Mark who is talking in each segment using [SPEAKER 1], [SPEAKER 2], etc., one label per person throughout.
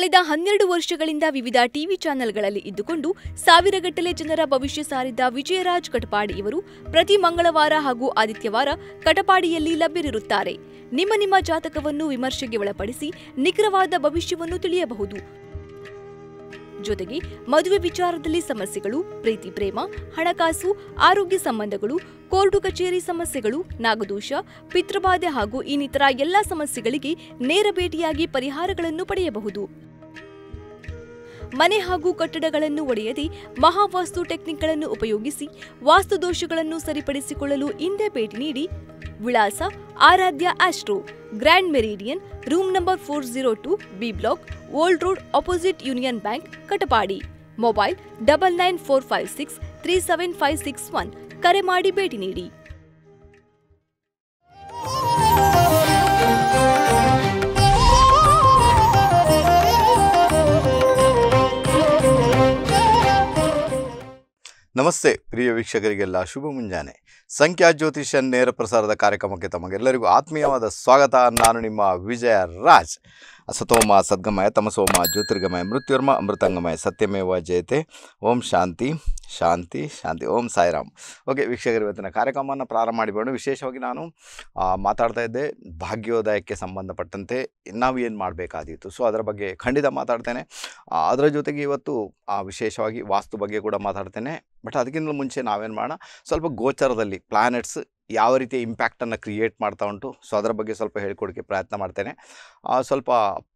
[SPEAKER 1] ಕಳೆದ ಹನ್ನೆರಡು ವರ್ಷಗಳಿಂದ ವಿವಿಧ ಟಿವಿ ಚಾನೆಲ್ಗಳಲ್ಲಿ ಇದ್ದುಕೊಂಡು ಸಾವಿರಗಟ್ಟಲೆ ಜನರ ಭವಿಷ್ಯ ಸಾರಿದ್ದ ವಿಜಯರಾಜ್ ಕಟಪಾಡಿ ಇವರು ಪ್ರತಿ ಮಂಗಳವಾರ ಹಾಗೂ ಆದಿತ್ಯವಾರ ಕಟಪಾಡಿಯಲ್ಲಿ ಲಭ್ಯರಿರುತ್ತಾರೆ ನಿಮ್ಮ ನಿಮ್ಮ ಜಾತಕವನ್ನು ವಿಮರ್ಶೆಗೆ ಒಳಪಡಿಸಿ ನಿಖರವಾದ ಭವಿಷ್ಯವನ್ನು ತಿಳಿಯಬಹುದು. ಜೊತೆಗೆ ಮದುವೆ ವಿಚಾರದಲ್ಲಿ ಸಮಸ್ಯೆಗಳು, ಪ್ರೀತಿ ಪ್ರೇಮ, ಹಣಕಾಸು, ಆರೋಗ್ಯ ಸಂಬಂಧಗಳು, ಕೋರ್ಟು ಕಚೇರಿ ಸಮಸ್ಯೆಗಳು, ನಾಗದೋಷ, ಪಿತೃಬಾಧೆ ಹಾಗೂ ಇನ್ನಿತರ ಎಲ್ಲ ಸಮಸ್ಯೆಗಳಿಗೆ ನೇರ ಭೇಟಿಯಾಗಿ ಪರಿಹಾರಗಳನ್ನು ಪಡೆಯಬಹುದು. ಮನೆ ಹಾಗೂ ಕಟ್ಟಡಗಳನ್ನು ಒಡೆಯದೆ ಮಹಾವಾಸ್ತು ಟೆಕ್ನಿಕ್ಗಳನ್ನು ಉಪಯೋಗಿಸಿ ವಾಸ್ತುದೋಷಗಳನ್ನು ಸರಿಪಡಿಸಿಕೊಳ್ಳಲು ಹಿಂದೆ ಭೇಟಿ ನೀಡಿ ವಿಳಾಸ Aaradhya Astro, grand meridian, room number four zero two B block old road opposite union bank, Katapadi. Mobile double nine four five six three seven five six one. ಕರೆ ಮಾಡಿ ಭೇಟಿ ನೀಡಿ.
[SPEAKER 2] ನಮಸ್ತೆ, ಪ್ರಿಯ ವೀಕ್ಷಕರಿಗೆಲ್ಲ ಶುಭ ಮುಂಜಾನೆ. ಸಂಖ್ಯಾ ಜ್ಯೋತಿಷ್ಯ ನೇರ ಪ್ರಸಾರದ ಕಾರ್ಯಕ್ರಮಕ್ಕೆ ತಮಗೆಲ್ಲರಿಗೂ ಆತ್ಮೀಯವಾದ ಸ್ವಾಗತ. ನಾನು ನಿಮ್ಮ ವಿಜಯ ರಾಜ್. ಸತೋಮ ಸದ್ಗಮಯ, ತಮಸೋಮ ಜ್ಯೋತಿರ್ಗಮಯ, ಮೃತ್ಯುರ್ಮ ಅಮೃತಂಗಮಯ, ಸತ್ಯಮೇವ ಜಯತೆ. ಓಂ ಶಾಂತಿ ಶಾಂತಿ ಶಾಂತಿ. ಓಂ ಸಾಯಿರಾಮ್. ಓಕೆ, ವೀಕ್ಷಕರು, ಇವತ್ತಿನ ಕಾರ್ಯಕ್ರಮವನ್ನು ಪ್ರಾರಂಭ ಮಾಡಿಕೊಂಡು ವಿಶೇಷವಾಗಿ ನಾನು ಮಾತಾಡ್ತಾ ಇದ್ದೆ ಭಾಗ್ಯೋದಯಕ್ಕೆ ಸಂಬಂಧಪಟ್ಟಂತೆ. ನಾವು ಏನು ಮಾಡಬೇಕಾದೀತು? ಸೊ ಅದರ ಬಗ್ಗೆ ಖಂಡಿತ ಮಾತಾಡ್ತೇನೆ. ಅದರ ಜೊತೆಗೆ ಇವತ್ತು ವಿಶೇಷವಾಗಿ ವಾಸ್ತು ಬಗ್ಗೆ ಕೂಡ ಮಾತಾಡ್ತೇನೆ. ಬಟ್ ಅದಕ್ಕಿಂತ ಮುಂಚೆ ನಾವೇನು ಮಾಡೋಣ? ಸ್ವಲ್ಪ ಗೋಚರದಲ್ಲಿ ಪ್ಲಾನೆಟ್ಸ್ ಯಾವ ರೀತಿ ಇಂಪ್ಯಾಕ್ಟನ್ನು ಕ್ರಿಯೇಟ್ ಮಾಡ್ತಾ ಉಂಟು? ಸೊ ಅದರ ಬಗ್ಗೆ ಸ್ವಲ್ಪ ಹೇಳ್ಕೊಡೋಕ್ಕೆ ಪ್ರಯತ್ನ ಮಾಡ್ತೇನೆ. ಸ್ವಲ್ಪ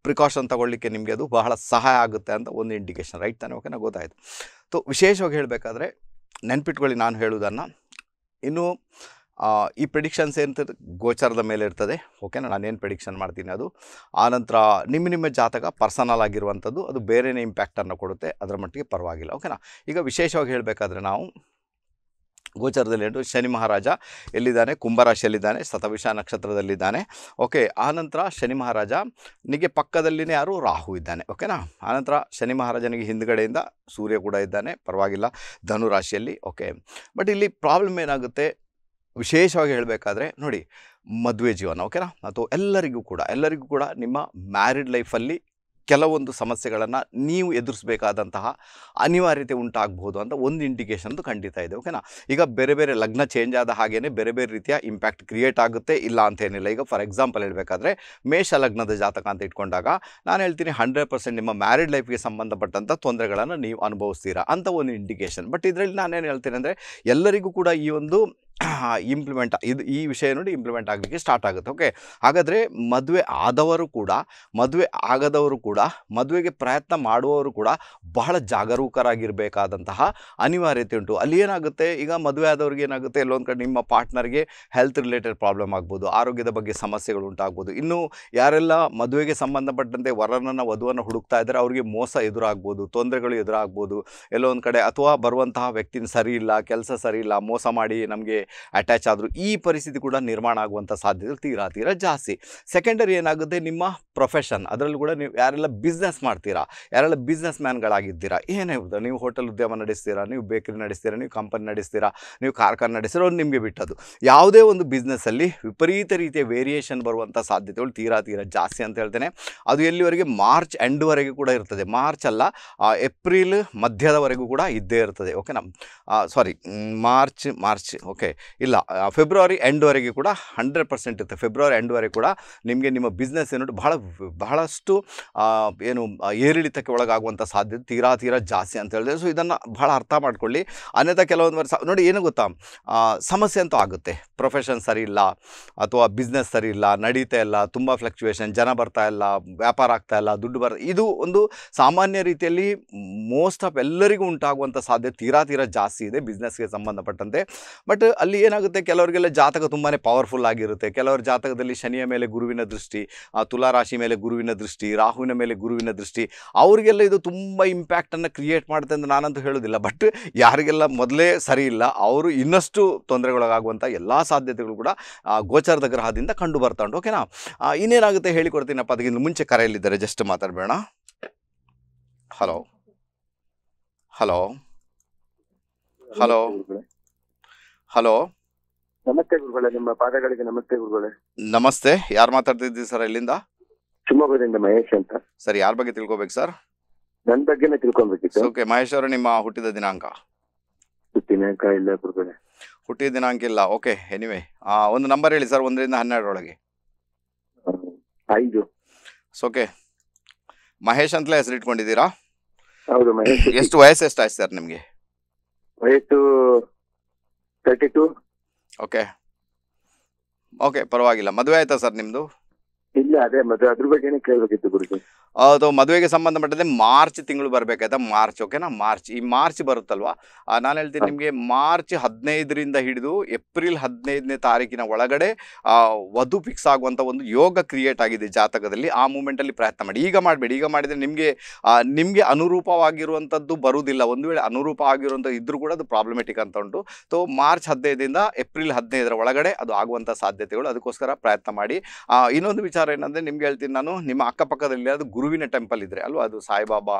[SPEAKER 2] ಪ್ರಿಕಾಷನ್ ತಗೊಳ್ಳಿಕ್ಕೆ ನಿಮಗೆ ಅದು ಬಹಳ ಸಹಾಯ ಆಗುತ್ತೆ ಅಂತ ಒಂದು ಇಂಡಿಕೇಶನ್ ರೈಟ್ ತಾನೇ? ಓಕೆನಾ ಗೊತ್ತಾಯಿತು. ಸೊ ವಿಶೇಷವಾಗಿ ಹೇಳಬೇಕಾದ್ರೆ ನೆನ್ಪಿಟ್ಕೊಳ್ಳಿ ನಾನು ಹೇಳುವುದನ್ನು ಇನ್ನು ಈ ಪ್ರಿಡಿಕ್ಷನ್ಸ್ ಏನು ಗೋಚರದ ಮೇಲೆ ಇರ್ತದೆ. ಓಕೆನಾ ನಾನೇನು ಪ್ರಿಡಿಕ್ಷನ್ ಮಾಡ್ತೀನಿ ಅದು? ಆನಂತರ ನಿಮ್ಮ ನಿಮ್ಮ ಜಾತಕ ಪರ್ಸನಲ್ ಆಗಿರುವಂಥದ್ದು ಅದು ಬೇರೆನೇ ಇಂಪ್ಯಾಕ್ಟನ್ನು ಕೊಡುತ್ತೆ. ಅದರ ಮಟ್ಟಿಗೆ ಪರವಾಗಿಲ್ಲ. ಓಕೆನಾ ಈಗ ವಿಶೇಷವಾಗಿ ಹೇಳಬೇಕಾದ್ರೆ ನಾವು ಗೋಚರದಲ್ಲಿ ಏನು ಶನಿ ಮಹಾರಾಜ ಎಲ್ಲಿದ್ದಾನೆ? ಕುಂಭರಾಶಿಯಲ್ಲಿದ್ದಾನೆ ಸತವಿಷ ನಕ್ಷತ್ರದಲ್ಲಿದ್ದಾನೆ. ಓಕೆ ಆನಂತರ ಶನಿ ಮಹಾರಾಜ, ನಿಗೆ ಪಕ್ಕದಲ್ಲಿನೇ ಯಾರು? ರಾಹು ಇದ್ದಾನೆ. ಓಕೆನಾ ಆನಂತರ ಶನಿ ಮಹಾರಾಜನಿಗೆ ಹಿಂದ್ಗಡೆಯಿಂದ ಸೂರ್ಯ ಕೂಡ ಇದ್ದಾನೆ. ಪರವಾಗಿಲ್ಲ ಧನು ರಾಶಿಯಲ್ಲಿ ಓಕೆ ಬಟ್ ಇಲ್ಲಿ ಪ್ರಾಬ್ಲಮ್ ಏನಾಗುತ್ತೆ? ವಿಶೇಷವಾಗಿ ಹೇಳಬೇಕಾದ್ರೆ ನೋಡಿ, ಮದುವೆ ಜೀವನ ಓಕೆನಾ ಅಥವಾ ಎಲ್ಲರಿಗೂ ಕೂಡ ಎಲ್ಲರಿಗೂ ಕೂಡ ನಿಮ್ಮ ಮ್ಯಾರಿಡ್ ಲೈಫಲ್ಲಿ ಕೆಲವೊಂದು ಸಮಸ್ಯೆಗಳನ್ನು ನೀವು ಎದುರಿಸಬೇಕಾದಂತಹ ಅನಿವಾರ್ಯತೆ ಉಂಟಾಗಬಹುದು ಅಂತ ಒಂದು ಇಂಡಿಕೇಷನ್ದು ಖಂಡಿತ ಇದೆ ಓಕೆನಾ ಈಗ ಬೇರೆ ಬೇರೆ ಲಗ್ನ ಚೇಂಜ್ ಆದ ಹಾಗೇ ಬೇರೆ ಬೇರೆ ರೀತಿಯ ಇಂಪ್ಯಾಕ್ಟ್ ಕ್ರಿಯೇಟ್ ಆಗುತ್ತೆ, ಇಲ್ಲ ಅಂತೇನಿಲ್ಲ ಈಗ ಫಾರ್ ಎಕ್ಸಾಂಪಲ್ ಹೇಳಬೇಕಾದ್ರೆ, ಮೇಷ ಲಗ್ನದ ಜಾತಕ ಅಂತ ಇಟ್ಕೊಂಡಾಗ ನಾನು ಹೇಳ್ತೀನಿ ಹಂಡ್ರೆಡ್ ಪರ್ಸೆಂಟ್ ನಿಮ್ಮ ಮ್ಯಾರಿಡ್ ಲೈಫ್ಗೆ ಸಂಬಂಧಪಟ್ಟಂಥ ತೊಂದರೆಗಳನ್ನು ನೀವು ಅನುಭವಿಸ್ತೀರಾ ಅಂತ ಒಂದು ಇಂಡಿಕೇಶನ್ ಬಟ್ ಇದರಲ್ಲಿ ನಾನೇನು ಹೇಳ್ತೀನಿ ಅಂದರೆ ಎಲ್ಲರಿಗೂ ಕೂಡ ಈ ಒಂದು ಇಂಪ್ಲಿಮೆಂಟ್ ಇದು ಈ ವಿಷಯ ನೋಡಿ ಇಂಪ್ಲಿಮೆಂಟ್ ಆಗಲಿಕ್ಕೆ ಸ್ಟಾರ್ಟ್ ಆಗುತ್ತೆ. ಓಕೆ ಹಾಗಾದರೆ ಮದುವೆ ಆದವರು ಕೂಡ, ಮದುವೆ ಆಗದವರು ಕೂಡ, ಮದುವೆಗೆ ಪ್ರಯತ್ನ ಮಾಡುವವರು ಕೂಡ ಬಹಳ ಜಾಗರೂಕರಾಗಿರಬೇಕಾದಂತಹ ಅನಿವಾರ್ಯತೆ ಉಂಟು. ಅಲ್ಲಿ ಏನಾಗುತ್ತೆ? ಈಗ ಮದುವೆ ಆದವ್ರಿಗೆ ಏನಾಗುತ್ತೆ? ಎಲ್ಲೊಂದು ಕಡೆ ನಿಮ್ಮ ಪಾರ್ಟ್ನರ್ಗೆ ಹೆಲ್ತ್ ರಿಲೇಟೆಡ್ ಪ್ರಾಬ್ಲಮ್ ಆಗ್ಬೋದು, ಆರೋಗ್ಯದ ಬಗ್ಗೆ ಸಮಸ್ಯೆಗಳು ಉಂಟಾಗ್ಬೋದು. ಇನ್ನು ಯಾರೆಲ್ಲ ಮದುವೆಗೆ ಸಂಬಂಧಪಟ್ಟಂತೆ ವರನನ್ನು, ವಧುವನ್ನು ಹುಡುಕ್ತಾ ಇದ್ದಾರೆ, ಅವರಿಗೆ ಮೋಸ ಎದುರಾಗ್ಬೋದು, ತೊಂದರೆಗಳು ಎದುರಾಗ್ಬೋದು, ಎಲ್ಲೊಂದು ಕಡೆ ಅಥವಾ ಬರುವಂತಹ ವ್ಯಕ್ತಿನ ಸರಿ ಇಲ್ಲ, ಕೆಲಸ ಸರಿ ಇಲ್ಲ, ಮೋಸ ಮಾಡಿ ನಮಗೆ ಅಟ್ಯಾಚ್ ಆದರೂ ಈ ಪರಿಸ್ಥಿತಿ ಕೂಡ ನಿರ್ಮಾಣ ಆಗುವಂಥ ಸಾಧ್ಯತೆ ತೀರಾ ತೀರಾ ಜಾಸ್ತಿ. ಸೆಕೆಂಡರಿ ಏನಾಗುತ್ತೆ? ನಿಮ್ಮ ಪ್ರೊಫೆಷನ್ ಅದರಲ್ಲೂ ಕೂಡ ನೀವು ಯಾರೆಲ್ಲ ಬಿಸ್ನೆಸ್ ಮಾಡ್ತೀರಾ, ಯಾರೆಲ್ಲ ಬಿಸ್ನೆಸ್ ಮ್ಯಾನ್ಗಳಾಗಿದ್ದೀರಾ ಏನೇ ಇರ್ಬೋದು, ನೀವು ಹೋಟೆಲ್ ಉದ್ಯಮ ನಡೆಸ್ತೀರಾ, ನೀವು ಬೇಕರಿ ನಡೆಸ್ತೀರಾ, ನೀವು ಕಂಪನಿ ನಡೆಸ್ತೀರಾ, ನೀವು ಕಾರ್ಖಾನೆ ನಡೆಸಿರೋ ಅದು ನಿಮಗೆ ಬಿಟ್ಟದು ಯಾವುದೇ ಒಂದು ಬಿಸ್ನೆಸ್ಸಲ್ಲಿ ವಿಪರೀತ ರೀತಿಯ ವೇರಿಯೇಷನ್ ಬರುವಂಥ ಸಾಧ್ಯತೆಗಳು ತೀರಾ ತೀರಾ ಜಾಸ್ತಿ ಅಂತ ಹೇಳ್ತೇನೆ. ಅದು ಎಲ್ಲಿವರೆಗೆ? ಮಾರ್ಚ್ ಎಂಡ್ವರೆಗೆ ಕೂಡ ಇರ್ತದೆ. ಮಾರ್ಚ್ ಅಲ್ಲ ಏಪ್ರಿಲ್ ಮಧ್ಯದವರೆಗೂ ಕೂಡ ಇದ್ದೇ ಇರ್ತದೆ. ಓಕೆನಾ ಸಾರಿ ಮಾರ್ಚ್ ಮಾರ್ಚ್ ಓಕೆ ಇಲ್ಲ ಫೆಬ್ರವರಿ ಎಂಡ್ವರೆಗೆ ಕೂಡ ಹಂಡ್ರೆಡ್ ಪರ್ಸೆಂಟ್ ಇರುತ್ತೆ. ಫೆಬ್ರವರಿ ಎಂಡ್ವರೆಗೆ ಕೂಡ ನಿಮಗೆ ನಿಮ್ಮ ಬಿಸ್ನೆಸ್ ಏನು ಬಹಳ, ಬಹಳಷ್ಟು ಏನು ಏರಿಳಿತಕ್ಕೆ ಒಳಗಾಗುವಂಥ ಸಾಧ್ಯತೆ ತೀರಾ ತೀರಾ ಜಾಸ್ತಿ ಅಂತ ಹೇಳಿದ್ರೆ ಸೊ ಇದನ್ನು ಬಹಳ ಅರ್ಥ ಮಾಡ್ಕೊಳ್ಳಿ. ಅನ್ಯथा ಕೆಲವೊಂದು ವರ್ಷ, ನೋಡಿ ಏನು ಗೊತ್ತಾ? ಸಮಸ್ಯೆ ಅಂತೂ ಆಗುತ್ತೆ. ಪ್ರೊಫೆಷನ್ ಸರಿ ಇಲ್ಲ, ಅಥವಾ ಬಿಸ್ನೆಸ್ ಸರಿ ಇಲ್ಲ, ನಡೀತಾ ಇಲ್ಲ, ತುಂಬ ಫ್ಲಕ್ಚುಯೇಷನ್ ಜನ ಬರ್ತಾ ಇಲ್ಲ, ವ್ಯಾಪಾರ ಆಗ್ತಾ ಇಲ್ಲ, ದುಡ್ಡು ಬರ್, ಇದು ಒಂದು ಸಾಮಾನ್ಯ ರೀತಿಯಲ್ಲಿ ಮೋಸ್ಟ್ ಆಫ್ ಎಲ್ಲರಿಗೂ ಉಂಟಾಗುವಂಥ ಸಾಧ್ಯತೆ ತೀರಾ ತೀರಾ ಜಾಸ್ತಿ ಇದೆ ಬಿಸ್ನೆಸ್ಗೆ ಸಂಬಂಧಪಟ್ಟಂತೆ. ಬಟ್ ಅಲ್ಲಿ ಏನಾಗುತ್ತೆ? ಕೆಲವರಿಗೆಲ್ಲ ಜಾತಕ ತುಂಬಾ ಪವರ್ಫುಲ್ ಆಗಿರುತ್ತೆ. ಕೆಲವರ ಜಾತಕದಲ್ಲಿ ಶನಿಯ ಮೇಲೆ ಗುರುವಿನ ದೃಷ್ಟಿ ತುಲಾ ರಾಶಿ ಮೇಲೆ ಗುರುವಿನ ದೃಷ್ಟಿ, ರಾಹುವಿನ ಮೇಲೆ ಗುರುವಿನ ದೃಷ್ಟಿ, ಅವರಿಗೆಲ್ಲ ಇದು ತುಂಬ ಇಂಪ್ಯಾಕ್ಟನ್ನು ಕ್ರಿಯೇಟ್ ಮಾಡುತ್ತೆ ಅಂತ ನಾನಂತೂ ಹೇಳೋದಿಲ್ಲ. ಬಟ್ ಯಾರಿಗೆಲ್ಲ ಮೊದಲೇ ಸರಿ ಇಲ್ಲ, ಅವರು ಇನ್ನಷ್ಟು ತೊಂದರೆಗೊಳಗಾಗುವಂಥ ಎಲ್ಲ ಸಾಧ್ಯತೆಗಳು ಕೂಡ ಗೋಚರದ ಗ್ರಹದಿಂದ ಕಂಡು ಬರ್ತಾ ಓಕೆನಾ ಇನ್ನೇನಾಗುತ್ತೆ ಹೇಳಿಕೊಡ್ತೀನಪ್ಪ ಅದಕ್ಕಿಂತ ಮುಂಚೆ ಕರೆಯಲ್ಲಿದ್ದಾರೆ. ಜಸ್ಟ್ ಮಾತಾಡಬೇಡ. Hello hello hello hello.
[SPEAKER 3] ನಮಸ್ತೆ ಗುರುಗಳೇ ನಿಮ್ಮ ಪಾದಗಳಿಗೆ ನಮಸ್ತೆ ಗುರುಗಳೇ.
[SPEAKER 2] ನಮಸ್ತೆ. ಯಾರು ಮಾತಾಡ್ತಿದ್ದೀವಿ ಸರ್ ಎಲ್ಲಿಂದ
[SPEAKER 3] ಶಿವಮೊಗ್ಗದಿಂದ ಮಹೇಶ್ ಅಂತ.
[SPEAKER 2] ಸರ್ ಯಾರ ಬಗ್ಗೆ ತಿಳ್ಕೊಬೇಕು ಸರ್?
[SPEAKER 3] ನನ್ನ ಬಗ್ಗೆನೇ ತಿಳ್ಕೊಬೇಕಿತ್ತು.
[SPEAKER 2] ಓಕೆ ಮಹೇಶ್ ಅವರು ನಿಮ್ಮ ಹುಟ್ಟಿದ ದಿನಾಂಕ?
[SPEAKER 3] ದಿನಾಂಕ ಇಲ್ಲ ಗುರುಗಳೇ.
[SPEAKER 2] ಹುಟ್ಟಿದ ದಿನಾಂಕ ಇಲ್ಲ. ಓಕೆ ಎನಿವೆ ಒಂದು ನಂಬರ್ ಹೇಳಿ ಸರ್ ಒಂದರಿಂದ ಹನ್ನೆರಡರೊಳಗೆ.
[SPEAKER 3] ಐದು.
[SPEAKER 2] ಓಕೆ ಮಹೇಶ್ ಅಂತಲೇ ಹೆಸರು ಇಟ್ಕೊಂಡಿದ್ದೀರಾ?
[SPEAKER 3] ಹೌದು ಮಹೇಶ್.
[SPEAKER 2] ಎಷ್ಟು ವಯಸ್ಸು ಎಷ್ಟಾಯ್ತು ಸರ್ ನಿಮಗೆ?
[SPEAKER 3] ವಯಸ್ಸು ತರ್ಟಿ ಟು
[SPEAKER 2] ಓಕೆ ಓಕೆ ಪರವಾಗಿಲ್ಲ. ಮದುವೆ ಆಯ್ತಾ ಸರ್ ನಿಮ್ಮದು
[SPEAKER 3] ಇಲ್ಲ ಅದೇ ಮದುವೆ ಅದ್ರ ಬಗ್ಗೆ ಕೇಳಬೇಕಿತ್ತು ಗುರುಜಿ.
[SPEAKER 2] ಅದು ಮದುವೆಗೆ ಸಂಬಂಧಪಟ್ಟಂತೆ ಮಾರ್ಚ್ ತಿಂಗಳು ಬರಬೇಕಾಯ್ತಾ? ಮಾರ್ಚ್ ಓಕೆನಾ ಮಾರ್ಚ್. ಈ ಮಾರ್ಚ್ ಬರುತ್ತಲ್ವಾ? ನಾನು ಹೇಳ್ತೀನಿ. ನಿಮಗೆ ಮಾರ್ಚ್ ಹದಿನೈದರಿಂದ ಹಿಡಿದು ಏಪ್ರಿಲ್ ಹದಿನೈದನೇ ತಾರೀಕಿನ ಒಳಗಡೆ ವಧು ಫಿಕ್ಸ್ ಆಗುವಂಥ ಒಂದು ಯೋಗ ಕ್ರಿಯೇಟ್ ಆಗಿದೆ ಜಾತಕದಲ್ಲಿ. ಆ ಮೂಮೆಂಟಲ್ಲಿ ಪ್ರಯತ್ನ ಮಾಡಿ. ಈಗ ಮಾಡಬೇಡಿ. ಈಗ ಮಾಡಿದರೆ ನಿಮಗೆ ನಿಮಗೆ ಅನುರೂಪವಾಗಿರುವಂಥದ್ದು ಬರುವುದಿಲ್ಲ. ಒಂದು ವೇಳೆ ಅನುರೂಪ ಆಗಿರುವಂಥ ಇದ್ರೂ ಕೂಡ ಅದು ಪ್ರಾಬ್ಲಮೆಟಿಕ್ ಅಂತ ಉಂಟು. ಸೊ ಮಾರ್ಚ್ ಹದಿನೈದರಿಂದ ಏಪ್ರಿಲ್ ಹದಿನೈದರ ಒಳಗಡೆ ಅದು ಆಗುವಂಥ ಸಾಧ್ಯತೆಗಳು. ಅದಕ್ಕೋಸ್ಕರ ಪ್ರಯತ್ನ ಮಾಡಿ. ಇನ್ನೊಂದು ವಿಚಾರ ಏನಂದರೆ ನಿಮ್ಗೆ ಹೇಳ್ತೀನಿ ನಾನು, ನಿಮ್ಮ ಅಕ್ಕಪಕ್ಕದಲ್ಲಿ ಅದು ಗುರುವಿನ ಟೆಂಪಲ್ ಇದ್ರೆ, ಅಲ್ವಾ? ಅದು ಸಾಯಿಬಾಬಾ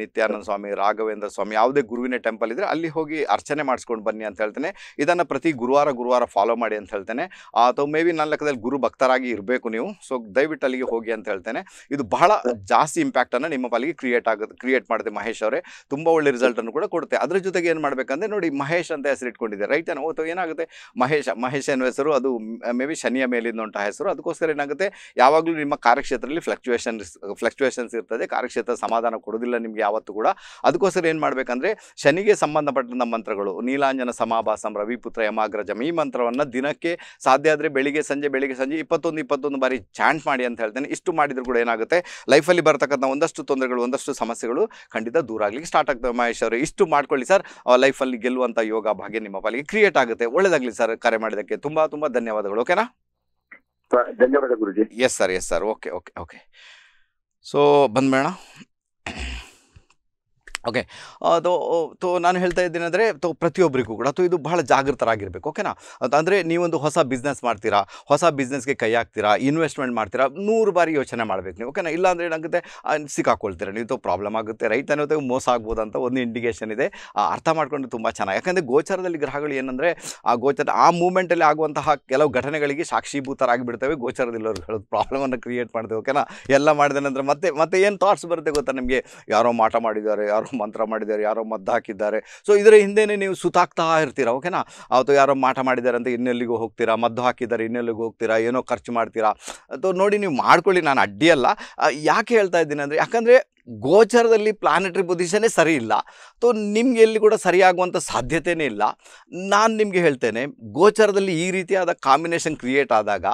[SPEAKER 2] ನಿತ್ಯಾನಂದ ಸ್ವಾಮಿ, ರಾಘವೇಂದ್ರ ಸ್ವಾಮಿ, ಯಾವುದೇ ಗುರುವಿನ ಟೆಂಪಲ್ ಇದ್ರೆ ಅಲ್ಲಿ ಹೋಗಿ ಅರ್ಚನೆ ಮಾಡಿಸ್ಕೊಂಡು ಬನ್ನಿ ಅಂತ ಹೇಳ್ತೇನೆ. ಇದನ್ನು ಪ್ರತಿ ಗುರುವಾರ ಗುರುವಾರ ಫಾಲೋ ಮಾಡಿ ಅಂತ ಹೇಳ್ತೇನೆ. ಅಥವಾ ಮೇ ಬಿ ನನ್ನ ಲೆಕ್ಕದಲ್ಲಿ ಗುರು ಭಕ್ತರಾಗಿ ಇರಬೇಕು ನೀವು ಸೊ ದಯವಿಟ್ಟು ಅಲ್ಲಿಗೆ ಹೋಗಿ ಅಂತ ಹೇಳ್ತೇನೆ. ಇದು ಬಹಳ ಜಾಸ್ತಿ ಇಂಪ್ಯಾಕ್ಟನ್ನು ನಿಮ್ಮ ಪಾಲಿಗೆ ಕ್ರಿಯೇಟ್ ಆಗುತ್ತೆ ಕ್ರಿಯೇಟ್ ಮಾಡಿದೆ ಮಹೇಶ್ ಅವರೇ. ತುಂಬ ಒಳ್ಳೆ ರಿಸಲ್ಟನ್ನು ಕೂಡ ಕೊಡುತ್ತೆ. ಅದ್ರ ಜೊತೆಗೆ ಏನು ಮಾಡಬೇಕಂದ್ರೆ ನೋಡಿ, ಮಹೇಶ್ ಅಂತ ಹೆಸರು ಇಟ್ಕೊಂಡಿದೆ ರೈಟ್ ಏನೋ ಅಥವಾ ಏನಾಗುತ್ತೆ? ಮಹೇಶ, ಮಹೇಶ್ ಎನ್ನುವ ಹೆಸರು, ಅದು ಮೇ ಬಿ ಶನಿಯ ಮೇಲಿದ್ದಂಥ ಹೆಸರು. ಅದಕ್ಕೋಸ್ಕರ ಏನಾಗುತ್ತೆ? ಯಾವಾಗಲೂ ನಿಮ್ಮ ಕಾರ್ಯಕ್ಷೇತ್ರದಲ್ಲಿ ಫ್ಲಕ್ಚುಯೇಷನ್ ಫ್ಲಕ್ಚುಯೇಷನ್ಸ್ ಇರ್ತದೆ. ಕಾರ್ಯಕ್ಷೇತ್ರ ಸಮಾಧಾನ ಕೊಡೋದಿಲ್ಲ ನಿಮಗೆ ಯಾವತ್ತೂ ಕೂಡ. ಅದಕ್ಕೋಸ್ಕರ ಏನು ಮಾಡಬೇಕಂದ್ರೆ, ಶನಿಗೆ ಸಂಬಂಧಪಟ್ಟಂಥ ಮಂತ್ರಗಳು, ನೀಲಾಂಜನ ಸಮಾಭಾಸಂ, ರವಿಪುತ್ರ, ಯಮಾಗ್ರಜಂ, ಈ ಮಂತ್ರವನ್ನು ದಿನಕ್ಕೆ ಸಾಧ್ಯ ಆದರೆ ಬೆಳಿಗ್ಗೆ ಸಂಜೆ ಬೆಳಿಗ್ಗೆ ಸಂಜೆ ಇಪ್ಪತ್ತೊಂದು ಇಪ್ಪತ್ತೊಂದು ಬಾರಿ ಚಾಂಟ್ ಮಾಡಿ ಅಂತ ಹೇಳ್ತೇನೆ. ಇಷ್ಟು ಮಾಡಿದರೂ ಕೂಡ ಏನಾಗುತ್ತೆ? ಲೈಫಲ್ಲಿ ಬರ್ತಕ್ಕಂಥ ಒಂದಷ್ಟು ತೊಂದರೆಗಳು, ಒಂದಷ್ಟು ಸಮಸ್ಯೆಗಳು ಖಂಡಿತ ದೂರ ಆಗಲಿಕ್ಕೆ ಸ್ಟಾರ್ಟ್ ಆಗ್ತವೆ ಮಹೇಶ್ ಅವರು. ಇಷ್ಟು ಮಾಡ್ಕೊಳ್ಳಿ ಸರ್ ಲೈಫಲ್ಲಿ ಗೆಲ್ಲುವಂಥ ಯೋಗ ಭಾಗ್ಯ ನಿಮ್ಮ ಪಾಲಿಗೆ ಕ್ರಿಯೇಟ್ ಆಗುತ್ತೆ. ಒಳ್ಳೆಯದಾಗಲಿ ಸರ್ ಕರೆ ಮಾಡಿದ್ದಕ್ಕೆ. ತುಂಬ ತುಂಬ ಧನ್ಯವಾದಗಳು. ಓಕೆನಾ
[SPEAKER 3] ಧನ್ಯವಾದ ಗುರುಜಿ.
[SPEAKER 2] Yes sir yes sir okay okay okay so ಬಂದ್ಬೇಡ okay ಅದು ತೋ, ನಾನು ಹೇಳ್ತಾ ಇದ್ದೀನಿ ಅಂದರೆ, ತೋ, ಪ್ರತಿಯೊಬ್ಬರಿಗೂ ಕೂಡ, ತೋ, ಇದು ಬಹಳ ಜಾಗೃತರಾಗಿರ್ಬೇಕು ಓಕೆನಾ ಅಂದರೆ, ನೀವೊಂದು ಹೊಸ ಬಿಸ್ನೆಸ್ ಮಾಡ್ತೀರಾ, ಹೊಸ ಬಿಸ್ನೆಸ್ಗೆ ಕೈ ಹಾಕ್ತೀರಾ ಇನ್ವೆಸ್ಟ್ಮೆಂಟ್ ಮಾಡ್ತೀರಾ, ನೂರು ಬಾರಿ ಯೋಚನೆ ಮಾಡಬೇಕು ನೀವು ಓಕೆನಾ ಇಲ್ಲಾಂದರೆ ಏನಾಗುತ್ತೆ ಸಿಕ್ಕಾಕೊಳ್ತೀರಾ, ನೀವು ತೋ ಪ್ರಾಬ್ಲಮ್ ಆಗುತ್ತೆ, ರೈತ ಅನ್ನೋದು ಮೋಸ ಆಗ್ಬೋದು ಅಂತ ಒಂದು ಇಂಡಿಕೇಷನ್ ಇದೆ ಅರ್ಥ ಮಾಡ್ಕೊಂಡು ತುಂಬ ಚೆನ್ನಾಗಿ, ಯಾಕಂದರೆ ಗೋಚರದಲ್ಲಿ ಗ್ರಹಗಳು ಏನಂದರೆ, ಆ, ಗೋಚರ, ಆ ಮೂಮೆಂಟಲ್ಲಿ ಆಗುವಂತಹ ಕೆಲವು ಘಟನೆಗಳಿಗೆ ಸಾಕ್ಷೀಭೂತರಾಗಿಬಿಡ್ತವೆ ಹೇಳೋದು ಪ್ರಾಬ್ಲಮನ್ನು ಕ್ರಿಯೇಟ್ ಮಾಡಿದೆ ಓಕೆನಾ ಎಲ್ಲ ಮಾಡಿದ ನಂತರ ಮತ್ತೆ ಮತ್ತೆ ಏನು ಥಾಟ್ಸ್ ಬರುತ್ತೆ ಗೊತ್ತಾ ನಿಮಗೆ? ಯಾರೋ ಮಾಟ ಮಾಡಿದ್ದಾರೆ, ಯಾರೋ ಮಂತ್ರ ಮಾಡಿದ್ದಾರೆ, ಯಾರೋ ಮದ್ದು ಹಾಕಿದ್ದಾರೆ. ಸೊ ಇದರ ಹಿಂದೆನೇ ನೀವು ಸುತ್ತಾಗ್ತಾ ಇರ್ತೀರಾ ಓಕೆನಾ ಅವತ್ತು ಯಾರೋ ಮಾಟ ಮಾಡಿದ್ದಾರೆ ಅಂತ ಇನ್ನೆಲ್ಲಿಗೂ ಹೋಗ್ತೀರಾ, ಮದ್ದು ಹಾಕಿದ್ದಾರೆ, ಇನ್ನೆಲ್ಲಿಗೂ ಹೋಗ್ತೀರಾ, ಏನೋ ಖರ್ಚು ಮಾಡ್ತೀರಾ. ಅಥವಾ ನೋಡಿ ನೀವು ಮಾಡ್ಕೊಳ್ಳಿ, ನಾನು ಅಡ್ಡಿಯಲ್ಲ ಯಾಕೆ ಹೇಳ್ತಾ ಇದ್ದೀನಿ ಅಂದರೆ, ಯಾಕಂದರೆ ಗೋಚರದಲ್ಲಿ ಪ್ಲಾನೆಟರಿ ಪೊಸಿಷನ್ನೇ ಸರಿ ಇಲ್ಲ. ಸೊ ನಿಮ್ಗೆ ಎಲ್ಲಿ ಕೂಡ ಸರಿಯಾಗುವಂಥ ಸಾಧ್ಯತೆಯೇ ಇಲ್ಲ. ನಾನು ನಿಮಗೆ ಹೇಳ್ತೇನೆ, ಗೋಚರದಲ್ಲಿ ಈ ರೀತಿಯಾದ ಕಾಂಬಿನೇಷನ್ ಕ್ರಿಯೇಟ್ ಆದಾಗ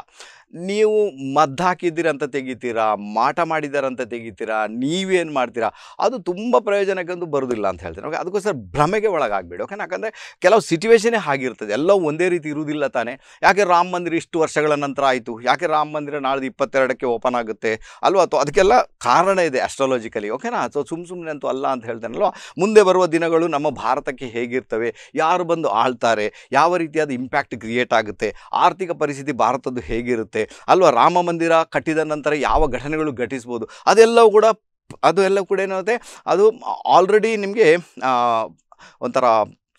[SPEAKER 2] ನೀವು ಮದ್ದು ಹಾಕಿದ್ದೀರಂತ ತೆಗಿತೀರಾ, ಮಾಟ ಮಾಡಿದಾರಂತ ತೆಗಿತೀರಾ, ನೀವೇನು ಮಾಡ್ತೀರಾ? ಅದು ತುಂಬ ಪ್ರಯೋಜನಕ್ಕಂತೂ ಬರೋದಿಲ್ಲ ಅಂತ ಹೇಳ್ತೀನಿ. ಓಕೆ ಅದಕ್ಕೋಸ್ಕರ ಭ್ರಮೆಗೆ ಒಳಗಾಗಬೇಡಿ. ಓಕೆ ಯಾಕಂದರೆ ಕೆಲವು ಸಿಚುವೇಶನೇ ಆಗಿರ್ತದೆ ಎಲ್ಲವೂ ಒಂದೇ ರೀತಿ ಇರುವುದಿಲ್ಲ ತಾನೇ. ಯಾಕೆ ರಾಮ ಮಂದಿರ ಇಷ್ಟು ವರ್ಷಗಳ ನಂತರ ಆಯಿತು? ಯಾಕೆ ರಾಮ ಮಂದಿರ ನಾಳ್ದು ಇಪ್ಪತ್ತೆರಡಕ್ಕೆ ಓಪನ್ ಆಗುತ್ತೆ? ಅಲ್ವಾ? ಅಥವಾ ಅದಕ್ಕೆಲ್ಲ ಕಾರಣ ಇದೆ ಅಸ್ಟ್ರಾಲಜಿಕಲಿ ಓಕೆನಾ ಅಥವಾ ಸುಮ್ ಸುಮ್ಮನೆ ಅಂತೂ ಅಲ್ಲ ಅಂತ ಹೇಳ್ತಾನಲ್ವ? ಮುಂದೆ ಬರುವ ದಿನಗಳು ನಮ್ಮ ಭಾರತಕ್ಕೆ ಹೇಗಿರ್ತವೆ? ಯಾರು ಬಂದು ಆಳ್ತಾರೆ? ಯಾವ ರೀತಿಯಾದ ಇಂಪ್ಯಾಕ್ಟ್ ಕ್ರಿಯೇಟ್ ಆಗುತ್ತೆ? ಆರ್ಥಿಕ ಪರಿಸ್ಥಿತಿ ಭಾರತದ್ದು ಹೇಗಿರುತ್ತೆ? ಅಲ್ವಾ ರಾಮ ಮಂದಿರ ಕಟ್ಟಿದ ನಂತರ ಯಾವ ಘಟನೆಗಳು ಘಟಿಸ್ಬೋದು ಅದೆಲ್ಲವೂ ಕೂಡ ಅದು ಎಲ್ಲ ಕೂಡ ಏನಾಗುತ್ತೆ? ಅದು ಆಲ್ರೆಡಿ ನಿಮಗೆ ಒಂಥರ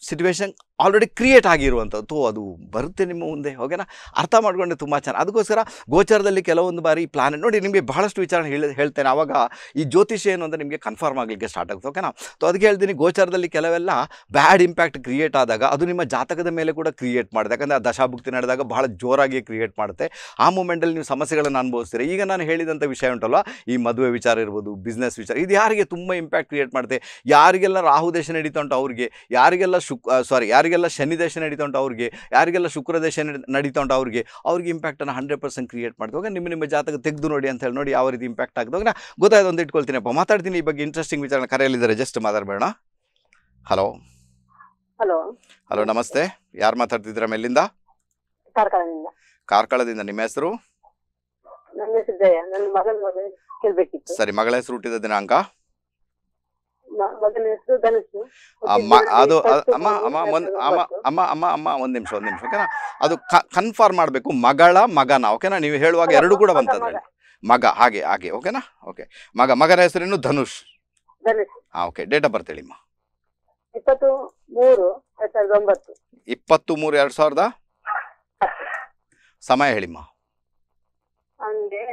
[SPEAKER 2] ಸಿಚುವೇಶನ್ ಆಲ್ರೆಡಿ ಕ್ರಿಯೇಟ್ ಆಗಿರುವಂಥದ್ದು ಅದು ಬರುತ್ತೆ ನಿಮ್ಮ ಮುಂದೆ ಓಕೆನಾ ಅರ್ಥ ಮಾಡ್ಕೊಂಡ್ರೆ ತುಂಬ ಚೆನ್ನಾಗಿ. ಅದಕ್ಕೋಸ್ಕರ ಗೋಚರದಲ್ಲಿ ಕೆಲವೊಂದು ಬಾರಿ ಪ್ಲಾನೆಟ್ ನೋಡಿ ನಿಮಗೆ ಬಹಳಷ್ಟು ವಿಚಾರ ಹೇಳಿ, ಹೇಳ್ತೇನೆ. ಆವಾಗ ಈ ಜ್ಯೋತಿಷ್ಯ ಏನು ಅಂತ ನಿಮಗೆ ಕನ್ಫರ್ಮ್ ಆಗಲಿಕ್ಕೆ ಸ್ಟಾರ್ಟ್ ಆಗುತ್ತೆ ಓಕೆನಾ ಸೊ ಅದಕ್ಕೆ ಹೇಳ್ತೀನಿ, ಗೋಚರದಲ್ಲಿ ಕೆಲವೆಲ್ಲ ಬ್ಯಾಡ್ ಇಂಪ್ಯಾಕ್ಟ್ ಕ್ರಿಯೇಟ್ ಆದಾಗ, ಅದು ನಿಮ್ಮ ಜಾತಕದ ಮೇಲೆ ಕೂಡ ಕ್ರಿಯೇಟ್ ಮಾಡುತ್ತೆ. ಯಾಕಂದರೆ ಆ ದಶಾಭುಕ್ತಿ ನಡೆದಾಗ ಬಹಳ ಜೋರಾಗಿ ಕ್ರಿಯೇಟ್ ಮಾಡುತ್ತೆ. ಆ ಮೂಮೆಂಟಲ್ಲಿ ನೀವು ಸಮಸ್ಯೆಗಳನ್ನು ಅನುಭವಿಸ್ತೀರಿ. ಈಗ ನಾನು ಹೇಳಿದಂಥ ವಿಷಯ ಉಂಟಲ್ವ? ಈ ಮದುವೆ ವಿಚಾರ ಇರ್ಬೋದು ಬಿಸ್ನೆಸ್ ವಿಚಾರ, ಇದು ಯಾರಿಗೆ ತುಂಬ ಇಂಪ್ಯಾಕ್ಟ್ ಕ್ರಿಯೇಟ್ ಮಾಡುತ್ತೆ? ಯಾರಿಗೆಲ್ಲ ರಾಹು ದೇಶ ನಡೀತಾ ಉಂಟು ಅವ್ರಿಗೆ? ಯಾರಿಗೆಲ್ಲ ಶುಕ್ ಸಾರಿ ಯಾರಿಗೆಲ್ಲ ಶನಿ ದೇಶ ನಡೀತಾ ಉಂಟು ಅವ್ರಿಗೆ ಯಾರಿಗೆಲ್ಲ ಶುಕ್ರ ದೇಶ ನಡಿ- ನಡೀತಾ ಉಂಟು ಅವ್ರಿಗೆ ಅವ್ರಿಗೆ ಇಂಪ್ಯಾಕ್ಟನ್ನು ಹಂಡ್ರೆಡ್ ಪರ್ಸೆಂಟ್ ಕ್ರಿಯೇಟ್ ಮಾಡಿದಾಗ ನಿಮ್ಮ ನಿಮ್ಮ ಜಾತಕ ತೆಗೆದು ನೋಡಿ ಅಂತ ಹೇಳಿ ನೋಡಿ ಯಾವ ರೀತಿ ಇಂಪ್ಯಾಕ್ಟ್ ಆಗ್ದಾಗ ಗೊತ್ತಾಯ್ತು ಇಟ್ಕೊಳ್ತೀನಿ ಅಪ್ಪ. ಮಾತಾಡ್ತೀನಿ ಈ ಬಗ್ಗೆ ಇಂಟ್ರೆಸ್ಟಿಂಗ್ ವಿಚಾರ ಕರೆಯಲ್ಲಿದ್ದಾರೆ. ಜಸ್ಟ್ ಮಾತಾಡಬೇಡ ಹಲೋ
[SPEAKER 4] ಹಲೋ
[SPEAKER 2] ಹಲೋ ನಮಸ್ತೆ. ಯಾರು ಮಾತಾಡ್ತಿದ್ದೀರಾ ಮೇಲಿಂದ?
[SPEAKER 4] ಕಾರ್ಕಳದಿಂದ.
[SPEAKER 2] ಕಾರ್ಕಳದಿಂದ ನಿಮ್ಮ ಹೆಸರು?
[SPEAKER 4] ನನ್ನ ಹೆಸರು ಜಯ. ನನ್ನ ಮಗನ ಮದುವೆ
[SPEAKER 2] ಸರಿ ಮಗಳ ಹೆಸರು ಹುಟ್ಟಿದ ದಿನಾಂಕ
[SPEAKER 4] ಮ- ಮಗನ ಹೆಸರು ಧನುಷ್
[SPEAKER 2] ಅಮ್ಮ ಅದು ಅಮ್ಮ ಅಮ್ಮ ಒಂದು ಅಮ್ಮ ಅಮ್ಮ ಅಮ್ಮ ಅಮ್ಮ ಒಂದು ನಿಮಿಷ ಒಂದು ನಿಮಿಷ ಓಕೆನಾ? ಅದು ಕನ್ಫರ್ಮ್ ಮಾಡಬೇಕು. ಮಗಳ ಮಗನ ಓಕೆನಾ? ನೀವು ಹೇಳುವಾಗ ಎರಡು ಕೂಡ ಬಂತದ್ರಲ್ಲಿ ಮಗ. ಹಾಗೆ ಹಾಗೆ ಓಕೆನಾ? ಓಕೆ. ಮಗ ಮಗನ ಹೆಸರೇನು ಧನುಷ್. ಹಾಂ ಓಕೆ. ಡೇಟ್ ಆಫ್ ಬರ್ತ್ ಹೇಳಿಮ್ಮ.
[SPEAKER 4] ಇಪ್ಪತ್ತು ಮೂರು ಎರಡ್ ಸಾವಿರದ ಒಂಬತ್ತು.
[SPEAKER 2] ಇಪ್ಪತ್ತು ಮೂರು ಎರಡು ಸಾವಿರದ ಸಮಯ ಹೇಳಿಮ್ಮ.
[SPEAKER 4] ಅವನಿಗೆ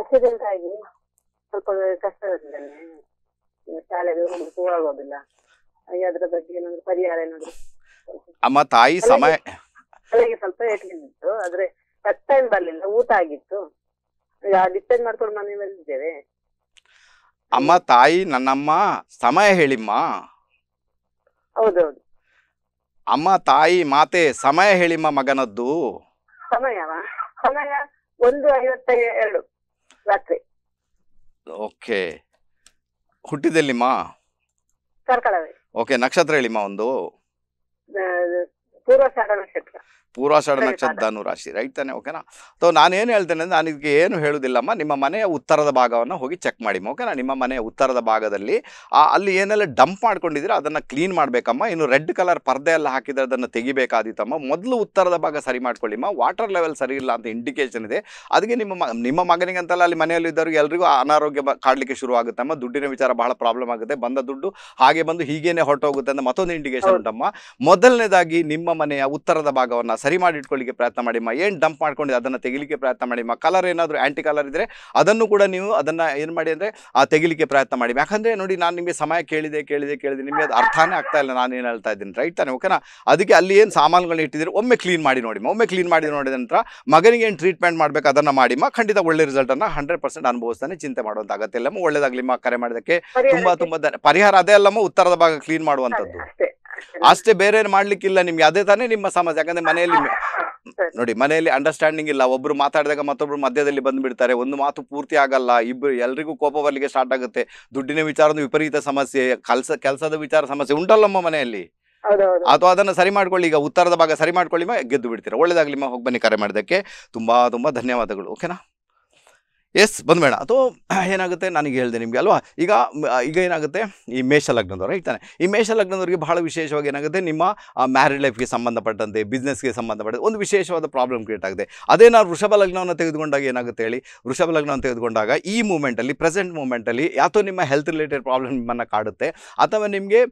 [SPEAKER 4] ಆಕ್ಸಿಡೆಂಟ್ ಆಗಿ ಸ್ವಲ್ಪ ಕಷ್ಟ ಶಾಲೆಗೆ ಹೋಗ್ಲಿಕ್ಕೆ ಆಗೋದಿಲ್ಲ. ಹಾಗೆ ಅದ್ರ ಬಗ್ಗೆ ಏನಾದ್ರು ಪರಿಹಾರ ಏನಾದ್ರು
[SPEAKER 2] ಅಮ್ಮ ತಾಯಿ ಸಮಯ
[SPEAKER 4] ತಲೆಗೆ ಸ್ವಲ್ಪ ಏಟ್ಕೊಂಡಿತ್ತು ಆದ್ರೆ ಫಸ್ಟ್ ಟೈಮ್ ಬರ್ಲಿಲ್ಲ ಊಟ ಆಗಿತ್ತು. ಯಾ ಡಿಸ್ಚಾರ್ಜ್ ಮಾಡ್ಕೊಂಡು ಮನೆ ಬಂದಿದ್ದೇವೆ
[SPEAKER 2] ಅಮ್ಮ ತಾಯಿ ನನ್ನಮ್ಮ ಸಮಯ ಹೇಳಿಮ್ಮ.
[SPEAKER 4] ಹೌದೌದು.
[SPEAKER 2] ಅಮ್ಮ ತಾಯಿ ಮಾತೆ ಸಮಯ ಹೇಳಿಮ್ಮ ಮಗನದ್ದು.
[SPEAKER 4] ಸಮಯವ ಸಮಯ ಒಂದು ಐವತ್ತ ಎರಡು ರಾತ್ರಿ.
[SPEAKER 2] ಓಕೆ. ಹುಟ್ಟಿದೆಲ್ಲಿಮ್ಮ
[SPEAKER 4] ಕಾರ್ಕಳವೇ.
[SPEAKER 2] ಓಕೆ ನಕ್ಷತ್ರ ಹೇಳಿಮ್ಮ ಒಂದು.
[SPEAKER 4] ಸಾಗರ ನಕ್ಷತ್ರ
[SPEAKER 2] ಪೂರ್ವಾಷಾಢ ನಕ್ಷತ್ರ. ಧನು ರಾಶಿ ರೈಟ್ ತಾನೆ ಓಕೆನಾ ಸೊ ನಾನೇನು ಹೇಳ್ತೇನೆ ಅಂದರೆ ನಾನು ಇದಕ್ಕೆ ಏನು ಹೇಳುದಿಲ್ಲಮ್ಮ ನಿಮ್ಮ ಮನೆಯ ಉತ್ತರದ ಭಾಗವನ್ನು ಹೋಗಿ ಚೆಕ್ ಮಾಡಿಮ್ಮ ಓಕೆನಾ ನಿಮ್ಮ ಮನೆಯ ಉತ್ತರದ ಭಾಗದಲ್ಲಿ ಅಲ್ಲಿ ಏನೆಲ್ಲ ಡಂಪ್ ಮಾಡ್ಕೊಂಡಿದ್ರೆ ಅದನ್ನು ಕ್ಲೀನ್ ಮಾಡಬೇಕಮ್ಮ ಇನ್ನು ರೆಡ್ ಕಲರ್ ಪರ್ದೆ ಎಲ್ಲ ಹಾಕಿದರೆ ಅದನ್ನು ತೆಗಿಬೇಕಾದಿತ್ತಮ್ಮ ಮೊದಲು ಉತ್ತರದ ಭಾಗ ಸರಿ ಮಾಡ್ಕೊಳ್ಳಿಮ್ಮ ವಾಟರ್ ಲೆವೆಲ್ ಸರಿ ಇಲ್ಲ ಅಂತ ಇಂಡಿಕೇಶನ್ ಇದೆ ಅದಕ್ಕೆ ನಿಮ್ಮ ನಿಮ್ಮ ನಿಮ್ಮ ಮಗನಿಗಂತಲ್ಲ ಅಲ್ಲಿ ಮನೆಯಲ್ಲಿ ಇದ್ದವ್ರಿಗೆ ಎಲ್ರಿಗೂ ಅನಾರೋಗ್ಯ ಕಾಡಲಿಕ್ಕೆ ಶುರು ಆಗುತ್ತಮ್ಮ ದುಡ್ಡಿನ ವಿಚಾರ ಬಹಳ ಪ್ರಾಬ್ಲಮ್ ಆಗುತ್ತೆ ಬಂದ ದುಡ್ಡು ಹಾಗೆ ಬಂದು ಹೀಗೇನೆ ಹೊರಟೋಗುತ್ತೆ ಅಂತ ಮತ್ತೊಂದು ಇಂಡಿಕೇಶನ್. ಉಂಟಮ್ಮ ಮೊದಲನೇದಾಗಿ ನಿಮ್ಮ ಮನೆಯ ಉತ್ತರದ ಭಾಗವನ್ನು ಸರಿ ಮಾಡಿ ಇಟ್ಕೊಳ್ಳಿಕ್ಕೆ ಪ್ರಯತ್ನ ಮಾಡಿಮ್ಮ ಏನು ಡಂಪ್ ಮಾಡ್ಕೊಂಡಿದೆ ಅದನ್ನು ತೆಗಿಲಿಕ್ಕೆ ಪ್ರಯತ್ನ ಮಾಡಿಮ್ಮ ಕಲರ್ ಏನಾದರೂ ಆ್ಯಂಟಿ ಕಲರ್ ಇದ್ದರೆ ಅದನ್ನು ಕೂಡ ನೀವು ಅದನ್ನು ಏನು ಮಾಡಿ ಅಂದರೆ ಆ ತೆಗಿಲಿಕ್ಕೆ ಪ್ರಯತ್ನ ಮಾಡಿ. ಯಾಕಂದರೆ ನೋಡಿ ನಾನು ನಿಮಗೆ ಸಮಯ ಕೇಳಿದೆ ಕೇಳಿದೆ ಕೇಳಿದೆ ನಿಮಗೆ ಅದು ಅರ್ಥನೇ ಆಗ್ತಾ ಇಲ್ಲ ನಾನು ಏನು ಹೇಳ್ತಾ ಇದ್ದೀನಿ. ರೈಟ್ ತಾನೆ? ಓಕೆನಾ ಅದಕ್ಕೆ ಅಲ್ಲಿ ಏನು ಸಾಮಾನುಗಳನ್ನ ಇಟ್ಟಿದ್ದೀರಿ ಒಮ್ಮೆ ಕ್ಲೀನ್ ಮಾಡಿ ನೋಡಿಮ್ಮ ಒಮ್ಮೆ ಕ್ಲೀನ್ ಮಾಡಿ ನೋಡಿದ ನಂತರ ಮಗನಿಗೆ ಏನು ಟ್ರೀಟ್ಮೆಂಟ್ ಮಾಡಬೇಕು ಅದನ್ನು ಮಾಡಿಮ್ಮ ಖಂಡಿತ ಒಳ್ಳೆ ರಿಸಲ್ಟನ್ನು ಹಂಡ್ರೆಡ್ ಪರ್ಸೆಂಟ್ ಅನುಭವಿಸ್ತಾನೆ ಚಿಂತೆ ಮಾಡುವಂಥ ಅಗತ್ಯ ಇಲ್ಲಮ್ಮ ಒಳ್ಳೇದಾಗ್ಲಿಮ್ಮ ಕರೆ ಮಾಡೋದಕ್ಕೆ ತುಂಬ ತುಂಬ ಪರಿಹಾರ ಅದೇ ಅಲ್ಲಮ್ಮ ಉತ್ತರದ ಭಾಗ ಕ್ಲೀನ್ ಮಾಡುವಂಥದ್ದು
[SPEAKER 4] ಅಷ್ಟೇ
[SPEAKER 2] ಬೇರೆ ಏನು ಮಾಡ್ಲಿಕ್ಕಿಲ್ಲ ನಿಮ್ಗೆ ಅದೇ ತಾನೇ ನಿಮ್ಮ ಸಮಸ್ಯೆ. ಯಾಕಂದ್ರೆ ಮನೆಯಲ್ಲಿ. ನೋಡಿ ಮನೆಯಲ್ಲಿ ಅಂಡರ್ಸ್ಟ್ಯಾಂಡಿಂಗ್ ಇಲ್ಲ. ಒಬ್ರು ಮಾತಾಡಿದಾಗ ಮತ್ತೊಬ್ರು ಮಧ್ಯದಲ್ಲಿ ಬಂದ್ಬಿಡ್ತಾರೆ. ಒಂದು ಮಾತು ಪೂರ್ತಿ ಆಗಲ್ಲ. ಇಬ್ರು ಎಲ್ರಿಗೂ ಕೋಪ ಬರ್ಲಿಕ್ಕೆ ಸ್ಟಾರ್ಟ್ ಆಗುತ್ತೆ. ದುಡ್ಡಿನ ವಿಚಾರದ ವಿಪರೀತ ಸಮಸ್ಯೆ. ಕೆಲಸ ಕೆಲಸದ ವಿಚಾರ ಸಮಸ್ಯೆ ಉಂಟಲ್ಲಮ್ಮ ಮನೆಯಲ್ಲಿ? ಅಥವಾ ಅದನ್ನ ಸರಿ ಮಾಡ್ಕೊಳ್ಳಿ. ಈಗ ಉತ್ತರದ ಭಾಗ ಸರಿ ಮಾಡ್ಕೊಳ್ಳಿ ಗೆದ್ದು ಬಿಡ್ತೀರಾ? ಒಳ್ಳೇದಾಗ್ಲಿಮ್ಮ ಹೋಗಿ ಬನ್ನಿ ಕರೆ ಮಾಡೋದಕ್ಕೆ ತುಂಬಾ ತುಂಬಾ ಧನ್ಯವಾದಗಳು. ಓಕೆನಾ? ಎಸ್ ಬಂದ್ಬೇಡ. ಅಥವಾ ಏನಾಗುತ್ತೆ? ನನಗೆ ಹೇಳಿದೆ ನಿಮಗೆ, ಅಲ್ವಾ? ಈಗ ಈಗ ಏನಾಗುತ್ತೆ? ಈ ಮೇಷ ಲಗ್ನದವರು ಹೇಳ್ತಾನೆ. ಈ ಮೇಷ ಲಗ್ನದವರಿಗೆ ಬಹಳ ವಿಶೇಷವಾಗಿ ಏನಾಗುತ್ತೆ? ನಿಮ್ಮ ಮ್ಯಾರಿಡ್ ಲೈಫ್ಗೆ ಸಂಬಂಧಪಟ್ಟಂತೆ ಬಿಸ್ನೆಸ್ಗೆ ಸಂಬಂಧಪಟ್ಟಂತೆ ಒಂದು ವಿಶೇಷವಾದ ಪ್ರಾಬ್ಲಮ್ ಕ್ರಿಯೇಟ್ ಆಗಿದೆ. ಅದೇ ನಾವು ವೃಷಭ ಲಗ್ನವನ್ನು ತೆಗೆದುಕೊಂಡಾಗ ಏನಾಗುತ್ತೆ ಹೇಳಿ? ವೃಷಭ ಲಗ್ನವನ್ನು ತೆಗೆದುಕೊಂಡಾಗ ಈ ಮೂಮೆಂಟಲ್ಲಿ ಪ್ರೆಸೆಂಟ್ ಮೂಮೆಂಟಲ್ಲಿ ಯಾತೋ ನಿಮ್ಮ ಹೆಲ್ತ್ ರಿಲೇಟೆಡ್ ಪ್ರಾಬ್ಲಮ್ ನಿಮ್ಮನ್ನು ಕಾಡುತ್ತೆ. ಅಥವಾ ನಿಮಗೆ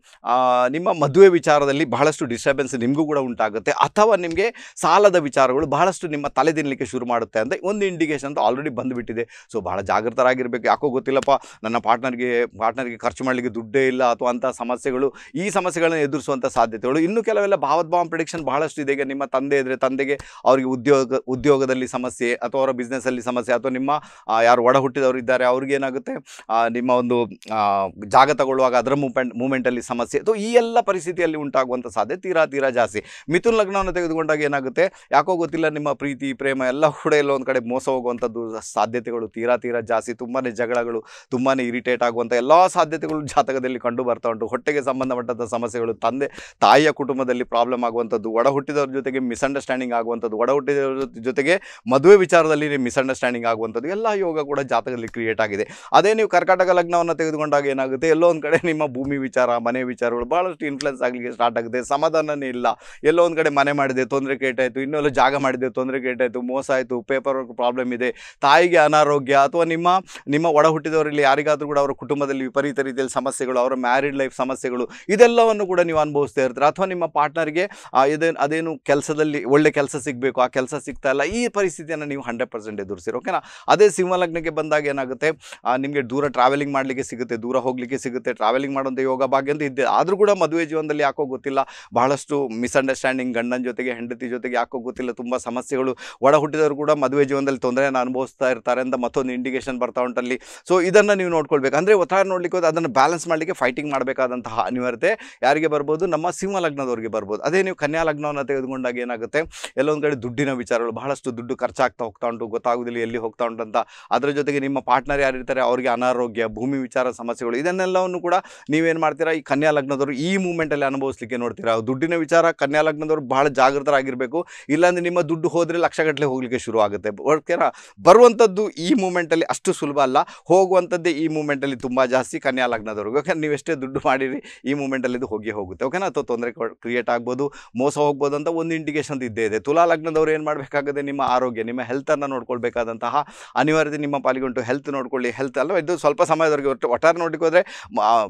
[SPEAKER 2] ನಿಮ್ಮ ಮದುವೆ ವಿಚಾರದಲ್ಲಿ ಬಹಳಷ್ಟು ಡಿಸ್ಟರ್ಬೆನ್ಸ್ ನಿಮಗೂ ಕೂಡ ಉಂಟಾಗುತ್ತೆ. ಅಥವಾ ನಿಮಗೆ ಸಾಲದ ವಿಚಾರಗಳು ಬಹಳಷ್ಟು ನಿಮ್ಮ ತಲೆ ತಿನ್ನಲಿಕ್ಕೆ ಶುರು ಮಾಡುತ್ತೆ ಅಂತ ಒಂದು ಇಂಡಿಕೇಶನ್ ಅಂತ ಆಲ್ರೆಡಿ ಬಂದುಬಿಟ್ಟಿದೆ. ಸೊ ಭಾಳ ಜಾಗೃತರಾಗಿರಬೇಕು. ಯಾಕೋ ಗೊತ್ತಿಲ್ಲಪ್ಪ, ನನ್ನ ಪಾರ್ಟ್ನರ್ಗೆ ಪಾರ್ಟ್ನರ್ಗೆ ಖರ್ಚು ಮಾಡಲಿಕ್ಕೆ ದುಡ್ಡೇ ಇಲ್ಲ ಅಥವಾ ಅಂಥ ಸಮಸ್ಯೆಗಳು ಈ ಸಮಸ್ಯೆಗಳನ್ನು ಎದುರಿಸುವಂಥ ಸಾಧ್ಯತೆಗಳು ಇನ್ನು ಕೆಲವೆಲ್ಲ ಭಾವದ್ಭಾವ ಪ್ರಿಡಿಕ್ಷನ್ ಬಹಳಷ್ಟು ಇದೆ. ಈಗ ನಿಮ್ಮ ತಂದೆ ಇದ್ದರೆ ತಂದೆಗೆ ಅವರಿಗೆ ಉದ್ಯೋಗ, ಉದ್ಯೋಗದಲ್ಲಿ ಸಮಸ್ಯೆ ಅಥವಾ ಅವರ ಬಿಸ್ನೆಸ್ಸಲ್ಲಿ ಸಮಸ್ಯೆ ಅಥವಾ ನಿಮ್ಮ ಯಾರು ಒಡ ಹುಟ್ಟಿದವರು ಇದ್ದಾರೆ ಅವ್ರಿಗೇನಾಗುತ್ತೆ ನಿಮ್ಮ ಒಂದು ಜಾಗ ತಗೊಳ್ಳುವಾಗ ಅದರ ಮೂಮೆಂಟ್ ಮೂಮೆಂಟಲ್ಲಿ ಸಮಸ್ಯೆ ಅಥವಾ ಈ ಎಲ್ಲ ಪರಿಸ್ಥಿತಿಯಲ್ಲಿ ಉಂಟಾಗುವಂಥ ಸಾಧ್ಯತೆ ತೀರಾ ತೀರಾ ಜಾಸ್ತಿ. ಮಿಥುನ್ ಲಗ್ನವನ್ನು ತೆಗೆದುಕೊಂಡಾಗ ಏನಾಗುತ್ತೆ? ಯಾಕೋ ಗೊತ್ತಿಲ್ಲ ನಿಮ್ಮ ಪ್ರೀತಿ, ಪ್ರೇಮ ಎಲ್ಲ ಕೂಡ ಎಲ್ಲೋ ಒಂದು ಕಡೆ ಮೋಸ ಹೋಗುವಂಥದ್ದು ಸಾಧ್ಯತೆಗಳು ತೀರಾ ತೀರಾ ಜಾಸ್ತಿ ತುಂಬಾ ಜಗಳಗಳು ತುಂಬಾ ಇರಿಟೇಟ್ ಆಗುವಂಥ ಎಲ್ಲ ಸಾಧ್ಯತೆಗಳು ಜಾತಕದಲ್ಲಿ ಕಂಡು ಬರ್ತಾ ಉಂಟು. ಹೊಟ್ಟೆಗೆ ಸಂಬಂಧಪಟ್ಟಂಥ ಸಮಸ್ಯೆಗಳು, ತಂದೆ, ತಾಯಿಯ ಕುಟುಂಬದಲ್ಲಿ ಪ್ರಾಬ್ಲಮ್ ಆಗುವಂಥದ್ದು ಒಡ ಹುಟ್ಟಿದವ್ರ ಜೊತೆಗೆ ಮಿಸ್ಅಂಡರ್ಸ್ಟ್ಯಾಂಡಿಂಗ್ ಆಗುವಂಥದ್ದು ಒಡ ಹುಟ್ಟಿದವ್ರ ಜೊತೆಗೆ ಮದುವೆ ವಿಚಾರದಲ್ಲಿ ಮಿಸ್ಅಂಡರ್ಸ್ಟ್ಯಾಂಡಿಂಗ್ ಆಗುವಂಥದ್ದು, ಎಲ್ಲ ಯೋಗ ಕೂಡ ಜಾತಕದಲ್ಲಿ ಕ್ರಿಯೇಟ್ ಆಗಿದೆ. ಅದೇ ನೀವು ಕರ್ಕಾಟಕ ಲಗ್ನವನ್ನು ತೆಗೆದುಕೊಂಡಾಗ ಏನಾಗುತ್ತೆ? ಎಲ್ಲೋ ಒಂದು ಕಡೆ ನಿಮ್ಮ ಭೂಮಿ ವಿಚಾರ, ಮನೆ ವಿಚಾರಗಳು ಭಾಳಷ್ಟು ಇನ್ಫ್ಲುಯೆನ್ಸ್ ಆಗಲಿಕ್ಕೆ ಸ್ಟಾರ್ಟ್ ಆಗುತ್ತೆ. ಸಮಾಧಾನನೇ ಇಲ್ಲ. ಎಲ್ಲೋ ಒಂದು ಕಡೆ ಮನೆ ಮಾಡಿದೆ, ತೊಂದರೆ ಕೇಟಾಯಿತು ಇನ್ನೆಲ್ಲೋ ಜಾಗ ಮಾಡಿದೆ, ತೊಂದರೆ ಕೇಟಾಯಿತು ಮೋಸ ಆಯಿತು ಪೇಪರ್ ವರ್ಕ್ ಪ್ರಾಬ್ಲಮ್ ಇದೆ, ತಾಯಿಗೆ ಅನಾರೋಗ್ಯ ಅಥವಾ ನಿಮ್ಮ ನಿಮ್ಮ ಒಡ ಹುಟ್ಟಿದವರಲ್ಲಿ ಯಾರಿಗಾದರೂ ಕೂಡ ಅವರ ಕುಟುಂಬದಲ್ಲಿ ವಿಪರೀತ ರೀತಿಯಲ್ಲಿ ಸಮಸ್ಯೆಗಳು, ಅವರ ಮ್ಯಾರಿಡ್ ಲೈಫ್ ಸಮಸ್ಯೆಗಳು, ಇದೆಲ್ಲವನ್ನು ಕೂಡ ನೀವು ಅನುಭವಿಸ್ತಾ ಇರ್ತೀರ. ಅಥವಾ ನಿಮ್ಮ ಪಾರ್ಟ್ನರ್ಗೆ ಇದೇನು ಅದೇನು ಕೆಲಸದಲ್ಲಿ ಒಳ್ಳೆ ಕೆಲಸ ಸಿಗಬೇಕು, ಆ ಕೆಲಸ ಸಿಗ್ತಾ ಇಲ್ಲ, ಈ ಪರಿಸ್ಥಿತಿಯನ್ನು ನೀವು ಹಂಡ್ರೆಡ್ ಪರ್ಸೆಂಟ್ ಎದುರಿಸಿರಿ ಓಕೆನಾ ಅದೇ ಸಿಂಹ ಲಗ್ನಕ್ಕೆ ಬಂದಾಗ ಏನಾಗುತ್ತೆ ನಿಮಗೆ ದೂರ ಟ್ರಾವೆಲಿಂಗ್ ಮಾಡಲಿಕ್ಕೆ ಸಿಗುತ್ತೆ, ದೂರ ಹೋಗಲಿಕ್ಕೆ ಸಿಗುತ್ತೆ ಟ್ರಾವೆಲಿಂಗ್ ಮಾಡುವಂಥ ಯೋಗ ಭಾಗ್ಯ ಅಂತ ಇದ್ದೆ, ಆದರೂ ಕೂಡ ಮದುವೆ ಜೀವನದಲ್ಲಿ ಯಾಕೋ ಗೊತ್ತಿಲ್ಲ, ಬಹಳಷ್ಟು ಮಿಸ್ಅಂಡರ್ಸ್ಟ್ಯಾಂಡಿಂಗ್ ಗಂಡನ ಜೊತೆಗೆ, ಹೆಂಡತಿ ಜೊತೆಗೆ ಯಾಕೋ ಗೊತ್ತಿಲ್ಲ, ತುಂಬ ಸಮಸ್ಯೆಗಳು ಒಡ ಹುಟ್ಟಿದವರು ಕೂಡ ಮದುವೆ ಜೀವನದಲ್ಲಿ ತೊಂದರೆಯನ್ನು ಅನುಭವಿಸ್ತಾ ಇರ್ತಾರೆ ಅಂತ ಮತ್ತೊಂದು ಇಂಡಿಕೇಶನ್ ಬರ್ತಾ ಉಂಟಲ್ಲಿ. ಸೊ ಇದನ್ನು ನೀವು ನೋಡ್ಕೊಳ್ಬೇಕು. ಅಂದರೆ ಒತ್ತಾಯ ನೋಡ್ಲಿಕ್ಕೆ ಹೋದ ಅದನ್ನು ಬ್ಯಾಲೆನ್ಸ್ ಮಾಡಲಿಕ್ಕೆ ಫೈಟಿಂಗ್ ಮಾಡಬೇಕಾದಂತಹ ಅನಿವಾರ್ಯತೆ ಯಾರಿಗೆ ಬರ್ಬೋದು? ನಮ್ಮ ಸಿಂಹ ಲಗ್ನದವರಿಗೆ ಬರ್ಬೋದು. ಅದೇ ನೀವು ಕನ್ಯಾ ಲಗ್ನವನ್ನು ತೆಗೆದುಕೊಂಡಾಗ ಏನಾಗುತ್ತೆ? ಎಲ್ಲೊಂದು ಕಡೆ ದುಡ್ಡಿನ ವಿಚಾರಗಳು, ಬಹಳಷ್ಟು ದುಡ್ಡು ಖರ್ಚಾಗ್ತಾ ಹೋಗ್ತಾ ಉಂಟು. ಗೊತ್ತಾಗೋದಿಲ್ಲ ಎಲ್ಲಿ ಹೋಗ್ತಾ ಉಂಟಂತ. ಅದರ ಜೊತೆಗೆ ನಿಮ್ಮ ಪಾರ್ಟ್ನರ್ ಯಾರಿರ್ತಾರೆ ಅವರಿಗೆ ಅನಾರೋಗ್ಯ, ಭೂಮಿ ವಿಚಾರ ಸಮಸ್ಯೆಗಳು, ಇದನ್ನೆಲ್ಲವನ್ನು ಕೂಡ ನೀವೇನು ಮಾಡ್ತೀರಾ? ಈ ಕನ್ಯಾ ಲಗ್ನದವರು ಈ ಮೂಮೆಂಟಲ್ಲಿ ಅನುಭವಿಸಲಿಕ್ಕೆ ನೋಡ್ತೀರಾ? ದುಡ್ಡಿನ ವಿಚಾರ ಕನ್ಯಾ ಲಗ್ನದವರು ಬಹಳ ಜಾಗೃತರಾಗಿರಬೇಕು. ಇಲ್ಲಾಂದ್ರೆ ನಿಮ್ಮ ದುಡ್ಡು ಹೋದರೆ ಲಕ್ಷಗಟ್ಟಲೆ ಹೋಗಲಿಕ್ಕೆ ಶುರು ಆಗುತ್ತೆ ಓಕೆನಾ ಬರುವಂಥದ್ದು ಮೂಮೆಂಟಲ್ಲಿ ಅಷ್ಟು ಸುಲಭ ಅಲ್ಲ. ಹೋಗುವಂಥದ್ದೇ ಈ ಮೂಮೆಂಟಲ್ಲಿ ತುಂಬ ಜಾಸ್ತಿ ಕನ್ಯಾ ಲಗ್ನದವ್ರಿಗೆ. ಯಾಕಂದ್ರೆ ನೀವು ಎಷ್ಟೇ ದುಡ್ಡು ಮಾಡಿರಿ, ಈ ಮೂಮೆಂಟಲ್ಲಿ ಇದು ಹೋಗಿ ಹೋಗುತ್ತೆ. ಓಕೆನಾ? ಅಥವಾ ತೊಂದರೆ ಕ್ರಿಯೇಟ್ ಆಗ್ಬೋದು, ಮೋಸ ಹೋಗ್ಬೋದು ಅಂತ ಒಂದು ಇಂಡಿಕೇಶನ್ ಇದ್ದೇ ಇದೆ. ತುಲಾ ಲಗ್ನದವ್ರು ಏನು ಮಾಡಬೇಕಾಗುತ್ತೆ ನಿಮ್ಮ ಆರೋಗ್ಯ, ನಿಮ್ಮ ಹೆಲ್ತನ್ನು ನೋಡ್ಕೊಳ್ಬೇಕಾದಂತಹ ಅನಿವಾರ್ಯತೆ ನಿಮ್ಮ ಪಾಲಿಗೊಂಡು ಹೆಲ್ತ್ ನೋಡ್ಕೊಳ್ಳಿ. ಹೆಲ್ತ್ ಅಲ್ವಾ? ಇದು ಸ್ವಲ್ಪ ಸಮಯದವರೆಗೆ ಒಟ್ಟು, ಒಟ್ಟಾರೆ ನೋಡ್ಲಿಕ್ಕೆ ಹೋದರೆ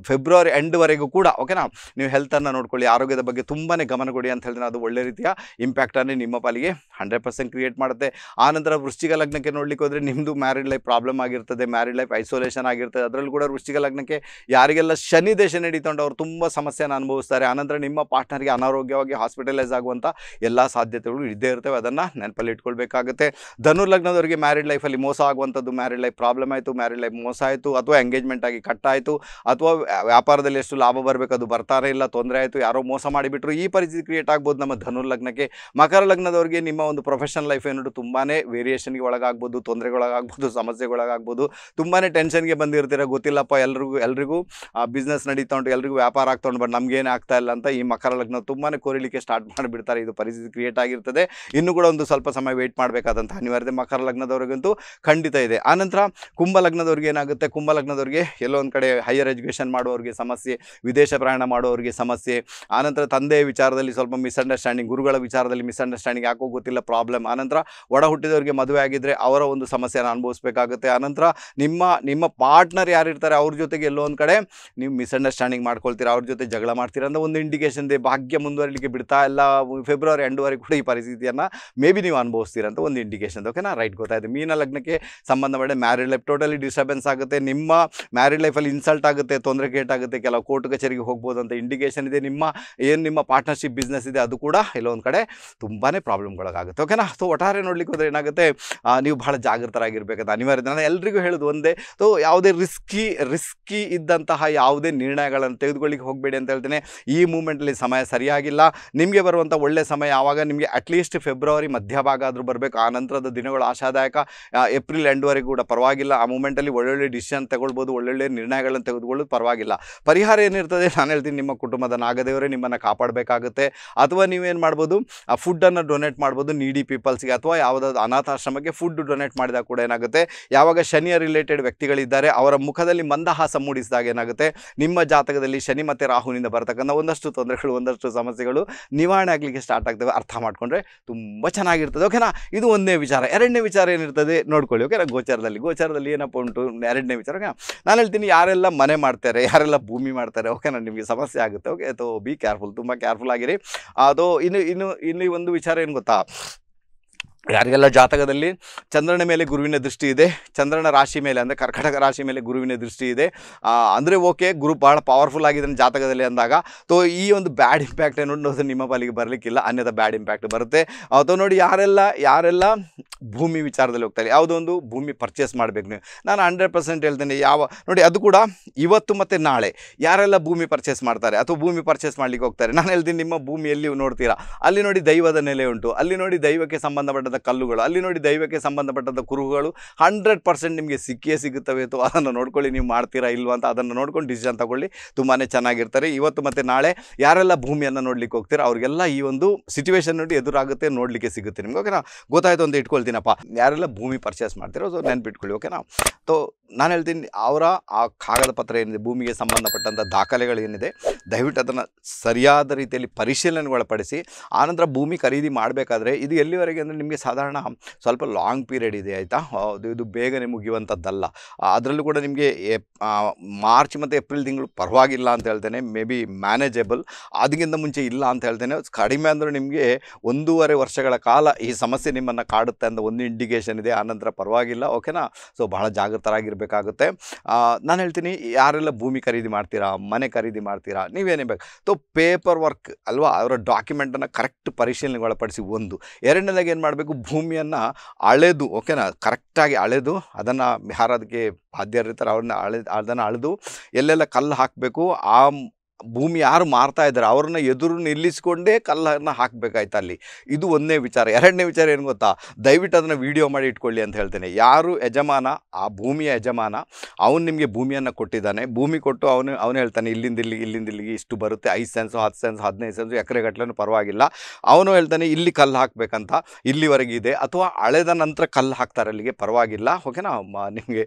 [SPEAKER 2] ಫೆಬ್ರವರಿ ಎಂಡ್ವರೆಗೂ ಕೂಡ, ಓಕೆನಾ? ನೀವು ಹೆಲ್ತನ್ನು ನೋಡ್ಕೊಳ್ಳಿ. ಆರೋಗ್ಯದ ಬಗ್ಗೆ ತುಂಬಾ ಗಮನ ಕೊಡಿ ಅಂತ ಹೇಳಿದ್ರೆ ಅದು ಒಳ್ಳೆ ರೀತಿಯ ಇಂಪ್ಯಾಕ್ಟನ್ನು ನಿಮ್ಮ ಪಾಲಿಗೆ ಹಂಡ್ರೆಡ್ ಪರ್ಸೆಂಟ್ ಕ್ರಿಯೇಟ್ ಮಾಡುತ್ತೆ. ಆನಂತರ ವೃಶ್ಚಿಕ ಲಗ್ನಕ್ಕೆ ನೋಡಲಿಕ್ಕೆ ಹೋದರೆ ನಿಮ್ಮದು ಮ್ಯಾರಿಡ್ ಲೈಫ್ ಪ್ರಾಬ್ಲಮ್ ಆಗಿರ್ತದೆ ಮ್ಯಾರಿಡ್ ಲೈಫ್ ಐಸೋಲೇಷನ್ ಆಗಿರ್ತದೆ, ಅದರಲ್ಲಿ ಕೂಡ ವೃಶ್ಚಿಕ ಲಗ್ನಕ್ಕೆ ಯಾರಿಗೆಲ್ಲ ಶನಿ ದೇಶ ನಡೀತೊಂಡು ಅವರು ತುಂಬ ಸಮಸ್ಯೆಯನ್ನು ಅನುಭವಿಸ್ತಾರೆ. ಆನಂತರ ನಿಮ್ಮ ಪಾರ್ಟ್ನರ್ಗೆ ಅನಾರೋಗ್ಯವಾಗಿ ಹಾಸ್ಪಿಟಲೈಸ್ ಆಗುವಂಥ ಎಲ್ಲ ಸಾಧ್ಯತೆಗಳು ಇದ್ದೇ ಇರ್ತವೆ. ಅದನ್ನು ನೆನಪಲ್ಲಿ ಇಟ್ಕೊಳ್ಬೇಕಾಗುತ್ತೆ. ಧನು ಲಗ್ನದವರಿಗೆ ಮ್ಯಾರಿಡ್ ಲೈಫಲ್ಲಿ ಮೋಸ ಆಗುವಂಥದ್ದು ಮ್ಯಾರಿಡ್ ಲೈಫ್ ಪ್ರಾಬ್ಲಮ್ ಆಯಿತು ಮ್ಯಾರಿಡ್ ಲೈಫ್ ಮೋಸ ಆಯಿತು, ಅಥವಾ ಎಂಗೇಜ್ಮೆಂಟ್ ಆಗಿ ಕಟ್ ಆಯಿತು, ಅಥವಾ ವ್ಯಾ- ವ್ಯಾಪಾರದಲ್ಲಿ ಎಷ್ಟು ಲಾಭ ಬರಬೇಕು, ಅದು ಬರ್ತಾರೆ ಇಲ್ಲ, ತೊಂದರೆ ಆಯಿತು, ಯಾರೋ ಮೋಸ ಮಾಡಿಬಿಟ್ರು, ಈ ಪರಿಸ್ಥಿತಿ ಕ್ರಿಯೇಟ್ ಆಗ್ಬೋದು ನಮ್ಮ ಧನು ಲಗ್ನಕ್ಕೆ. ಮಕರ ಲಗ್ನದವರಿಗೆ ನಿಮ್ಮ ಒಂದು ಪ್ರೊಫೆಷನಲ್ ಲೈಫ್ ಏನಾದ್ರು ತುಂಬಾ ವೇರಿಯೇಷನ್ಗೆ ಒಳಗಾಗ್ಬೋದು ತೊಂದರೆಗೊಳಗಾಗ್ಬೋದು ಸಮಸ್ಯೆಗೊಳಗಾಗ್ಬೋದು. ತುಂಬಾ ಟೆನ್ಷನ್ಗೆ ಬಂದಿರ್ತೀರ? ಗೊತ್ತಿಲ್ಲಪ್ಪ, ಎಲ್ರಿಗೂ ಎಲ್ರಿಗೂ ಬಿಸ್ನೆಸ್ ನಡೀತಾ ಉಂಟು, ಎಲ್ರಿಗೂ ವ್ಯಾಪಾರ ಆಗ್ತಾ ಉಂಟು, ಬಟ್ ನಮಗೇನು ಆಗ್ತಾ ಇಲ್ಲ ಅಂತ ಈ ಮಕರ ಲಗ್ನ ತುಂಬಾ ಕೋರಿಲಿಕ್ಕೆ ಸ್ಟಾರ್ಟ್ ಮಾಡಿಬಿಡ್ತಾರೆ. ಇದು ಪರಿಸ್ಥಿತಿ ಕ್ರಿಯೇಟ್ ಆಗಿರ್ತದೆ. ಇನ್ನು ಕೂಡ ಒಂದು ಸ್ವಲ್ಪ ಸಮಯ ವೆಯ್ಟ್ ಮಾಡಬೇಕಾದಂಥ ಅನಿವಾರ್ಯತೆ ಮಕರ ಲಗ್ನದವ್ರಿಗಂತೂ ಖಂಡಿತ ಇದೆ. ಆನಂತರ ಕುಂಭ ಲಗ್ನದವ್ರಿಗೆ ಏನಾಗುತ್ತೆ? ಕುಂಭ ಲಗ್ನದವ್ರಿಗೆ ಎಲ್ಲೋ ಒಂದು ಕಡೆ ಹೈಯರ್ ಎಜುಕೇಷನ್ ಮಾಡುವವರಿಗೆ ಸಮಸ್ಯೆ, ವಿದೇಶ ಪ್ರಯಾಣ ಮಾಡುವವರಿಗೆ ಸಮಸ್ಯೆ. ಆನಂತರ ತಂದೆಯ ವಿಚಾರದಲ್ಲಿ ಸ್ವಲ್ಪ ಮಿಸ್ಅಂಡರ್ಸ್ಟ್ಯಾಂಡಿಂಗ್ ಗುರುಗಳ ವಿಚಾರದಲ್ಲಿ ಮಿಸ್ಅಂಡರ್ಸ್ಟ್ಯಾಂಡಿಂಗ್ ಯಾಕೋ ಗೊತ್ತಿಲ್ಲ ಪ್ರಾಬ್ಲಮ್ ಆನಂತರ ಒಡ ಹುಟ್ಟಿದವರಿಗೆ ಮದುವೆ ಆಗಿದ್ದರೆ ಅವರ ಒಂದು ಸಮಸ್ಯೆನ ಅನುಭವಿಸಬೇಕಾಗುತ್ತೆ. ಆನಂತರ ನಿಮ್ಮ ನಿಮ್ಮ ಪಾರ್ಟ್ನರ್ ಯಾರಿರ್ತಾರೆ ಅವ್ರ ಜೊತೆಗೆ ಎಲ್ಲೋ ಒಂದು ಕಡೆ ನೀವು ಮಿಸ್ಅಂಡರ್ಸ್ಟ್ಯಾಂಡಿಂಗ್ ಮಾಡ್ಕೊಳ್ತೀರಾ, ಅವ್ರ ಜೊತೆ ಜಗಳ ಮಾಡ್ತೀರಾ ಅಂತ ಒಂದು ಇಂಡಿಕೇಶನ್ ಇದೆ ಭಾಗ್ಯ ಮುಂದುವರಿಲಿಕ್ಕೆ ಬಿಡ್ತಾ ಇಲ್ಲ. ಫೆಬ್ರವರಿ ಎಂಡುವರೆಗೆ ಕೂಡ ಈ ಪರಿಸ್ಥಿತಿಯನ್ನು ಮೇ ಬಿ ನೀವು ಅನುಭವಿಸ್ತೀರ ಅಂತ ಒಂದು ಇಂಡಿಕೇಶನ್ ಓಕೆನಾ ರೈಟ್ ಗೊತ್ತಾಯಿತು ಮೀನ ಲಗ್ನಕ್ಕೆ ಸಂಬಂಧ ಸಂಬಂಧಪಟ್ಟ ಮ್ಯಾರಿಡ್ ಲೈಫ್ ಟೋಟಲಿ ಡಿಸ್ಟರ್ಬೆನ್ಸ್ ಆಗುತ್ತೆ. ನಿಮ್ಮ ಮ್ಯಾರಿಡ್ ಲೈಫಲ್ಲಿ ಇನ್ಸಲ್ಟ್ ಆಗುತ್ತೆ, ತೊಂದರೆ ಕೇಟಾಗುತ್ತೆ, ಕೆಲವು ಕೋರ್ಟ್ ಕಚೇರಿಗೆ ಹೋಗ್ಬೋದು ಅಂತ ಇಂಡಿಕೇಶನ್ ಇದೆ. ನಿಮ್ಮ, ಏನು ನಿಮ್ಮ ಪಾರ್ಟ್ನರ್ಶಿಪ್ ಬಿಸ್ನೆಸ್ ಇದೆ ಅದು ಕೂಡ ಎಲ್ಲೋ ಒಂದು ಕಡೆ ತುಂಬಾ ಪ್ರಾಬ್ಲಮ್ಗಳಾಗುತ್ತೆ ಓಕೆನಾ ಸೊ ಒಟ್ಟಾರೆ ನೋಡ್ಲಿಕ್ಕೆ ಹೋದರೆ ಏನಾಗುತ್ತೆ ನೀವು ಬಹಳ ಜಾಗೃತರಾಗಿರ್ಬೇಕಂತ ಅನಿವಾರ್ಯ ನಾನು ಎಲ್ರಿಗೂ ಹೇಳೋದು ಒಂದೇ ಸೊ ಯಾವುದೇ ರಿಸ್ಕಿ ರಿಸ್ಕಿ ಇದ್ದಂತಹ ಯಾವುದೇ ನಿರ್ಣಯಗಳನ್ನು ತೆಗೆದುಕೊಳ್ಳಿಕ್ಕೆ ಹೋಗಬೇಡಿ ಅಂತ ಹೇಳ್ತೇನೆ. ಈ ಮೂಮೆಂಟಲ್ಲಿ ಸಮಯ ಸರಿಯಾಗಿಲ್ಲ. ನಿಮಗೆ ಬರುವಂಥ ಒಳ್ಳೆ ಸಮಯ ಯಾವಾಗ? ನಿಮಗೆ ಅಟ್ಲೀಸ್ಟ್ ಫೆಬ್ರವರಿ ಮಧ್ಯಭಾಗ ಆದರೂ ಬರಬೇಕು. ಆ ನಂತರದ ದಿನಗಳು ಆಶಾದಾಯಕ. ಏಪ್ರಿಲ್ ಎಂಡ್ವರೆಗೂ ಕೂಡ ಪರವಾಗಿಲ್ಲ. ಆ ಮೂಮೆಂಟಲ್ಲಿ ಒಳ್ಳೊಳ್ಳೆ ಡಿಸಿಷನ್ ತಗೊಳ್ಬೋದು, ಒಳ್ಳೊಳ್ಳೆ ನಿರ್ಣಯಗಳನ್ನು ತೆಗೆದುಕೊಳ್ಳೋದು ಪರವಾಗಿಲ್ಲ. ಪರಿಹಾರ ಏನಿರ್ತದೆ ನಾನು ಹೇಳ್ತೀನಿ, ನಿಮ್ಮ ಕುಟುಂಬದ ನಾಗದೇವರೇ ನಿಮ್ಮನ್ನು ಕಾಪಾಡಬೇಕಾಗುತ್ತೆ. ಅಥವಾ ನೀವೇನು ಮಾಡ್ಬೋದು? ಆ ಫುಡ್ಡನ್ನು ಡೊನೇಟ್ ಮಾಡ್ಬೋದು ನೀಡಿ ಪೀಪಲ್ಸ್ಗೆ ಅಥವಾ ಯಾವುದಾದ್ರು ಅನಾಥಾಶ್ರಮಕ್ಕೆ ಫುಡ್ ಡೊನೇಟ್ ಮಾಡಿದಾಗ ಕೂಡ ಏನಾಗುತ್ತೆ? ಯಾವಾಗ ಶನಿಯ ರಿಲೇಟೆಡ್ ವ್ಯಕ್ತಿಗಳಿದ್ದಾರೆ, ಅವರ ಮುಖದಲ್ಲಿ ಮಂದಹಾಸ ಮೂಡಿಸಿದಾಗ ಏನಾಗುತ್ತೆ? ನಿಮ್ಮ ಜಾತಕದಲ್ಲಿ ಶನಿ ಮತ್ತು ರಾಹುನಿಂದ ಬರ್ತಕ್ಕಂಥ ಒಂದಷ್ಟು ತೊಂದರೆಗಳು, ಒಂದಷ್ಟು ಸಮಸ್ಯೆಗಳು ನಿವಾರಣೆ ಆಗಲಿಕ್ಕೆ ಸ್ಟಾರ್ಟ್ ಆಗ್ತವೆ. ಅರ್ಥ ಮಾಡಿಕೊಂಡ್ರೆ ತುಂಬ ಚೆನ್ನಾಗಿರ್ತದೆ ಓಕೆನಾ ಇದು ಒಂದನೇ ವಿಚಾರ. ಎರಡನೇ ವಿಚಾರ ಏನಿರ್ತದೆ? ನೋಡ್ಕೊಳ್ಳಿ ಓಕೆನಾ ಗೋಚಾರದಲ್ಲಿ. ಗೋಚಾರದಲ್ಲಿ ಏನಪ್ಪ ಉಂಟು? ಎರಡನೇ ವಿಚಾರ ಓಕೆ ನಾನು ಹೇಳ್ತೀನಿ, ಯಾರೆಲ್ಲ ಮನೆ ಮಾಡ್ತಾರೆ, ಯಾರೆಲ್ಲ ಭೂಮಿ ಮಾಡ್ತಾರೆ ಓಕೆನಾ ನಿಮಗೆ ಸಮಸ್ಯೆ ಆಗುತ್ತೆ ಓಕೆ ಅಥವಾ ಬಿ ಕೇರ್ಫುಲ್ ತುಂಬ ಕೇರ್ಫುಲ್ ಆಗಿರಿ. ಅದು, ಇನ್ನು ಇನ್ನು ಇನ್ನು ಒಂದು ವಿಚಾರ ಏನು ಗೊತ್ತಾ? ಯಾರಿಗೆಲ್ಲ ಜಾತಕದಲ್ಲಿ ಚಂದ್ರನ ಮೇಲೆ ಗುರುವಿನ ದೃಷ್ಟಿ ಇದೆ, ಚಂದ್ರನ ರಾಶಿ ಮೇಲೆ ಅಂದರೆ ಕರ್ಕಟಕ ರಾಶಿ ಮೇಲೆ ಗುರುವಿನ ದೃಷ್ಟಿ ಇದೆ. ಅಂದರೆ ಓಕೆ, ಗುರು ಭಾಳ ಪವರ್ಫುಲ್ ಆಗಿದೆ ಜಾತಕದಲ್ಲಿ ಅಂದಾಗ. ತೋ, ಈ ಒಂದು ಬ್ಯಾಡ್ ಇಂಪ್ಯಾಕ್ಟ್ ಏನು ಅದು ನಿಮ್ಮ ಪಾಲಿಗೆ ಬರಲಿಕ್ಕಿಲ್ಲ, ಅನ್ಯದ ಬ್ಯಾಡ್ ಇಂಪ್ಯಾಕ್ಟ್ ಬರುತ್ತೆ. ಅಥವಾ ನೋಡಿ, ಯಾರೆಲ್ಲ ಯಾರೆಲ್ಲ ಭೂಮಿ ವಿಚಾರದಲ್ಲಿ ಹೋಗ್ತಾರೆ ಯಾವುದೋ ಒಂದು ಭೂಮಿ ಪರ್ಚೇಸ್ ಮಾಡಬೇಕು ನೀವು. ನಾನು ಹಂಡ್ರೆಡ್ ಪರ್ಸೆಂಟ್ ಹೇಳ್ತೇನೆ, ಯಾವ, ನೋಡಿ, ಅದು ಕೂಡ ಇವತ್ತು ಮತ್ತು ನಾಳೆ. ಯಾರೆಲ್ಲ ಭೂಮಿ ಪರ್ಚೇಸ್ ಮಾಡ್ತಾರೆ ಅಥವಾ ಭೂಮಿ ಪರ್ಚೇಸ್ ಮಾಡ್ಲಿಕ್ಕೆ ಹೋಗ್ತಾರೆ, ನಾನು ಹೇಳ್ತೀನಿ ನಿಮ್ಮ ಭೂಮಿಯಲ್ಲಿ ನೋಡ್ತೀರಾ. ಅಲ್ಲಿ ನೋಡಿ ದೈವದ ನೆಲೆ ಉಂಟು, ಅಲ್ಲಿ ನೋಡಿ ದೈವಕ್ಕೆ ಸಂಬಂಧಪಟ್ಟಂಥ ಕಲ್ಲುಗಳು. ಅಲ್ಲಿ ನೋಡಿ ದೈವಕ್ಕೆ ಸಂಬಂಧಪಟ್ಟಂಥ ಕುರುಹುಗಳು ಹಂಡ್ರೆಡ್ ಪರ್ಸೆಂಟ್ ನಿಮಗೆ ಸಿಕ್ಕಿಯೇ ಸಿಗುತ್ತವೆ ಅಥವಾ ಅದನ್ನು ನೋಡ್ಕೊಳ್ಳಿ. ನೀವು ಮಾಡ್ತೀರಾ ಇಲ್ವಾ ಅಂತ ಅದನ್ನು ನೋಡ್ಕೊಂಡು ಡಿಸಿಷನ್ ತಗೊಳ್ಳಿ. ತುಂಬಾ ಚೆನ್ನಾಗಿರ್ತಾರೆ. ಇವತ್ತು ಮತ್ತು ನಾಳೆ ಯಾರೆಲ್ಲ ಭೂಮಿಯನ್ನು ನೋಡ್ಲಿಕ್ಕೆ ಹೋಗ್ತೀರಾ ಅವ್ರಿಗೆಲ್ಲ ಈ ಒಂದು ಸಿಚುವೇಶನ್ ನೋಡಿ ಎದುರಾಗುತ್ತೆ, ನೋಡಲಿಕ್ಕೆ ಸಿಗುತ್ತೆ ನಿಮ್ಗೆ. ಓಕೆನಾ ಗೊತ್ತಾಯ್ತು ಒಂದು ಇಟ್ಕೊಳ್ತೀನಪ್ಪ. ಯಾರೆಲ್ಲ ಭೂಮಿ ಪರ್ಚೇಸ್ ಮಾಡ್ತೀರೋ ಸೊ ನೆನ್ಪಿಟ್ಕೊಳ್ಳಿ. ಓಕೆನಾ ತೋ ನಾನು ಹೇಳ್ತೀನಿ, ಅವರ ಆ ಕಾಗದ ಪತ್ರ ಏನಿದೆ, ಭೂಮಿಗೆ ಸಂಬಂಧಪಟ್ಟಂಥ ದಾಖಲೆಗಳೇನಿದೆ ದಯವಿಟ್ಟು ಅದನ್ನು ಸರಿಯಾದ ರೀತಿಯಲ್ಲಿ ಪರಿಶೀಲನೆಗೊಳಪಡಿಸಿ ಆನಂತರ ಭೂಮಿ ಖರೀದಿ ಮಾಡಬೇಕಾದ್ರೆ, ಇದು ಎಲ್ಲಿವರೆಗೆ ಅಂದರೆ ನಿಮಗೆ ಸಾಧಾರಣ ಸ್ವಲ್ಪ ಲಾಂಗ್ ಪೀರಿಯಡ್ ಇದೆ, ಆಯಿತಾ? ಅದು ಇದು ಬೇಗನೆ ಮುಗಿಯುವಂಥದ್ದಲ್ಲ ಅದರಲ್ಲೂ ಕೂಡ ನಿಮಗೆ ಮಾರ್ಚ್ ಮತ್ತು ಏಪ್ರಿಲ್ ತಿಂಗಳು ಪರವಾಗಿಲ್ಲ ಅಂತ ಹೇಳ್ತೇನೆ, ಮೇ ಬಿ ಮ್ಯಾನೇಜಬಲ್ ಅದಕ್ಕಿಂತ ಮುಂಚೆ ಇಲ್ಲ ಅಂತ ಹೇಳ್ತೇನೆ, ಕಡಿಮೆ ಅಂದರೆ ನಿಮಗೆ ಒಂದೂವರೆ ವರ್ಷಗಳ ಕಾಲ ಈ ಸಮಸ್ಯೆ ನಿಮ್ಮನ್ನು ಕಾಡುತ್ತೆ ಅಂತ ಒಂದು ಇಂಡಿಕೇಷನ್ ಇದೆ ಆನಂತರ ಪರವಾಗಿಲ್ಲ ಓಕೆನಾ ಸೊ ಬಹಳ ಜಾಗೃತರಾಗಿರಬೇಕಾಗುತ್ತೆ ನಾನು ಹೇಳ್ತೀನಿ, ಯಾರೆಲ್ಲ ಭೂಮಿ ಖರೀದಿ ಮಾಡ್ತೀರಾ, ಮನೆ ಖರೀದಿ ಮಾಡ್ತೀರಾ, ನೀವೇನೇ ಬೇಕು. ತೋ ಪೇಪರ್ ವರ್ಕ್ ಅಲ್ವಾ, ಅವರ ಡಾಕ್ಯುಮೆಂಟನ್ನು ಕರೆಕ್ಟ್ ಪರಿಶೀಲನೆಗೆ ಒಳಪಡಿಸಿ ಒಂದು. ಎರಡನೇದಾಗಿ ಏನು ಮಾಡಬೇಕು, ಭೂಮಿಯನ್ನು ಅಳೆದು ಓಕೆನಾ ಕರೆಕ್ಟಾಗಿ ಅಳೆದು, ಅದನ್ನು ಯಾರು ಅದಕ್ಕೆ ಬಾಧ್ಯರಿರ್ತಾರೆ ಅವ್ರನ್ನ ಅಳೆ, ಅದನ್ನು ಅಳೆದು, ಎಲ್ಲೆಲ್ಲ ಕಲ್ಲು ಹಾಕಬೇಕು, ಆ ಭೂಮಿ ಯಾರು ಮಾರ್ತಾ ಇದ್ದಾರೆ, ಅವ್ರನ್ನ ಎದುರು ನಿಲ್ಲಿಸ್ಕೊಂಡೇ ಕಲ್ಲನ್ನು ಹಾಕಬೇಕಾಯ್ತು ಅಲ್ಲಿ. ಇದು ಒಂದನೇ ವಿಚಾರ. ಎರಡನೇ ವಿಚಾರ ಏನು ಗೊತ್ತಾ? ದಯವಿಟ್ಟು ಅದನ್ನು ವೀಡಿಯೋ ಮಾಡಿ ಇಟ್ಕೊಳ್ಳಿ ಅಂತ ಹೇಳ್ತೇನೆ. ಯಾರು ಯಜಮಾನ, ಆ ಭೂಮಿಯ ಯಜಮಾನ, ಅವನು ನಿಮಗೆ ಭೂಮಿಯನ್ನು ಕೊಟ್ಟಿದ್ದಾನೆ. ಭೂಮಿ ಕೊಟ್ಟು ಅವನು ಅವನು ಹೇಳ್ತಾನೆ, ಇಲ್ಲಿಂದ ಇಲ್ಲಿಗೆ ಇಲ್ಲಿಂದ ಇಲ್ಲಿಗೆ ಇಷ್ಟು ಬರುತ್ತೆ, ಐದು ಸೆನ್ಸು, ಹತ್ತು ಸೆನ್ಸ್, ಹದಿನೈದು ಸೆನ್ಸು, ಎಕರೆ ಗಟ್ಟಲೆನೂ ಪರವಾಗಿಲ್ಲ. ಅವನು ಹೇಳ್ತಾನೆ, ಇಲ್ಲಿ ಕಲ್ಲು ಹಾಕಬೇಕಂತ. ಇಲ್ಲಿವರೆಗೆ ಇದೆ. ಅಥವಾ ಅಳೆದ ನಂತರ ಕಲ್ಲು ಹಾಕ್ತಾರೆ ಅಲ್ಲಿಗೆ, ಪರವಾಗಿಲ್ಲ. ಓಕೆನಾ ನಿಮಗೆ.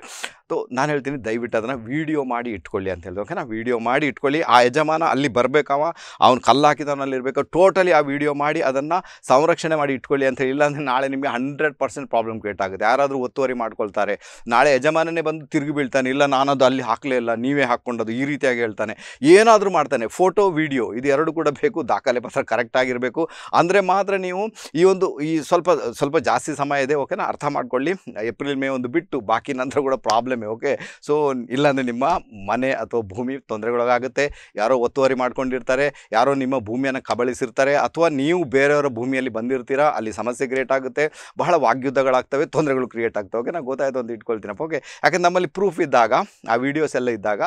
[SPEAKER 2] ತೋ, ನಾನು ಹೇಳ್ತೀನಿ, ದಯವಿಟ್ಟು ಅದನ್ನು ವೀಡಿಯೋ ಮಾಡಿ ಇಟ್ಕೊಳ್ಳಿ ಅಂತ ಹೇಳಿದೆ. ಓಕೆನಾ ವೀಡಿಯೋ ಮಾಡಿ ಇಟ್ಕೊಳ್ಳಿ. ಆ ಯಜ ಯಜಮಾನ ಅಲ್ಲಿ ಬರಬೇಕವ, ಅವ್ನು ಕಲ್ಲು ಹಾಕಿದವನಲ್ಲಿ ಇರಬೇಕು ಟೋಟಲಿ ಆ ವಿಡಿಯೋ ಮಾಡಿ ಅದನ್ನು ಸಂರಕ್ಷಣೆ ಮಾಡಿ ಇಟ್ಕೊಳ್ಳಿ ಅಂತ ಇಲ್ಲಾಂದರೆ ನಾಳೆ ನಿಮಗೆ ಹಂಡ್ರೆಡ್ ಪರ್ಸೆಂಟ್ ಪ್ರಾಬ್ಲಮ್ ಕ್ರಿಯೇಟ್ ಆಗುತ್ತೆ. ಯಾರಾದರೂ ಒತ್ತುವರಿ ಮಾಡ್ಕೊಳ್ತಾರೆ. ನಾಳೆ ಯಜಮಾನನೇ ಬಂದು ತಿರುಗಿ ಬೀಳ್ತಾನೆ, ಇಲ್ಲ, ನಾನದು ಅಲ್ಲಿ ಹಾಕಲೇ ಇಲ್ಲ, ನೀವೇ ಹಾಕ್ಕೊಂಡದು ಈ ರೀತಿಯಾಗಿ ಹೇಳ್ತಾನೆ. ಏನಾದರೂ ಮಾಡ್ತಾನೆ. ಫೋಟೋ ವಿಡಿಯೋ ಇದು ಎರಡು ಕೂಡ ಬೇಕು, ದಾಖಲೆ ಪತ್ರ ಕರೆಕ್ಟ್ ಆಗಿರಬೇಕು. ಅಂದರೆ ಮಾತ್ರ ನೀವು ಈ ಒಂದು, ಈ ಸ್ವಲ್ಪ ಸ್ವಲ್ಪ ಜಾಸ್ತಿ ಸಮಯ ಇದೆ ಓಕೆನಾ ಅರ್ಥ ಮಾಡ್ಕೊಳ್ಳಿ. ಏಪ್ರಿಲ್, ಮೇ ಒಂದು ಬಿಟ್ಟು ಬಾಕಿ ನಂತರ ಕೂಡ ಪ್ರಾಬ್ಲಮೇ ಓಕೆ ಸೊ ಇಲ್ಲಾಂದರೆ ನಿಮ್ಮ ಮನೆ ಅಥವಾ ಭೂಮಿ ತೊಂದರೆಗೊಳಗಾಗುತ್ತೆ. ಯಾರೋ ಒತ್ತುವರಿ ಮಾಡ್ಕೊಂಡಿರ್ತಾರೆ, ಯಾರೋ ನಿಮ್ಮ ಭೂಮಿಯನ್ನು ಕಬಳಿಸಿರ್ತಾರೆ, ಅಥವಾ ನೀವು ಬೇರೆಯವರ ಭೂಮಿಯಲ್ಲಿ ಬಂದಿರ್ತೀರಾ, ಅಲ್ಲಿ ಸಮಸ್ಯೆ ಕ್ರಿಯೇಟ್ ಆಗುತ್ತೆ, ಬಹಳ ವಾಗ್ಯುದ್ಧಗಳಾಗ್ತವೆ, ತೊಂದರೆಗಳು ಕ್ರಿಯೇಟ್ ಆಗ್ತವೆ. ಓಕೆ ನಾನು ಗೊತ್ತಾಯ್ತು ಅಂತ ಇಟ್ಕೊಳ್ತೀನಪ್ಪ ಓಕೆ ಯಾಕಂದ್ರೆ ನಮ್ಮಲ್ಲಿ ಪ್ರೂಫ್ ಇದ್ದಾಗ, ಆ ವಿಡಿಯೋಸ್ ಎಲ್ಲ ಇದ್ದಾಗ,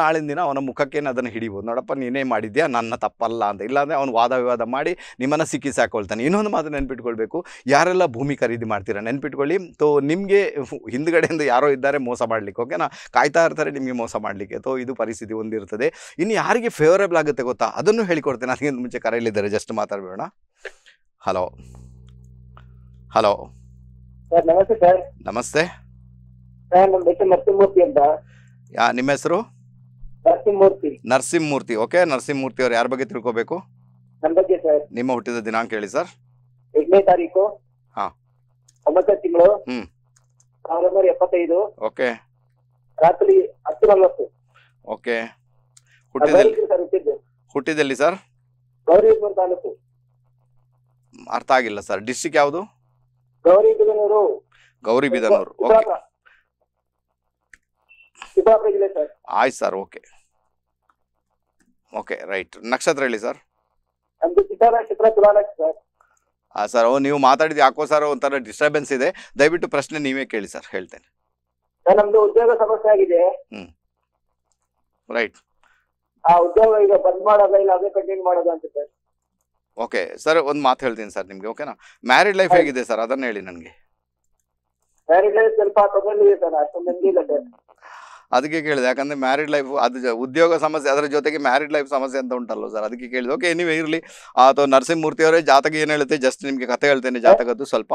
[SPEAKER 2] ನಾಳಿನ ದಿನ ಅವನ ಮುಖಕ್ಕೇನು ಅದನ್ನು ಹಿಡಿಬೋದು. ನೋಡಪ್ಪ, ನೀನೇ ಮಾಡಿದ್ಯಾ? ನನ್ನ ತಪ್ಪಲ್ಲ ಅಂತ. ಇಲ್ಲಾಂದರೆ ಅವನು ವಾದ ವಿವಾದ ಮಾಡಿ ನಿಮ್ಮನ್ನು ಸಿಕ್ಕಿಸಿ ಹಾಕೊಳ್ತಾನೆ. ಇನ್ನೊಂದು ಮಾತು ನೆನ್ಪಿಟ್ಕೊಳ್ಬೇಕು. ಯಾರೆಲ್ಲ ಭೂಮಿ ಖರೀದಿ ಮಾಡ್ತೀರಾ? ನೆನ್ಪಿಟ್ಕೊಳ್ಳಿ. ತೋ, ನಿಮಗೆ ಹಿಂದ್ಗಡೆಯಿಂದ ಯಾರೋ ಇದ್ದಾರೆ, ಮೋಸ ಮಾಡಲಿಕ್ಕೆ. ಓಕೆನಾ ಕಾಯ್ತಾ ಇರ್ತಾರೆ, ನಿಮಗೆ ಮೋಸ ಮಾಡಲಿಕ್ಕೆ. ತೋ, ಇದು ಪರಿಸ್ಥಿತಿ ಒಂದಿರ್ತದೆ. ಇನ್ನು ಯಾರಿಗೆ ಫೇವರೇಬಲ್ ಆಗುತ್ತೆ ಗೊತ್ತಾ? ಅದನ್ನು ಹೇಳಿಕೊಡ್ತೇನೆ. ಅದಕ್ಕಿಂತ ಮುಂಚೆ ಕರೆಯಲ್ಲಿದ್ದಾರೆ ಜಸ್ಟ್ ಮಾತಾಡಬೇಡ ಹಲೋ ಹಲೋ
[SPEAKER 5] ಸರ್ ನಮಸ್ತೆ ಸರ್.
[SPEAKER 2] ನಮಸ್ತೆ.
[SPEAKER 5] ಸರ್ ನಮ್ಮ ಹೆಸರು ನರಸಿಂಹಮೂರ್ತಿ ಅಂತ.
[SPEAKER 2] ಯಾ ನಿಮ್ಮ ಹೆಸರು?
[SPEAKER 5] ನರಸಿಂಹಮೂರ್ತಿ.
[SPEAKER 2] ನರಸಿಂಹಮೂರ್ತಿ. ಓಕೆ ನರಸಿಂಹಮೂರ್ತಿ ಅವ್ರು ಯಾರ ಬಗ್ಗೆ ತಿಳ್ಕೊಬೇಕು?
[SPEAKER 5] ನನ್ನ ಬಗ್ಗೆ ಸರ್.
[SPEAKER 2] ನಿಮ್ಮ ಹುಟ್ಟಿದ ದಿನಾಂಕ ಹೇಳಿ ಸರ್.
[SPEAKER 5] ಎಂಟನೇ ತಾರೀಕು.
[SPEAKER 2] ಹಾ.
[SPEAKER 5] ಒಂಬತ್ತನೇ ತಿಂಗಳು.
[SPEAKER 2] ಹ್ಮ್.
[SPEAKER 5] ಸಾವಿರದ ಒಂಬೈನೂರ ಎಪ್ಪತ್ತೈದು.
[SPEAKER 2] ಓಕೆ
[SPEAKER 5] ರಾತ್ರಿ ಹತ್ತು ನಲ್ವತ್ತು.
[SPEAKER 2] ಓಕೆ ಹುಟ್ಟಿದಲ್ಲಿ
[SPEAKER 5] ಸರ್?
[SPEAKER 2] ಹುಟ್ಟಿದಲ್ಲಿ ಸರ್ ಅರ್ಥ ಆಗಿಲ್ಲ ಸರ್. ಡಿಸ್ಟಿಕ್ ಯಾವುದು?
[SPEAKER 5] ಗೌರಿಬಿದನೂರು
[SPEAKER 2] ಓಕೆ ಆಯ್ತು ಸರ್ ಓಕೆ ಓಕೆ ರೈಟ್ ನಕ್ಷತ್ರ ಹೇಳಿ ಸರ್.
[SPEAKER 5] ಹಾ ಸರ್.
[SPEAKER 2] ನೀವು ಮಾತಾಡಿದ ಯಾಕೋ ಸರ್ ಒಂಥರ ಡಿಸ್ಟರ್ಬೆನ್ಸ್ ಇದೆ. ದಯವಿಟ್ಟು ಪ್ರಶ್ನೆ ನೀವೇ ಕೇಳಿ ಸರ್ ಹೇಳ್ತೇನೆ.
[SPEAKER 5] ಸರ್ ನಮ್ದು ಉದ್ಯೋಗ ಸಮಸ್ಯೆ ಆಗಿದೆ.
[SPEAKER 2] ರೈಟ್
[SPEAKER 5] ಆ ಉದ್ಯೋಗ ಈಗ ಬಂದ್ ಮಾಡೋದ ಇಲ್ಲ ಅದೇ ಕಂಟಿನ್ಯೂ ಮಾಡೋದು ಅಂತ ಸರ್
[SPEAKER 2] ಓಕೆ ಸರ್ ಒಂದು ಮಾತು ಹೇಳ್ತೀನಿ ಸರ್ ನಿಮಗೆ ಓಕೆನಾ ಮ್ಯಾರಿಡ್ ಲೈಫ್ ಹೇಗಿದೆ ಸರ್ ಅದನ್ನ ಹೇಳಿ ನನಗೆ.
[SPEAKER 5] ಲೈಫ್ ಸ್ವಲ್ಪ ತೊಗೊಂಡಿದೆ ಸರ್ ಅಷ್ಟೊಂದು ನೆಮ್ಮದಿಲ್ಲ ಸರ್
[SPEAKER 2] ಅದಕ್ಕೆ ಕೇಳಿದೆ. ಯಾಕಂದರೆ ಮ್ಯಾರಿಡ್ ಲೈಫ್ ಅದು ಉದ್ಯೋಗ ಸಮಸ್ಯೆ, ಅದರ ಜೊತೆಗೆ ಮ್ಯಾರಿಡ್ ಲೈಫ್ ಸಮಸ್ಯೆ ಅಂತ ಉಂಟಲ್ಲ ಸರ್ ಅದಕ್ಕೆ ಕೇಳಿದೆ. ಓಕೆ ನೀವೇ ಇರಲಿ. ಅಥವಾ ನರಸಿಂಹಮೂರ್ತಿ ಅವರೇ ಜಾತಕ ಏನು ಹೇಳುತ್ತೆ? ಜಸ್ಟ್ ನಿಮಗೆ ಕತೆ ಹೇಳ್ತೇನೆ ಜಾತಕದ್ದು ಸ್ವಲ್ಪ.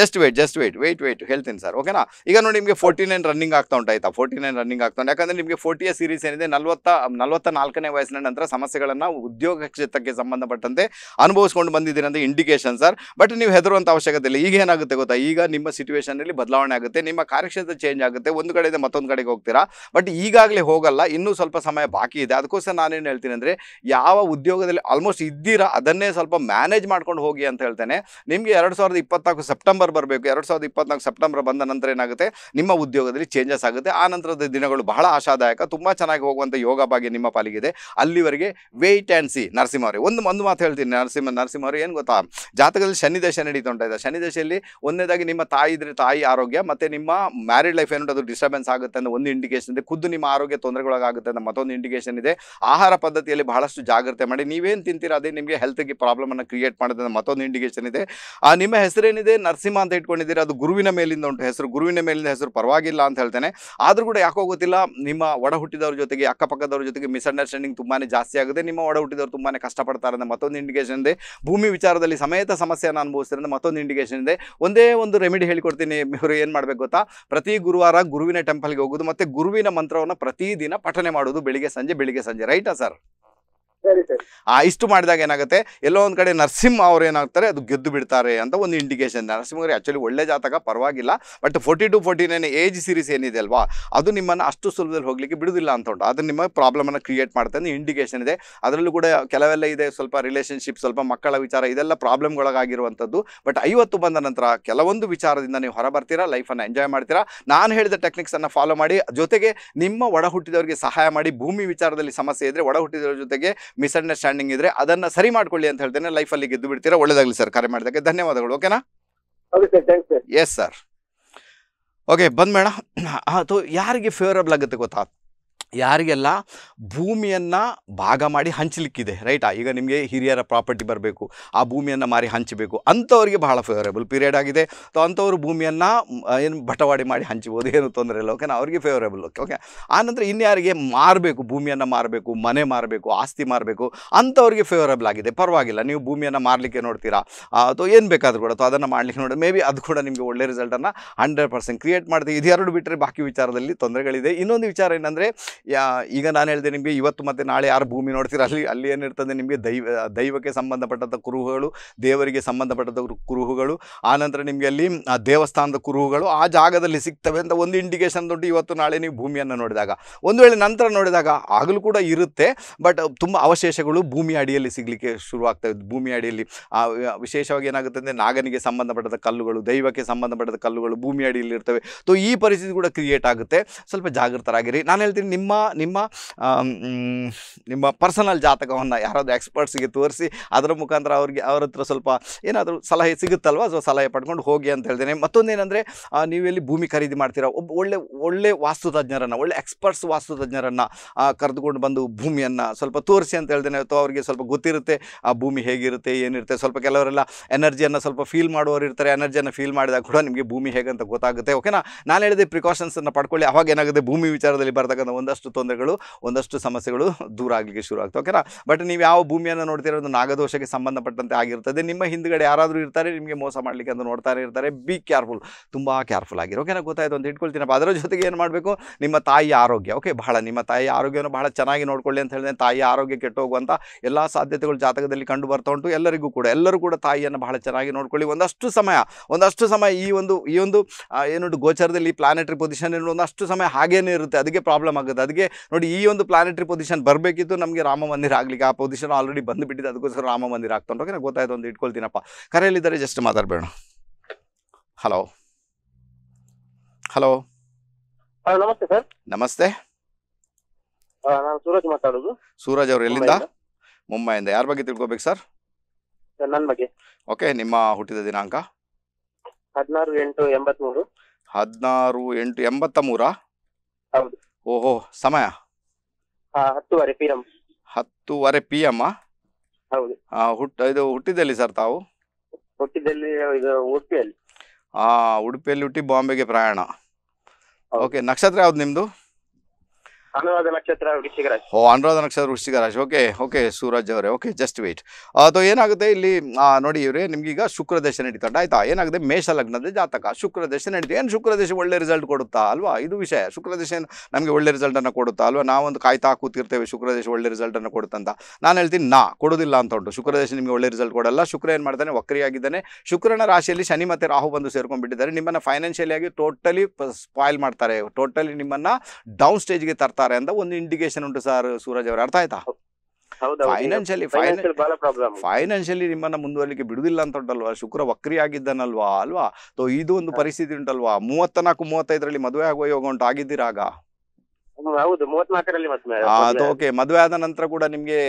[SPEAKER 2] Just wait just wait wait wait ಹೇಳ್ತೀನಿ ಸರ್ ಓಕೆನಾ ಈಗ ನೋಡಿ ನಿಮಗೆ ಫೋರ್ಟಿ ನೈನ್ ರನ್ನಿಂಗ್ ಆಗ್ತಾ ಉಂಟು ಆಯ್ತಾ? ಫೋರ್ಟಿ ನೈನ್ ರನ್ನಿಂಗ್ ಆಗ್ತಾ ಉಂಟು. ಯಾಕಂದರೆ ನಿಮಗೆ ಫೋರ್ಟಿಯ ಸೀರೀಸ್ ಏನಿದೆ, ನಲ್ವತ್ತ ನಲ್ವತ್ತ ನಾಲ್ಕನೇ ವಯಸ್ಸಿನ ನಂತರ ಸಮಸ್ಯೆಗಳನ್ನು ಉದ್ಯೋಗ ಕ್ಷೇತ್ರಕ್ಕೆ ಸಂಬಂಧಪಟ್ಟಂತೆ ಅನುಭವಿಸ್ಕೊಂಡು ಬಂದಿದ್ದೀರಿ ಅಂತ ಇಂಡಿಕೇಶನ್ ಸರ್ ಬಟ್ ನೀವು ಹೆದರುವಂಥ ಅವಶ್ಯಕತೆ ಇಲ್ಲ. ಈಗ ಏನಾಗುತ್ತೆ ಗೊತ್ತಾ? ಈಗ ನಿಮ್ಮ ಸಿಚುವೇಶನಲ್ಲಿ ಬದಲಾವಣೆ ಆಗುತ್ತೆ, ನಿಮ್ಮ ಕಾರ್ಯಕ್ಷೇತ್ರ ಚೇಂಜ್ ಆಗುತ್ತೆ, ಒಂದು ಕಡೆಯಿಂದ ಮತ್ತೊಂದು ಕಡೆಗೆ ಹೋಗ್ತೀರಾ ಬಟ್ ಈಗಾಗಲೇ ಹೋಗಲ್ಲ, ಇನ್ನೂ ಸ್ವಲ್ಪ ಸಮಯ ಬಾಕಿ ಇದೆ. ಅದಕ್ಕೋಸ್ಕರ ನಾನೇನು ಹೇಳ್ತೀನಿ ಅಂದರೆ, ಯಾವ ಉದ್ಯೋಗದಲ್ಲಿ ಆಲ್ಮೋಸ್ಟ್ ಇದ್ದೀರಾ, ಅದನ್ನೇ ಸ್ವಲ್ಪ ಮ್ಯಾನೇಜ್ ಮಾಡ್ಕೊಂಡು ಹೋಗಿ ಅಂತ ಹೇಳ್ತೇನೆ. ನಿಮಗೆ ಎರಡು ಸಾವಿರದ ಇಪ್ಪತ್ನಾಲ್ಕು ಸೆಪ್ಟೆಂಬರ್ ಬರಬೇಕು. ಎರಡು ಸಾವಿರದ ಇಪ್ಪತ್ನಾಲ್ಕು ಸೆಪ್ಟೆಂಬರ್ ಬಂದ ನಂತರ ಏನಾಗುತ್ತೆ? ನಿಮ್ಮ ಉದ್ಯೋಗದಲ್ಲಿ ಚೇಂಜಸ್ ಆಗುತ್ತೆ. ಆ ನಂತರದ ದಿನಗಳು ಬಹಳ ಆಶಾದಾಯಕ, ತುಂಬ ಚೆನ್ನಾಗಿ ಹೋಗುವಂಥ ಯೋಗ ಭಾಗ್ಯ ನಿಮ್ಮ ಪಾಲಿಗಿದೆ ಅಲ್ಲಿವರೆಗೆ ವೆಯ್ಟ್ ಆ್ಯಂಡ್ ಸಿ ನರಸಿಂಹವ್ರಿ ಒಂದು ಒಂದು ಮಾತು ಹೇಳ್ತೀನಿ. ನರಸಿಂಹ ನರಸಿಂಹವ್ರಿ ಏನು ಗೊತ್ತಾ? ಜಾತಕದಲ್ಲಿ ಶನಿ ದಶೆ ನಡೀತಾ ಇದೆ. ಶನಿ ದೇಶದಲ್ಲಿ ಒಂದನೇದಾಗಿ ನಿಮ್ಮ ತಾಯಿ ಇದ್ರೆ ತಾಯಿ ಆರೋಗ್ಯ, ಮತ್ತು ನಿಮ್ಮ ಮ್ಯಾರಿಡ್ ಲೈಫ್ ಏನು ಅದು ಡಿಸ್ಟರ್ಬೆನ್ಸ್ ಆಗುತ್ತೆ ಅಂತ ಒಂದು ಇಂಡಿಕೇಶನ್ ಇದೆ. ಖುದ್ದು ನಿಮ್ಮ ಆರೋಗ್ಯ ತೊಂದರೆಗೊಳಗಾಗುತ್ತೆ ಅಂತ ಮತ್ತೊಂದು ಇಂಡಿಕೇಶನ್ ಇದೆ. ಆಹಾರ ಪದ್ಧತಿಯಲ್ಲಿ ಬಹಳಷ್ಟು ಜಾಗ್ರತೆ ಮಾಡಿ. ನೀವೇನು ತಿಂತೀರಾ ಅದೇ ನಿಮಗೆ ಹೆಲ್ತ್ಗೆ ಪ್ರಾಬ್ಲಮನ್ನು ಕ್ರಿಯೇಟ್ ಮಾಡುತ್ತೆ ಅನ್ನೋ ಮತ್ತೊಂದು ಇಂಡಿಕೇಶನ್ ಇದೆ. ಆ, ನಿಮ್ಮ ಹೆಸರೇನಿದೆ? ನರಸಿಂಹ ಅಂತ ಇಟ್ಕೊಂಡಿದ್ದೀರಾ? ಅದು ಗುರುವಿನ ಮೇಲಿಂದ ಉಂಟು ಹೆಸರು. ಗುರುವಿನ ಮೇಲಿಂದ ಹೆಸರು ಪರವಾಗಿಲ್ಲ ಅಂತ ಹೇಳ್ತೇನೆ. ಆದರೂ ಕೂಡ ಯಾಕೋ ಗೊತ್ತಿಲ್ಲ, ನಿಮ್ಮ ಒಡ ಹುಟ್ಟಿದವ್ರ ಜೊತೆಗೆ, ಅಕ್ಕಪಕ್ಕದವ್ರ ಜೊತೆಗೆ ಮಿಸ್ಅಂಡರ್ಸ್ಟ್ಯಾಂಡಿಂಗ್ ತುಂಬಾ ಜಾಸ್ತಿ ಆಗುತ್ತೆ. ನಿಮ್ಮ ಒಡ ಹುಟ್ಟಿದವರು ತುಂಬಾ ಕಷ್ಟಪಡ್ತಾರೆ ಅಂತ ಮತ್ತೊಂದು ಇಂಡಿಕೇಶನ್ ಇದೆ. ಭೂಮಿ ವಿಚಾರದಲ್ಲಿ ಸಮೇತ ಸಮಸ್ಯೆಯನ್ನು ಅನುಭವಿಸ್ತಾರೆ ಮತ್ತೊಂದು ಇಂಡಿಕೇಶನ್ ಇದೆ. ಒಂದೇ ಒಂದು ರೆಮಿಡಿ ಹೇಳಿಕೊಡ್ತೀನಿ. ಇವರು ಏನು ಮಾಡಬೇಕು ಗೊತ್ತಾ? ಪ್ರತಿ ಗುರುವಾರ ಗುರುವಿನ ಟೆಂಪಲ್ಗೆ ಹೋಗೋದು, ಮತ್ತು ಗುರುವಿನ ಮಂತ್ರವನ್ನು ಪ್ರತಿದಿನ ಪಠನೆ ಮಾಡೋದು ಬೆಳಿಗ್ಗೆ ಸಂಜೆ ಬೆಳಿಗ್ಗೆ ಸಂಜೆ. ರೈಟಾ ಸರ್? ಆ, ಇಷ್ಟು ಮಾಡಿದಾಗ ಏನಾಗುತ್ತೆ? ಎಲ್ಲೋ ಒಂದ್ ಕಡೆ ನರಸಿಂಹ ಅವ್ರು ಏನಾಗ್ತಾರೆ, ಅದು ಗೆದ್ದು ಬಿಡ್ತಾರೆ ಅಂತ ಒಂದು ಇಂಡಿಕೇಶನ್ ನರಸಿಂಹರಿಗೆ ಆಕ್ಚುಲಿ ಒಳ್ಳೆ ಜಾತಕ, ಪರವಾಗಿಲ್ಲ. But forty two forty nine age series ಏನಿದೆ ಅಲ್ವಾ? ಅದು ನಿಮ್ಮನ್ನು ಅಷ್ಟು ಸುಲಭದಲ್ಲಿ ಹೋಗಲಿಕ್ಕೆ ಬಿಡುದಿಲ್ಲ ಅಂತ ಉಂಟು. ಅದು ನಿಮ್ಮ ಪ್ರಾಬ್ಲಮನ್ನು ಕ್ರಿಯೇಟ್ ಮಾಡುತ್ತೆ ಅಂತ ಇಂಡಿಕೇಶನ್ ಇದೆ. ಅದರಲ್ಲೂ ಕೂಡ ಕೆಲವೆಲ್ಲ ಇದೆ, ಸ್ವಲ್ಪ ರಿಲೇಷನ್ಶಿಪ್ ಸ್ವಲ್ಪ ಮಕ್ಕಳ ವಿಚಾರ, ಇದೆಲ್ಲ ಪ್ರಾಬ್ಲಮ್ಗಳಾಗಿರುವಂಥದ್ದು ಬಟ್ ಐವತ್ತು ಬಂದ ನಂತರ ಕೆಲವೊಂದು ವಿಚಾರದಿಂದ ನೀವು ಹೊರ ಬರ್ತೀರಾ ಲೈಫನ್ನು ಎಂಜಾಯ್ ಮಾಡ್ತೀರಾ? ನಾನು ಹೇಳಿದ ಟೆಕ್ನಿಕ್ಸ್ ಅನ್ನ ಫಾಲೋ ಮಾಡಿ. ಜೊತೆಗೆ ನಿಮ್ಮ ಒಡ ಹುಟ್ಟಿದವರಿಗೆ ಸಹಾಯ ಮಾಡಿ. ಭೂಮಿ ವಿಚಾರದಲ್ಲಿ ಸಮಸ್ಯೆ ಇದ್ರೆ ಒಡ ಹುಟ್ಟಿದವರ ಜೊತೆಗೆ ಮಿಸ್ಅಂಡರ್ಸ್ಟ್ಯಾಂಡಿಂಗ್ ಇದ್ರೆ ಅದನ್ನ ಸರಿ ಮಾಡ್ಕೊಳ್ಳಿ ಅಂತ ಹೇಳ್ತೇನೆ. ಲೈಫಲ್ಲಿ ಗೆದ್ದು ಬಿಡ್ತೀರಾ? ಒಳ್ಳೇದಾಗಲಿ ಸರ್ ಕರೆ ಮಾಡಿದಕ್ಕೆ ಧನ್ಯವಾದಗಳು. ಓಕೆನಾ ಎಸ್ ಸರ್ ಓಕೆ ಬಂದ್ಬೇಡ ಅದು ಯಾರಿಗೆ ಫೇವರಬಲ್ ಆಗುತ್ತೆ ಗೊತ್ತಾ? ಯಾರಿಗೆಲ್ಲ ಭೂಮಿಯನ್ನು ಭಾಗ ಮಾಡಿ ಹಂಚಲಿಕ್ಕಿದೆ, ರೈಟಾ? ಈಗ ನಿಮಗೆ ಹಿರಿಯರ ಪ್ರಾಪರ್ಟಿ ಬರಬೇಕು, ಆ ಭೂಮಿಯನ್ನು ಮಾರಿ ಹಂಚಬೇಕು. ಅಂಥವ್ರಿಗೆ ಬಹಳ ಫೇವರೇಬಲ್ ಪೀರಿಯಡ್ ಆಗಿದೆ. ಸೊ ಅಂಥವ್ರು ಭೂಮಿಯನ್ನು ಏನು ಬಟವಾಡಿ ಮಾಡಿ ಹಂಚ್ಬೋದು, ಏನು ತೊಂದರೆ ಇಲ್ಲ ಓಕೆನಾ ಅವ್ರಿಗೆ ಫೇವರೇಬಲ್ ಓಕೆ ಓಕೆ ಆನಂತರ ಇನ್ಯಾರಿಗೆ ಮಾರಬೇಕು, ಭೂಮಿಯನ್ನು ಮಾರಬೇಕು, ಮನೆ ಮಾರಬೇಕು, ಆಸ್ತಿ ಮಾರಬೇಕು, ಅಂಥವ್ರಿಗೆ ಫೇವರೇಬಲ್ ಆಗಿದೆ. ಪರವಾಗಿಲ್ಲ, ನೀವು ಭೂಮಿಯನ್ನು ಮಾರಲಿಕ್ಕೆ ನೋಡ್ತೀರಾ? ಅಥವಾ ಏನು ಬೇಕಾದರೂ ಕೂಡ, ಅಥವಾ ಅದನ್ನು ಮಾಡಲಿಕ್ಕೆ ನೋಡಿ ಮೇ ಬಿ ಅದು ಕೂಡ ನಿಮಗೆ ಒಳ್ಳೆ ರಿಸಲ್ಟನ್ನು ಹಂಡ್ರೆಡ್ ಪರ್ಸೆಂಟ್ ಕ್ರಿಯೇಟ್ ಮಾಡ್ತೀವಿ ಇದೆರಡು ಬಿಟ್ಟರೆ ಬಾಕಿ ವಿಚಾರದಲ್ಲಿ ತೊಂದರೆಗಳಿದೆ. ಇನ್ನೊಂದು ವಿಚಾರ ಏನಂದರೆ ಯಾ, ಈಗ ನಾನು ಹೇಳಿದೆ ನಿಮಗೆ ಇವತ್ತು ಮತ್ತು ನಾಳೆ ಯಾರು ಭೂಮಿ ನೋಡ್ತೀರ? ಅಲ್ಲಿ ಅಲ್ಲಿ ಏನಿರ್ತದೆ ನಿಮಗೆ ದೈವ, ದೈವಕ್ಕೆ ಸಂಬಂಧಪಟ್ಟಂಥ ಕುರುಹುಗಳು, ದೇವರಿಗೆ ಸಂಬಂಧಪಟ್ಟಂಥ ಕುರು- ಕುರುಹುಗಳು ಆನಂತರ ನಿಮಗೆ ಅಲ್ಲಿ, ಆ ದೇವಸ್ಥಾನದ ಕುರುಹುಗಳು ಆ ಜಾಗದಲ್ಲಿ ಸಿಗ್ತವೆ ಅಂತ ಒಂದು ಇಂಡಿಕೇಶನ್ ದೊಡ್ಡ ಇವತ್ತು ನಾಳೆ ನೀವು ಭೂಮಿಯನ್ನು ನೋಡಿದಾಗ. ಒಂದು ವೇಳೆ ನಂತರ ನೋಡಿದಾಗ ಆಗಲೂ ಕೂಡ ಇರುತ್ತೆ ಬಟ್ ತುಂಬ ಅವಶೇಷಗಳು ಭೂಮಿ ಅಡಿಯಲ್ಲಿ ಸಿಗಲಿಕ್ಕೆ ಶುರುವಾಗ್ತವೆ ಭೂಮಿ ಅಡಿಯಲ್ಲಿ ವಿಶೇಷವಾಗಿ ಏನಾಗುತ್ತೆ ಅಂದರೆ ನಾಗನಿಗೆ ಸಂಬಂಧಪಟ್ಟದ ಕಲ್ಲುಗಳು, ದೈವಕ್ಕೆ ಸಂಬಂಧಪಟ್ಟದ ಕಲ್ಲುಗಳು ಭೂಮಿ ಅಡಿಯಲ್ಲಿ ಇರ್ತವೆ ಸೊ ಈ ಪರಿಸ್ಥಿತಿ ಕೂಡ ಕ್ರಿಯೇಟ್ ಆಗುತ್ತೆ. ಸ್ವಲ್ಪ ಜಾಗೃತರಾಗಿರಿ ನಾನು ಹೇಳ್ತೀನಿ ನಿಮ್ಮ ನಿಮ್ಮ ನಿಮ್ಮ ಪರ್ಸನಲ್ ಜಾತಕವನ್ನು ಯಾರಾದರೂ ಎಕ್ಸ್ಪರ್ಟ್ಸಿಗೆ ತೋರಿಸಿ ಅದರ ಮುಖಾಂತರ ಅವ್ರಿಗೆ ಅವ್ರ ಹತ್ರ ಸ್ವಲ್ಪ ಏನಾದರೂ ಸಲಹೆ ಸಿಗುತ್ತಲ್ವ? ಸೊ ಸಲಹೆ ಪಡ್ಕೊಂಡು ಹೋಗಿ ಅಂತ ಹೇಳ್ತೇನೆ. ಮತ್ತೊಂದೇನೆಂದರೆ ನೀವು ಎಲ್ಲಿ ಭೂಮಿ ಖರೀದಿ ಮಾಡ್ತೀರಾ? ಒಬ್ಬ ಒಳ್ಳೆ ಒಳ್ಳೆ ವಾಸ್ತುತಜ್ಞರನ್ನು, ಒಳ್ಳೆ ಎಕ್ಸ್ಪರ್ಟ್ಸ್ ವಾಸ್ತುತಜ್ಞರನ್ನು ಕರೆದುಕೊಂಡು ಬಂದು ಭೂಮಿಯನ್ನು ಸ್ವಲ್ಪ ತೋರಿಸಿ ಅಂತ ಹೇಳ್ತೇನೆ. ಅಥವಾ ಅವರಿಗೆ ಸ್ವಲ್ಪ ಗೊತ್ತಿರುತ್ತೆ, ಆ, ಭೂಮಿ ಹೇಗಿರುತ್ತೆ, ಏನಿರುತ್ತೆ. ಸ್ವಲ್ಪ ಕೆಲವರೆಲ್ಲ ಎನರ್ಜಿಯನ್ನು ಸ್ವಲ್ಪ ಫೀಲ್ ಮಾಡುವವರು ಇರ್ತಾರೆ. ಎನರ್ಜಿಯನ್ನು ಫೀಲ್ ಮಾಡಿದಾಗ ಕೂಡ ನಿಮಗೆ ಭೂಮಿ ಹೇಗಂತ ಗೊತ್ತಾಗುತ್ತೆ. ಓಕೆನಾ? ನಾನು ಹೇಳಿದೆ ಪ್ರಿಕಾಷನ್ಸನ್ನು ಪಡ್ಕೊಳ್ಳಿ. ಅವಾಗ ಏನಾಗುತ್ತೆ? ಭೂಮಿ ವಿಚಾರದಲ್ಲಿ ಬರ್ತಕ್ಕಂಥ ಒಂದಷ್ಟು ತೊಂದರೆಗಳು, ಒಂದಷ್ಟು ಸಮಸ್ಯೆಗಳು ದೂರ ಆಗಲಿಕ್ಕೆ ಶುರು ಆಗ್ತವೆ ಓಕೆನಾ ಬಟ್ ನೀವು ಯಾವ ಭೂಮಿಯನ್ನು ನೋಡ್ತಿರೋದು ನಾಗದೋಷಕ್ಕೆ ಸಂಬಂಧಪಟ್ಟಂತೆ ಆಗಿರ್ತದೆ ನಿಮ್ಮ ಹಿಂದ್ಗಡೆ ಯಾರಾದರೂ ಇರ್ತಾರೆ, ನಿಮಗೆ ಮೋಸ ಮಾಡಲಿಕ್ಕೆ ಅಂತ ನೋಡ್ತಾರೆ ಇರ್ತಾರೆ. ಬಿ ಕೇರ್ಫುಲ್ ತುಂಬ ಕೇರ್ಫುಲ್ ಆಗಿರೋ ಓಕೆನಾ ಗೊತ್ತಾಯ್ತು ಅಂತ ಇಟ್ಕೊಳ್ತೀನಪ್ಪ ಅದರ ಜೊತೆಗೆ ಏನು ಮಾಡಬೇಕು? ನಿಮ್ಮ ತಾಯಿಯ ಆರೋಗ್ಯ ಓಕೆ ಬಹಳ ನಿಮ್ಮ ತಾಯಿಯ ಆರೋಗ್ಯವನ್ನು ಬಹಳ ಚೆನ್ನಾಗಿ ನೋಡ್ಕೊಳ್ಳಿ ಅಂತ ಹೇಳಿದ್ರೆ ತಾಯಿಯ ಆರೋಗ್ಯ ಕೆಟ್ಟೋಗುವಂಥ ಎಲ್ಲ ಸಾಧ್ಯತೆಗಳು ಜಾತಕದಲ್ಲಿ ಕಂಡು ಬರ್ತಾ ಉಂಟು. ಎಲ್ಲರಿಗೂ ಕೂಡ, ಎಲ್ಲರೂ ಕೂಡ ತಾಯಿಯನ್ನು ಬಹಳ ಚೆನ್ನಾಗಿ ನೋಡ್ಕೊಳ್ಳಿ. ಒಂದಷ್ಟು ಸಮಯ ಒಂದಷ್ಟು ಸಮಯ ಈ ಒಂದು ಈ ಒಂದು ಏನು ಗೋಚರದಲ್ಲಿ ಪ್ಲಾನೆಟರಿ ಪೊಸಿಷನ್ ಒಂದಷ್ಟು ಸಮಯ ಹಾಗೇನೇ ಇರುತ್ತೆ. ಅದಕ್ಕೆ ಪ್ರಾಬ್ಲಮ್ ಆಗುತ್ತೆ. ಅದಕ್ಕೆ ನೋಡಿ ಈ ಒಂದು ಪ್ಲಾನೆಟರಿ ಪೊಸಿಷನ್ ಬರಬೇಕಿತ್ತು ನಮಗೆ ರಾಮ ಮಂದಿರ ಆಗಲಿಕ್ಕೆ. ಆ ಪೊಸಿಷನ್ ಆಲ್ರೆಡಿ ಬಂದುಬಿಟ್ಟಿದೆ ಅದಕ್ಕೋಸ್ಕರ ರಾಮ ಮಂದಿರ ಆಗ್ತಾ ಉಂಟು. ಓಕೆ ಗೊತ್ತಾಯ್ತು ಒಂದು ಇಟ್ಕೊಳ್ತೀನಪ್ಪ. ಕರೆಯಲ್ಲಿದ್ದಾರೆ ಜಸ್ಟ್ ಮಾತಾಡಬೇಡ ಹಲೋ ಹಲೋ
[SPEAKER 5] ನಮಸ್ತೆ ಸರ್
[SPEAKER 2] ನಮಸ್ತೆ.
[SPEAKER 5] ನಾನು ಸೂರಜ್ ಮಾತಾಡೋದು.
[SPEAKER 2] ಸೂರಜ್ ಅವರು ಎಲ್ಲಿಂದ? ಮುಂಬೈಯಿಂದ. ಯಾರ ಬಗ್ಗೆ ತಿಳ್ಕೊಬೇಕು ಸರ್
[SPEAKER 5] ಸರ್ ನನ್ನ ಬಗ್ಗೆ.
[SPEAKER 2] ಓಕೆ ನಿಮ್ಮ ಹುಟ್ಟಿದ ದಿನಾಂಕ?
[SPEAKER 5] ಹದಿನಾರು ಎಂಟು ಎಂಬತ್ಮೂರು.
[SPEAKER 2] ಹದಿನಾರು ಎಂಟು ಎಂಬತ್ತ ಮೂರ
[SPEAKER 5] ಹೌದು.
[SPEAKER 2] ಓಹೋ ಸಮಯ?
[SPEAKER 5] ಹತ್ತುವರೆ ಪಿ ಎಂ
[SPEAKER 2] ಹತ್ತುವರೆ ಪಿ ಎಂ
[SPEAKER 5] ಹೌದು.
[SPEAKER 2] ಹುಟ್ಟು ಇದು ಹುಟ್ಟಿದಲ್ಲಿ ಸರ್ ತಾವು?
[SPEAKER 5] ಹುಟ್ಟಿದಲ್ಲಿ ಇದು ಉಡುಪಿಯಲ್ಲಿ.
[SPEAKER 2] ಆ, ಉಡುಪಿಯಲ್ಲಿ ಹುಟ್ಟಿ ಬಾಂಬೆಗೆ ಪ್ರಯಾಣ. ಓಕೆ ನಕ್ಷತ್ರ ಯಾವ್ದು ನಿಮ್ಮದು
[SPEAKER 5] ಅನುವಾದ ನಕ್ಷತ್ರ ವೃಶ್ಚಿಕ ರಾಶಿ
[SPEAKER 2] ಓ, ಅನುರಾಧ ನಕ್ಷತ್ರ ಓಕೆ ಓಕೆ, ಸೂರಜ್ ಅವರೇ. ಓಕೆ ಜಸ್ಟ್ ವೇಟ್ ಅದು ಏನಾಗುತ್ತೆ ಇಲ್ಲಿ ನೋಡಿ ಇವರೇ, ನಿಮ್ಗೀಗ ಶುಕ್ರ ದೇಶ ನಡೀತಂಡ ಆಯ್ತಾ? ಏನಾಗುತ್ತೆ? ಮೇಷ ಲಗ್ನದ ಜಾತಕ. ಶುಕ್ರ ದೇಶ ನಡೀತು. ಏನು ಶುಕ್ರ ದೇಶ ಒಳ್ಳೆ ರಿಸಲ್ಟ್ ಕೊಡುತ್ತಾ ಅಲ್ವಾ? ಇದು ವಿಷಯ. ಶುಕ್ರ ದೇಶ ನಮಗೆ ಒಳ್ಳೆ ರಿಸಲ್ಟನ್ನು ಕೊಡುತ್ತಾ ಅಲ್ವಾ? ನಾವೊಂದು ಕಾಯ್ತಾ ಕೂತಿರ್ತೇವೆ, ಶುಕ್ರ ದೇಶ ಒಳ್ಳೆ ರಿಸಲ್ಟ್ ರಿಸಲ್ಟನ್ನು ಕೊಡುತ್ತಂತ. ನಾನು ಹೇಳ್ತೀನಿ, ನಾ ಕೊಡೋದಿಲ್ಲ ಅಂತ ಉಂಟು. ಶುಕ್ರ ದೇಶ ನಿಮಗೆ ಒಳ್ಳೆ ರಿಸಲ್ಟ್ ಕೊಡಲ್ಲ. ಶುಕ್ರ ಏನು ಮಾಡ್ತಾನೆ? ವಕ್ರಿಯಾಗಿದ್ದಾನೆ. ಶುಕ್ರನ ರಾಶಿಯಲ್ಲಿ ಶನಿ ಮತ್ತೆ ರಾಹು ಬಂದು ಸೇರ್ಕೊಂಡ್ಬಿಟ್ಟಿದ್ದಾರೆ. ನಿಮ್ಮನ್ನು ಫೈನಾನ್ಷಿಯಲಿ ಆಗಿ ಟೋಟಲಿ ಸ್ಪಾಯ್ಲ್ ಮಾಡ್ತಾರೆ. ಟೋಟಲಿ ನಿಮ್ಮನ್ನು ಡೌನ್ ಸ್ಟೇಜ್ಗೆ ತರ್ತಾರೆ. ಅಂತ ಒಂದು ಇಂಡಿಕೇಶನ್ ಉಂಟು ಸರ್ ಸೂರಜ್ ಅವರ. ಅರ್ಥ ಆಯ್ತಾ? ಫೈನಾನ್ಷಿಯಲಿ
[SPEAKER 5] ಫೈನಾನ್ಷಿಯಲ್ ಪ್ರಾಬ್ಲಮ್
[SPEAKER 2] ಫೈನಾನ್ಷಿಯಲಿ ನಿಮ್ಮನ್ನ ಮುಂದುವರಲಿಕ್ಕೆ ಬಿಡುದಿಲ್ಲ ಅಂತ ಉಂಟಲ್ವಾ? ಶುಕ್ರ ವಕ್ರಿ ಆಗಿದ್ದಾನಲ್ವಾ ಅಲ್ವಾ? ಸೊ ಇದು ಒಂದು ಪರಿಸ್ಥಿತಿ ಉಂಟಲ್ವಾ? ಮೂವತ್ತ ನಾಲ್ಕು ಮೂವತ್ತೈದರಲ್ಲಿ ಮದುವೆ ಆಗುವ ಯೋಗ ಉಂಟು ಆಗಿದ್ದೀರಾಗ ಓಕೆ ಮದುವೆ ಆದ ನಂತರ ಕೂಡ ನಿಮ್ಗೆ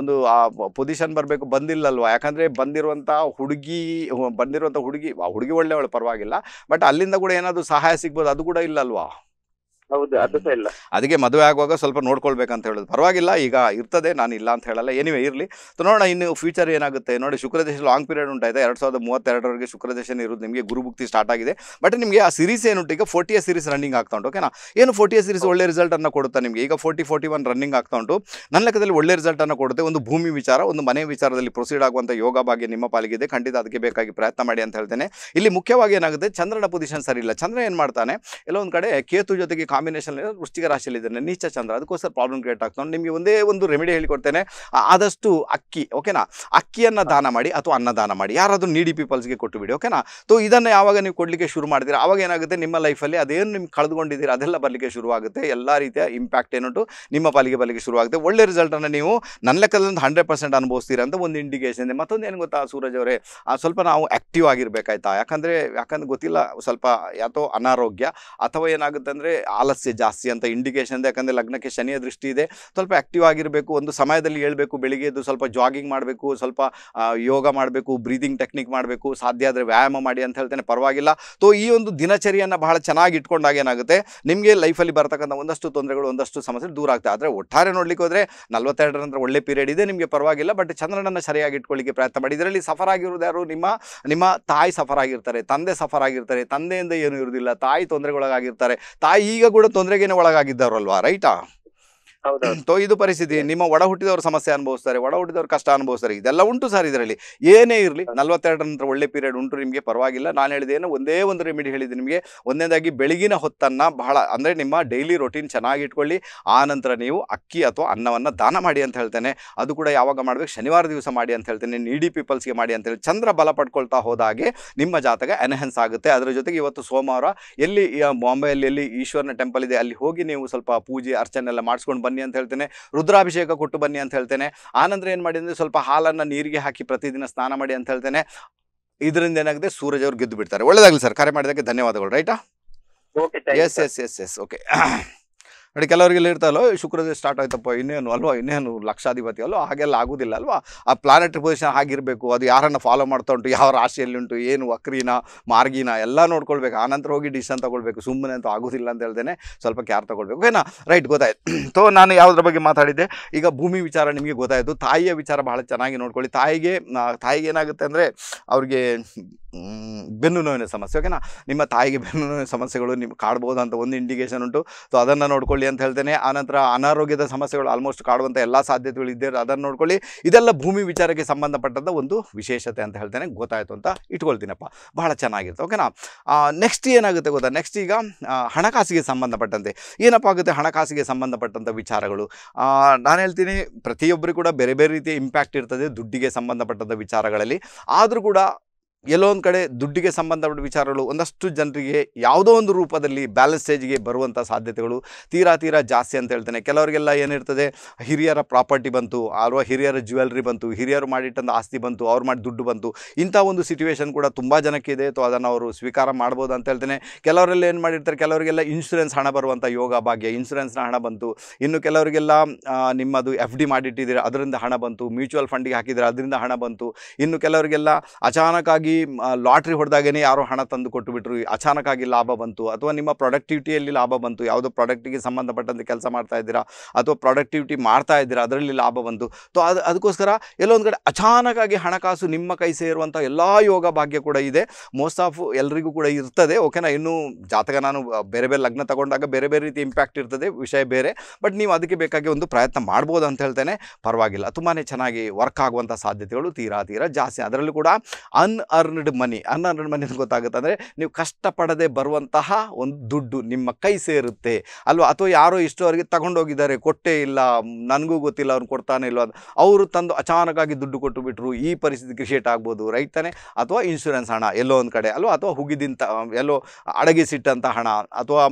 [SPEAKER 2] ಒಂದು ಆ ಪೊಸಿಷನ್ ಬರಬೇಕು ಬಂದಿಲ್ಲಲ್ವಾ? ಯಾಕಂದ್ರೆ ಬಂದಿರುವಂತ ಹುಡುಗಿ ಬಂದಿರುವಂತ ಹುಡುಗಿ ಹುಡುಗಿ ಒಳ್ಳೆಯವಳು ಪರವಾಗಿಲ್ಲ. ಬಟ್ ಅಲ್ಲಿಂದ ಕೂಡ ಏನಾದ್ರು ಸಹಾಯ ಸಿಗ್ಬೋದು ಅದು ಕೂಡ ಇಲ್ಲಲ್ವಾ?
[SPEAKER 5] ಹೌದು, ಅದು ಇಲ್ಲ.
[SPEAKER 2] ಅದಕ್ಕೆ ಮದುವೆ ಆಗುವಾಗ ಸ್ವಲ್ಪ ನೋಡ್ಕೊಳ್ಬೇಕಂತ ಹೇಳೋದು. ಪರವಾಗಿಲ್ಲ, ಈಗ ಇರ್ತದೆ, ನಾನು ಇಲ್ಲ ಅಂತ ಹೇಳಲ್ಲ. ಎನಿವೆ ಇರಲಿ. ನೋಡೋಣ, ಇನ್ನು ಫ್ಯೂಚರ್ ಏನಾಗುತ್ತೆ? ನೋಡಿ, ಶುಕ್ರದೇಶ ಲಾಂಗ್ ಪೀರಿಯಡ್ ಉಂಟಾಯ್ತಾ ಎರಡು ಸಾವಿರದ ಮೂವತ್ತೆರಡರವರೆಗೆ ಶುಕ್ರದೇಶ ಇರೋದು ನಿಮಗೆ ಗುರುಭುಕ್ತಿ ಸ್ಟಾರ್ಟ್ ಆಗಿದೆ. ಬಟ್ ನಿಮಗೆ ಆ ಸೀರೀಸ್ ಏನುಂಟು? ಈಗ ಫೋರ್ಟಿಯ ಸೀರೀಸ್ ರನ್ನಿಂಗ್ ಆಗ್ತಾ ಉಂಟು ಓಕೆನಾ ಏನು ಫೋರ್ಟಿಯ ಸೀರೀಸ್ ಒಳ್ಳೆ ರಿಸಲ್ಟ್ ಅನ್ನು ಕೊಡುತ್ತಾ ನಿಮಗೆ? ಈಗ ಫೋರ್ಟಿ ಫೋರ್ಟಿ ಒನ್ ರನ್ನಿಂಗ್ ಆಗ್ತಾ ಉಂಟು. ನನ್ನ ಲೆಕ್ಕದಲ್ಲಿ ಒಳ್ಳೆ ರಿಸಲ್ಟನ್ನು ಕೊಡುತ್ತೆ. ಒಂದು ಭೂಮಿ ವಿಚಾರ, ಒಂದು ಮನೆ ವಿಚಾರದಲ್ಲಿ ಪ್ರೊಸೀಡ್ ಆಗುವಂಥ ಯೋಗ ಭಾಗ್ಯ ನಿಮ್ಮ ಪಾಲಿಗಿದೆ. ಖಂಡಿತ ಅದಕ್ಕೆ ಬೇಕಾಗಿ ಪ್ರಯತ್ನ ಮಾಡಿ ಅಂತ ಹೇಳ್ತೇನೆ. ಇಲ್ಲಿ ಮುಖ್ಯವಾಗಿ ಏನಾಗುತ್ತೆ? ಚಂದ್ರನ ಪೊಸಿಷನ್ ಸರಿ ಇಲ್ಲ. ಚಂದ್ರ ಏನು ಮಾಡ್ತಾನೆ? ಎಲ್ಲೋ ಒಂದು ಕಡೆ ಕೇತು ಜೊತೆಗೆ ಕಾಂಬಿನೇಷನ್ ವೃಶ್ಚಿಕ ರಾಶಿಯಲ್ಲಿ ಇದ್ದಾನೆ ನೀಚ ಚಂದ್ರ ಅದಕ್ಕೋಸ್ಕರ ಪ್ರಾಬ್ಲಮ್ ಕ್ರಿಯೇಟ್ ಆಗ್ತಾನೆ ನಿಮಗೆ ಒಂದೇ ಒಂದು ರೆಮಿಡಿ ಹೇಳಿಕೊಡ್ತೇನೆ. ಆದಷ್ಟು ಅಕ್ಕಿ ಓಕೆನಾ ಅಕ್ಕಿಯನ್ನು ದಾನ ಮಾಡಿ ಅಥವಾ ಅನ್ನ ದಾನ ಮಾಡಿ. ಯಾರಾದರೂ ನೀಡಿ ಪೀಪಲ್ಸ್ಗೆ ಕೊಟ್ಟು ಬಿಡಿ ಓಕೆನಾ ಸೊ ಇದನ್ನು ಯಾವಾಗ ನೀವು ಕೊಡಲಿಕ್ಕೆ ಶುರು ಮಾಡಿದ್ರೆ? ಆವಾಗ ಏನಾಗುತ್ತೆ? ನಿಮ್ಮ ಲೈಫಲ್ಲಿ ಅದೇನು ನಿಮ್ಗೆ ಕಳೆದುಕೊಂಡಿದ್ದೀರಾ? ಅದೆಲ್ಲ ಬರಲಿಕ್ಕೆ ಶುರುವಾಗುತ್ತೆ ಎಲ್ಲ ರೀತಿಯ ಇಂಪ್ಯಾಕ್ಟ್ ಏನುಂಟು ನಿಮ್ಮ ಪಾಲಿಗೆ ಬರಲಿಕ್ಕೆ ಶುರುವಾಗುತ್ತೆ ಒಳ್ಳೆ ರಿಸಲ್ಟನ್ನು ನೀವು ನನ್ನ ಲೆಕ್ಕದಲ್ಲಿ ಹಂಡ್ರೆಡ್ ಪರ್ಸೆಂಟ್ ಅನುಭವಿಸ್ತೀರ ಅಂತ ಒಂದು ಇಂಡಿಕೇಶನ್ ಇದೆ. ಮತ್ತೊಂದು ಏನು ಗೊತ್ತಾ ಸೂರಜ್ ಅವರೇ? ಸ್ವಲ್ಪ ನಾವು ಆ್ಯಕ್ಟಿವ್ ಆಗಿರಬೇಕಾಯ್ತಾ? ಯಾಕಂದರೆ ಯಾಕಂದ್ರೆ ಗೊತ್ತಿಲ್ಲ ಸ್ವಲ್ಪ ಯಾತೋ ಅನಾರೋಗ್ಯ ಅಥವಾ ಏನಾಗುತ್ತೆ ಅಂದರೆ ಆಲಸ್ಯ ಜಾಸ್ತಿ ಅಂತ ಇಂಡಿಕೇಶನ್ ಇದೆ. ಯಾಕಂದರೆ ಲಗ್ನಕ್ಕೆ ಶನಿಯ ದೃಷ್ಟಿ ಇದೆ. ಸ್ವಲ್ಪ ಆ್ಯಕ್ಟಿವ್ ಆಗಿರಬೇಕು, ಒಂದು ಸಮಯದಲ್ಲಿ ಹೇಳಬೇಕು, ಬೆಳಿಗ್ಗೆ ಎದ್ದು ಸ್ವಲ್ಪ ಜಾಗಿಂಗ್ ಮಾಡಬೇಕು, ಸ್ವಲ್ಪ ಯೋಗ ಮಾಡಬೇಕು ಬ್ರೀದಿಂಗ್ ಟೆಕ್ನಿಕ್ ಮಾಡಬೇಕು, ಸಾಧ್ಯ ಆದರೆ ವ್ಯಾಯಾಮ ಮಾಡಿ ಅಂತ ಹೇಳ್ತೇನೆ. ಪರವಾಗಿಲ್ಲ. ಸೊ ಈ ಒಂದು ದಿನಚರಿಯನ್ನು ಬಹಳ ಚೆನ್ನಾಗಿ ಇಟ್ಕೊಂಡಾಗ ಏನಾಗುತ್ತೆ? ನಿಮಗೆ ಲೈಫಲ್ಲಿ ಬರ್ತಕ್ಕಂಥ ಒಂದಷ್ಟು ತೊಂದರೆಗಳು, ಒಂದಷ್ಟು ಸಮಸ್ಯೆ ದೂರ ಆಗ್ತದೆ ಆದರೆ ಒಟ್ಟಾರೆ ನೋಡಲಿಕ್ಕೆ ಹೋದರೆ ನಲ್ವತ್ತೆರಡರ ನಂತರ ಒಳ್ಳೆ ಪೀರಿಯಡ್ ಇದೆ, ನಿಮಗೆ ಪರವಾಗಿಲ್ಲ. ಬಟ್ ಚಂದ್ರನನ್ನು ಸರಿಯಾಗಿ ಇಟ್ಕೊಳ್ಳಿಕ್ಕೆ ಪ್ರಯತ್ನ ಮಾಡಿ. ಇದರಲ್ಲಿ ಸಫರ್ ಆಗಿರೋದು ಯಾರು? ನಿಮ್ಮ ನಿಮ್ಮ ತಾಯಿ ಸಫರ್ ಆಗಿರ್ತಾರೆ, ತಂದೆ ಸಫರ್ ಆಗಿರ್ತಾರೆ, ತಂದೆಯಿಂದ ಏನೂ ಇರುವುದಿಲ್ಲ, ತಾಯಿ ತೊಂದರೆಗೊಳಗಾಗಿರ್ತಾರೆ. ತಾಯಿ ಈಗ ಕೂಡ ತೊಂದರೆಗೇನೆ ಒಳಗಾಗಿದ್ದಾರಲ್ವಾ ರೈಟಾ? ತೋ ಇದು ಪರಿಸ್ಥಿತಿ ನಿಮ್ಮ ಒಡ ಹುಟ್ಟಿದವರು ಸಮಸ್ಯೆ ಅನುಭವಿಸ್ತಾರೆ ಒಡ ಹುಟ್ಟಿದವರು ಕಷ್ಟ ಅನುಭವಿಸ್ತಾರೆ ಇದೆಲ್ಲ ಉಂಟು ಸರ್ ಇದರಲ್ಲಿ. ಏನೇ ಇರಲಿ ನಲ್ವತ್ತೆರಡರ ನಂತರ ಒಳ್ಳೆ ಪೀರಿಯಡ್ ಉಂಟು ನಿಮಗೆ ಪರವಾಗಿಲ್ಲ. ನಾನು ಹೇಳಿದೇನು ಒಂದೇ ಒಂದು ರೆಮಿಡಿ ಹೇಳಿದೆ ನಿಮಗೆ ಒಂದೇದಾಗಿ ಬೆಳಗಿನ ಹೊತ್ತನ್ನು ಬಹಳ ಅಂದರೆ ನಿಮ್ಮ ಡೈಲಿ ರೊಟೀನ್ ಚೆನ್ನಾಗಿ ಇಟ್ಕೊಳ್ಳಿ ಆ ನಂತರ ನೀವು ಅಕ್ಕಿ ಅಥವಾ ಅನ್ನವನ್ನು ದಾನ ಮಾಡಿ ಅಂತ ಹೇಳ್ತೇನೆ. ಅದು ಕೂಡ ಯಾವಾಗ ಮಾಡಬೇಕು? ಶನಿವಾರ ದಿವಸ ಮಾಡಿ ಅಂತ ಹೇಳ್ತೇನೆ. ನೀಡಿ ಪೀಪಲ್ಸ್ಗೆ ಮಾಡಿ ಅಂತ ಹೇಳಿ. ಚಂದ್ರ ಬಲ ಪಡ್ಕೊಳ್ತಾ ಹೋದಾಗೆ ನಿಮ್ಮ ಜಾತಕ ಎನ್ಹೆನ್ಸ್ ಆಗುತ್ತೆ. ಅದರ ಜೊತೆಗೆ ಇವತ್ತು ಸೋಮವಾರ ಎಲ್ಲಿ ಬಾಂಬೆಯಲ್ಲಿ ಎಲ್ಲಿ ಈಶ್ವರನ ಟೆಂಪಲ್ ಇದೆ ಅಲ್ಲಿ ಹೋಗಿ ನೀವು ಸ್ವಲ್ಪ ಪೂಜೆ ಅರ್ಚನೆ ಎಲ್ಲ ಮಾಡಿಸ್ಕೊಂಡು ಬನ್ನಿ ಅಂತ ಹೇಳ್ತೇನೆ. ರುದ್ರಾಭಿಷೇಕ ಕೊಟ್ಟು ಬನ್ನಿ ಅಂತ ಹೇಳ್ತೇನೆ. ಆನಂತರ ಏನು ಮಾಡಿ ಅಂದರೆ ಸ್ವಲ್ಪ ಹಾಲನ್ನು ನೀರಿಗೆ ಹಾಕಿ ಪ್ರತಿದಿನ ಸ್ನಾನ ಮಾಡಿ ಅಂತ ಹೇಳ್ತೇನೆ. ಇದರಿಂದ ಏನಾಗುತ್ತೆ ಸೂರಜ್ ಅವರು ಗೆದ್ದು ಬಿಡ್ತಾರೆ. ಒಳ್ಳೇದಾಗಲಿ ಸರ್ ಕರೆ ಮಾಡಿದಕ್ಕೆ ಧನ್ಯವಾದಗಳು ರೈಟಾ? Yes yes yes yes okay ನೋಡಿ, ಕೆಲವರಿಗೆಲ್ಲ ಇರ್ತಲ್ಲೋ ಶುಕ್ರದೇ ಸ್ಟಾರ್ಟ್ ಆಯ್ತಪ್ಪ, ಇನ್ನೇನು, ಅಲ್ವಾ, ಇನ್ನೇನು ಲಕ್ಷಾಧಿಪತಿ, ಅಲ್ವಾ, ಹಾಗೆಲ್ಲ ಆಗೋದಿಲ್ಲ, ಅಲ್ವಾ? ಆ ಪ್ಲಾನೆಟ್ ಪೊಸಿಷನ್ ಆಗಿರಬೇಕು ಅದು ಯಾರನ್ನು ಫಾಲೋ ಮಾಡ್ತಾ ಉಂಟು, ಯಾವ ರಾಶಿಯಲ್ಲಿ ಉಂಟು, ಏನು ವಕ್ರಿನ, ಮಾರ್ಗಿನ, ಎಲ್ಲ ನೋಡ್ಕೊಳ್ಬೇಕು ಆನಂತರ ಹೋಗಿ ಡಿಸಿಷನ್ ತಗೊಳ್ಬೇಕು ಸುಮ್ಮನೆ ಅಂತೂ ಆಗೋದಿಲ್ಲ ಅಂತ ಹೇಳ್ದೇನೆ, ಸ್ವಲ್ಪ ಕ್ಯಾರ್ ತಗೊಳ್ಬೇಕು ಓಕೆನಾ ರೈಟ್ ಗೊತ್ತಾಯ್ತು. ಸೊ ನಾನು ಯಾವುದ್ರ ಬಗ್ಗೆ ಮಾತಾಡಿದ್ದೆ? ಈಗ ಭೂಮಿ ವಿಚಾರ ನಿಮಗೆ ಗೊತ್ತಾಯಿತು, ತಾಯಿಯ ವಿಚಾರ ಬಹಳ ಚೆನ್ನಾಗಿ ನೋಡ್ಕೊಳ್ಳಿ, ತಾಯಿಗೆ ತಾಯಿಗೆ ಏನಾಗುತ್ತೆ ಅಂದರೆ, ಅವ್ರಿಗೆ ಬೆನ್ನು ನೋವಿನ ಸಮಸ್ಯೆ. ಓಕೆನಾ ನಿಮ್ಮ ತಾಯಿಗೆ ಬೆನ್ನು ನೋವಿನ ಸಮಸ್ಯೆಗಳು ನಿಮ್ಗೆ ಕಾಡ್ಬೋದು ಅಂತ ಒಂದು ಇಂಡಿಕೇಶನ್ ಉಂಟು. ಸೊ ಅದನ್ನು ನೋಡ್ಕೊಳ್ಳಿ ಅಂತ ಹೇಳ್ತೇನೆ. ಆನಂತರ ಅನಾರೋಗ್ಯದ ಸಮಸ್ಯೆಗಳು ಆಲ್ಮೋಸ್ಟ್ ಕಾಡುವಂಥ ಎಲ್ಲ ಸಾಧ್ಯತೆಗಳು ಇದ್ದೇ ಅದನ್ನು ನೋಡ್ಕೊಳ್ಳಿ. ಇದೆಲ್ಲ ಭೂಮಿ ವಿಚಾರಕ್ಕೆ ಸಂಬಂಧಪಟ್ಟಂಥ ಒಂದು ವಿಶೇಷತೆ ಅಂತ ಹೇಳ್ತೇನೆ. ಗೊತ್ತಾಯಿತು ಅಂತ ಇಟ್ಕೊಳ್ತೀನಪ್ಪ. ಬಹಳ ಚೆನ್ನಾಗಿರುತ್ತೆ. ಓಕೆನಾ ನೆಕ್ಸ್ಟ್ ಏನಾಗುತ್ತೆ ಗೊತ್ತಾ? ನೆಕ್ಸ್ಟ್ ಈಗ ಹಣಕಾಸಿಗೆ ಸಂಬಂಧಪಟ್ಟಂತೆ. ಏನಪ್ಪ ಆಗುತ್ತೆ? ಹಣಕಾಸಿಗೆ ಸಂಬಂಧಪಟ್ಟಂಥ ವಿಚಾರಗಳು. ನಾನು ಹೇಳ್ತೀನಿ ಪ್ರತಿಯೊಬ್ಬರು ಕೂಡ ಬೇರೆ ಬೇರೆ ರೀತಿಯ ಇಂಪ್ಯಾಕ್ಟ್ ಇರ್ತದೆ ದುಡ್ಡಿಗೆ ಸಂಬಂಧಪಟ್ಟಂಥ ವಿಚಾರಗಳಲ್ಲಿ. ಆದರೂ ಕೂಡ ಎಲ್ಲೋ ಒಂದು ಕಡೆ ದುಡ್ಡಿಗೆ ಸಂಬಂಧಪಟ್ಟ ವಿಚಾರಗಳು ಒಂದಷ್ಟು ಜನರಿಗೆ ಯಾವುದೋ ಒಂದು ರೂಪದಲ್ಲಿ ಬ್ಯಾಲೆನ್ಸ್ ಸ್ಟೇಜ್ಗೆ ಬರುವಂಥ ಸಾಧ್ಯತೆಗಳು ತೀರಾ ತೀರಾ ಜಾಸ್ತಿ ಅಂತ ಹೇಳ್ತೇನೆ. ಕೆಲವರಿಗೆಲ್ಲ ಏನಿರ್ತದೆ, ಹಿರಿಯರ ಪ್ರಾಪರ್ಟಿ ಬಂತು ಅಥವಾ ಹಿರಿಯರ ಜ್ಯುವೆಲ್ರಿ ಬಂತು, ಹಿರಿಯರು ಮಾಡಿಟ್ಟಂಥ ಆಸ್ತಿ ಬಂತು, ಅವ್ರು ಮಾಡಿ ದುಡ್ಡು ಬಂತು ಇಂಥ ಒಂದು ಸಿಚುವೇಶನ್ ಕೂಡ ತುಂಬ ಜನಕ್ಕೆ ಇದೆ. ಅಥವಾ ಅದನ್ನು ಅವರು ಸ್ವೀಕಾರ ಮಾಡ್ಬೋದು ಅಂತ ಹೇಳ್ತೇನೆ. ಕೆಲವರೆಲ್ಲ ಏನು ಮಾಡಿರ್ತಾರೆ, ಕೆಲವರಿಗೆಲ್ಲ ಇನ್ಶೂರೆನ್ಸ್ ಹಣ ಬರುವಂಥ ಯೋಗ ಭಾಗ್ಯ ಇನ್ಶೂರೆನ್ಸ್ನ ಹಣ ಬಂತು. ಇನ್ನು ಕೆಲವರಿಗೆಲ್ಲ ನಿಮ್ಮದು ಎಫ್ ಡಿ ಮಾಡಿಟ್ಟಿದ್ದೀರಾ, ಅದರಿಂದ ಹಣ ಬಂತು. ಮ್ಯೂಚುವಲ್ ಫಂಡಿಗೆ ಹಾಕಿದರೆ, ಅದರಿಂದ ಹಣ ಬಂತು. ಇನ್ನು ಕೆಲವರಿಗೆಲ್ಲ ಅಚಾನಕ್ಕಾಗಿ ಲಾಟ್ರಿ ಹೊಡೆದಾಗೇ ಯಾರೋ ಹಣ ತಂದು ಕೊಟ್ಟು ಬಿಟ್ರು ಅಚಾನಕ್ಕಾಗಿ ಲಾಭ ಬಂತು. ಅಥವಾ ನಿಮ್ಮ ಪ್ರೊಡಕ್ಟಿವಿಟಿಯಲ್ಲಿ ಲಾಭ ಬಂತು. ಯಾವುದೋ ಪ್ರಾಡಕ್ಟಿಗೆ ಸಂಬಂಧಪಟ್ಟಂತೆ ಕೆಲಸ ಮಾಡ್ತಾ ಇದ್ದೀರಾ? ಅಥವಾ ಪ್ರೊಡಕ್ಟಿವಿಟಿ ಮಾಡ್ತಾ ಇದ್ದೀರಾ? ಅದರಲ್ಲಿ ಲಾಭ ಬಂತು. ಸೊ ಅದು, ಅದಕ್ಕೋಸ್ಕರ ಎಲ್ಲೊಂದು ಕಡೆ ಅಚಾನಕ್ಕಾಗಿ ಹಣಕಾಸು ನಿಮ್ಮ ಕೈ ಸೇರುವಂಥ ಎಲ್ಲ ಯೋಗ ಭಾಗ್ಯ ಕೂಡ ಇದೆ. ಮೋಸ್ಟ್ ಆಫ್ ಎಲ್ರಿಗೂ ಕೂಡ ಇರ್ತದೆ. ಓಕೆನಾ ಇನ್ನೂ ಜಾತಕ ನಾನು ಬೇರೆ ಬೇರೆ ಲಗ್ನ ತಗೊಂಡಾಗ ಬೇರೆ ಬೇರೆ ರೀತಿ ಇಂಪ್ಯಾಕ್ಟ್ ಇರ್ತದೆ. ವಿಷಯ ಬೇರೆ. ಬಟ್ ನೀವು ಅದಕ್ಕೆ ಬೇಕಾಗಿ ಒಂದು ಪ್ರಯತ್ನ ಮಾಡ್ಬೋದು ಅಂತ ಹೇಳ್ತೇನೆ. ಪರವಾಗಿಲ್ಲ. ತುಂಬಾ ಚೆನ್ನಾಗಿ ವರ್ಕ್ ಆಗುವಂಥ ಸಾಧ್ಯತೆಗಳು ತೀರಾ ತೀರಾ ಜಾಸ್ತಿ. ಅದರಲ್ಲೂ ಕೂಡ ಅನ್ಅರ್ನ್ಡ್ ಮನಿ ಅನ್ಅರ್ನ್ಡ್ ಮನಿ ಅಂತ ಗೊತ್ತಾಗುತ್ತೆ. ಅಂದರೆ ನೀವು ಕಷ್ಟಪಡದೆ ಬರುವಂತಹ ಒಂದು ದುಡ್ಡು ನಿಮ್ಮ ಕೈ ಸೇರುತ್ತೆ. ಅಲ್ವಾ? ಅಥವಾ ಯಾರೋ ಇಷ್ಟವರೆಗೆ ತಗೊಂಡೋಗಿದ್ದಾರೆ, ಕೊಟ್ಟೇ ಇಲ್ಲ, ನನಗೂ ಗೊತ್ತಿಲ್ಲ ಅವ್ರು ಕೊಡ್ತಾನೆ ಇಲ್ಲ ಅವರು ತಂದು ಅಚಾನಕಾಗಿ ದುಡ್ಡು ಕೊಟ್ಟು ಬಿಟ್ಟರು ಈ ಪರಿಸ್ಥಿತಿ ಕ್ರಿಯೇಟ್ ಆಗ್ಬೋದು ರೈತನೇ ತಾನೆ? ಅಥವಾ ಇನ್ಶೂರೆನ್ಸ್ ಹಣ, ಎಲ್ಲೋ ಒಂದು ಕಡೆ. ಅಲ್ವಾ? ಅಥವಾ ಹುಗಿದಿಂತ, ಎಲ್ಲೋ ಅಡಗಿಸಿಟ್ಟಂಥ ಹಣ, ಅಥವಾ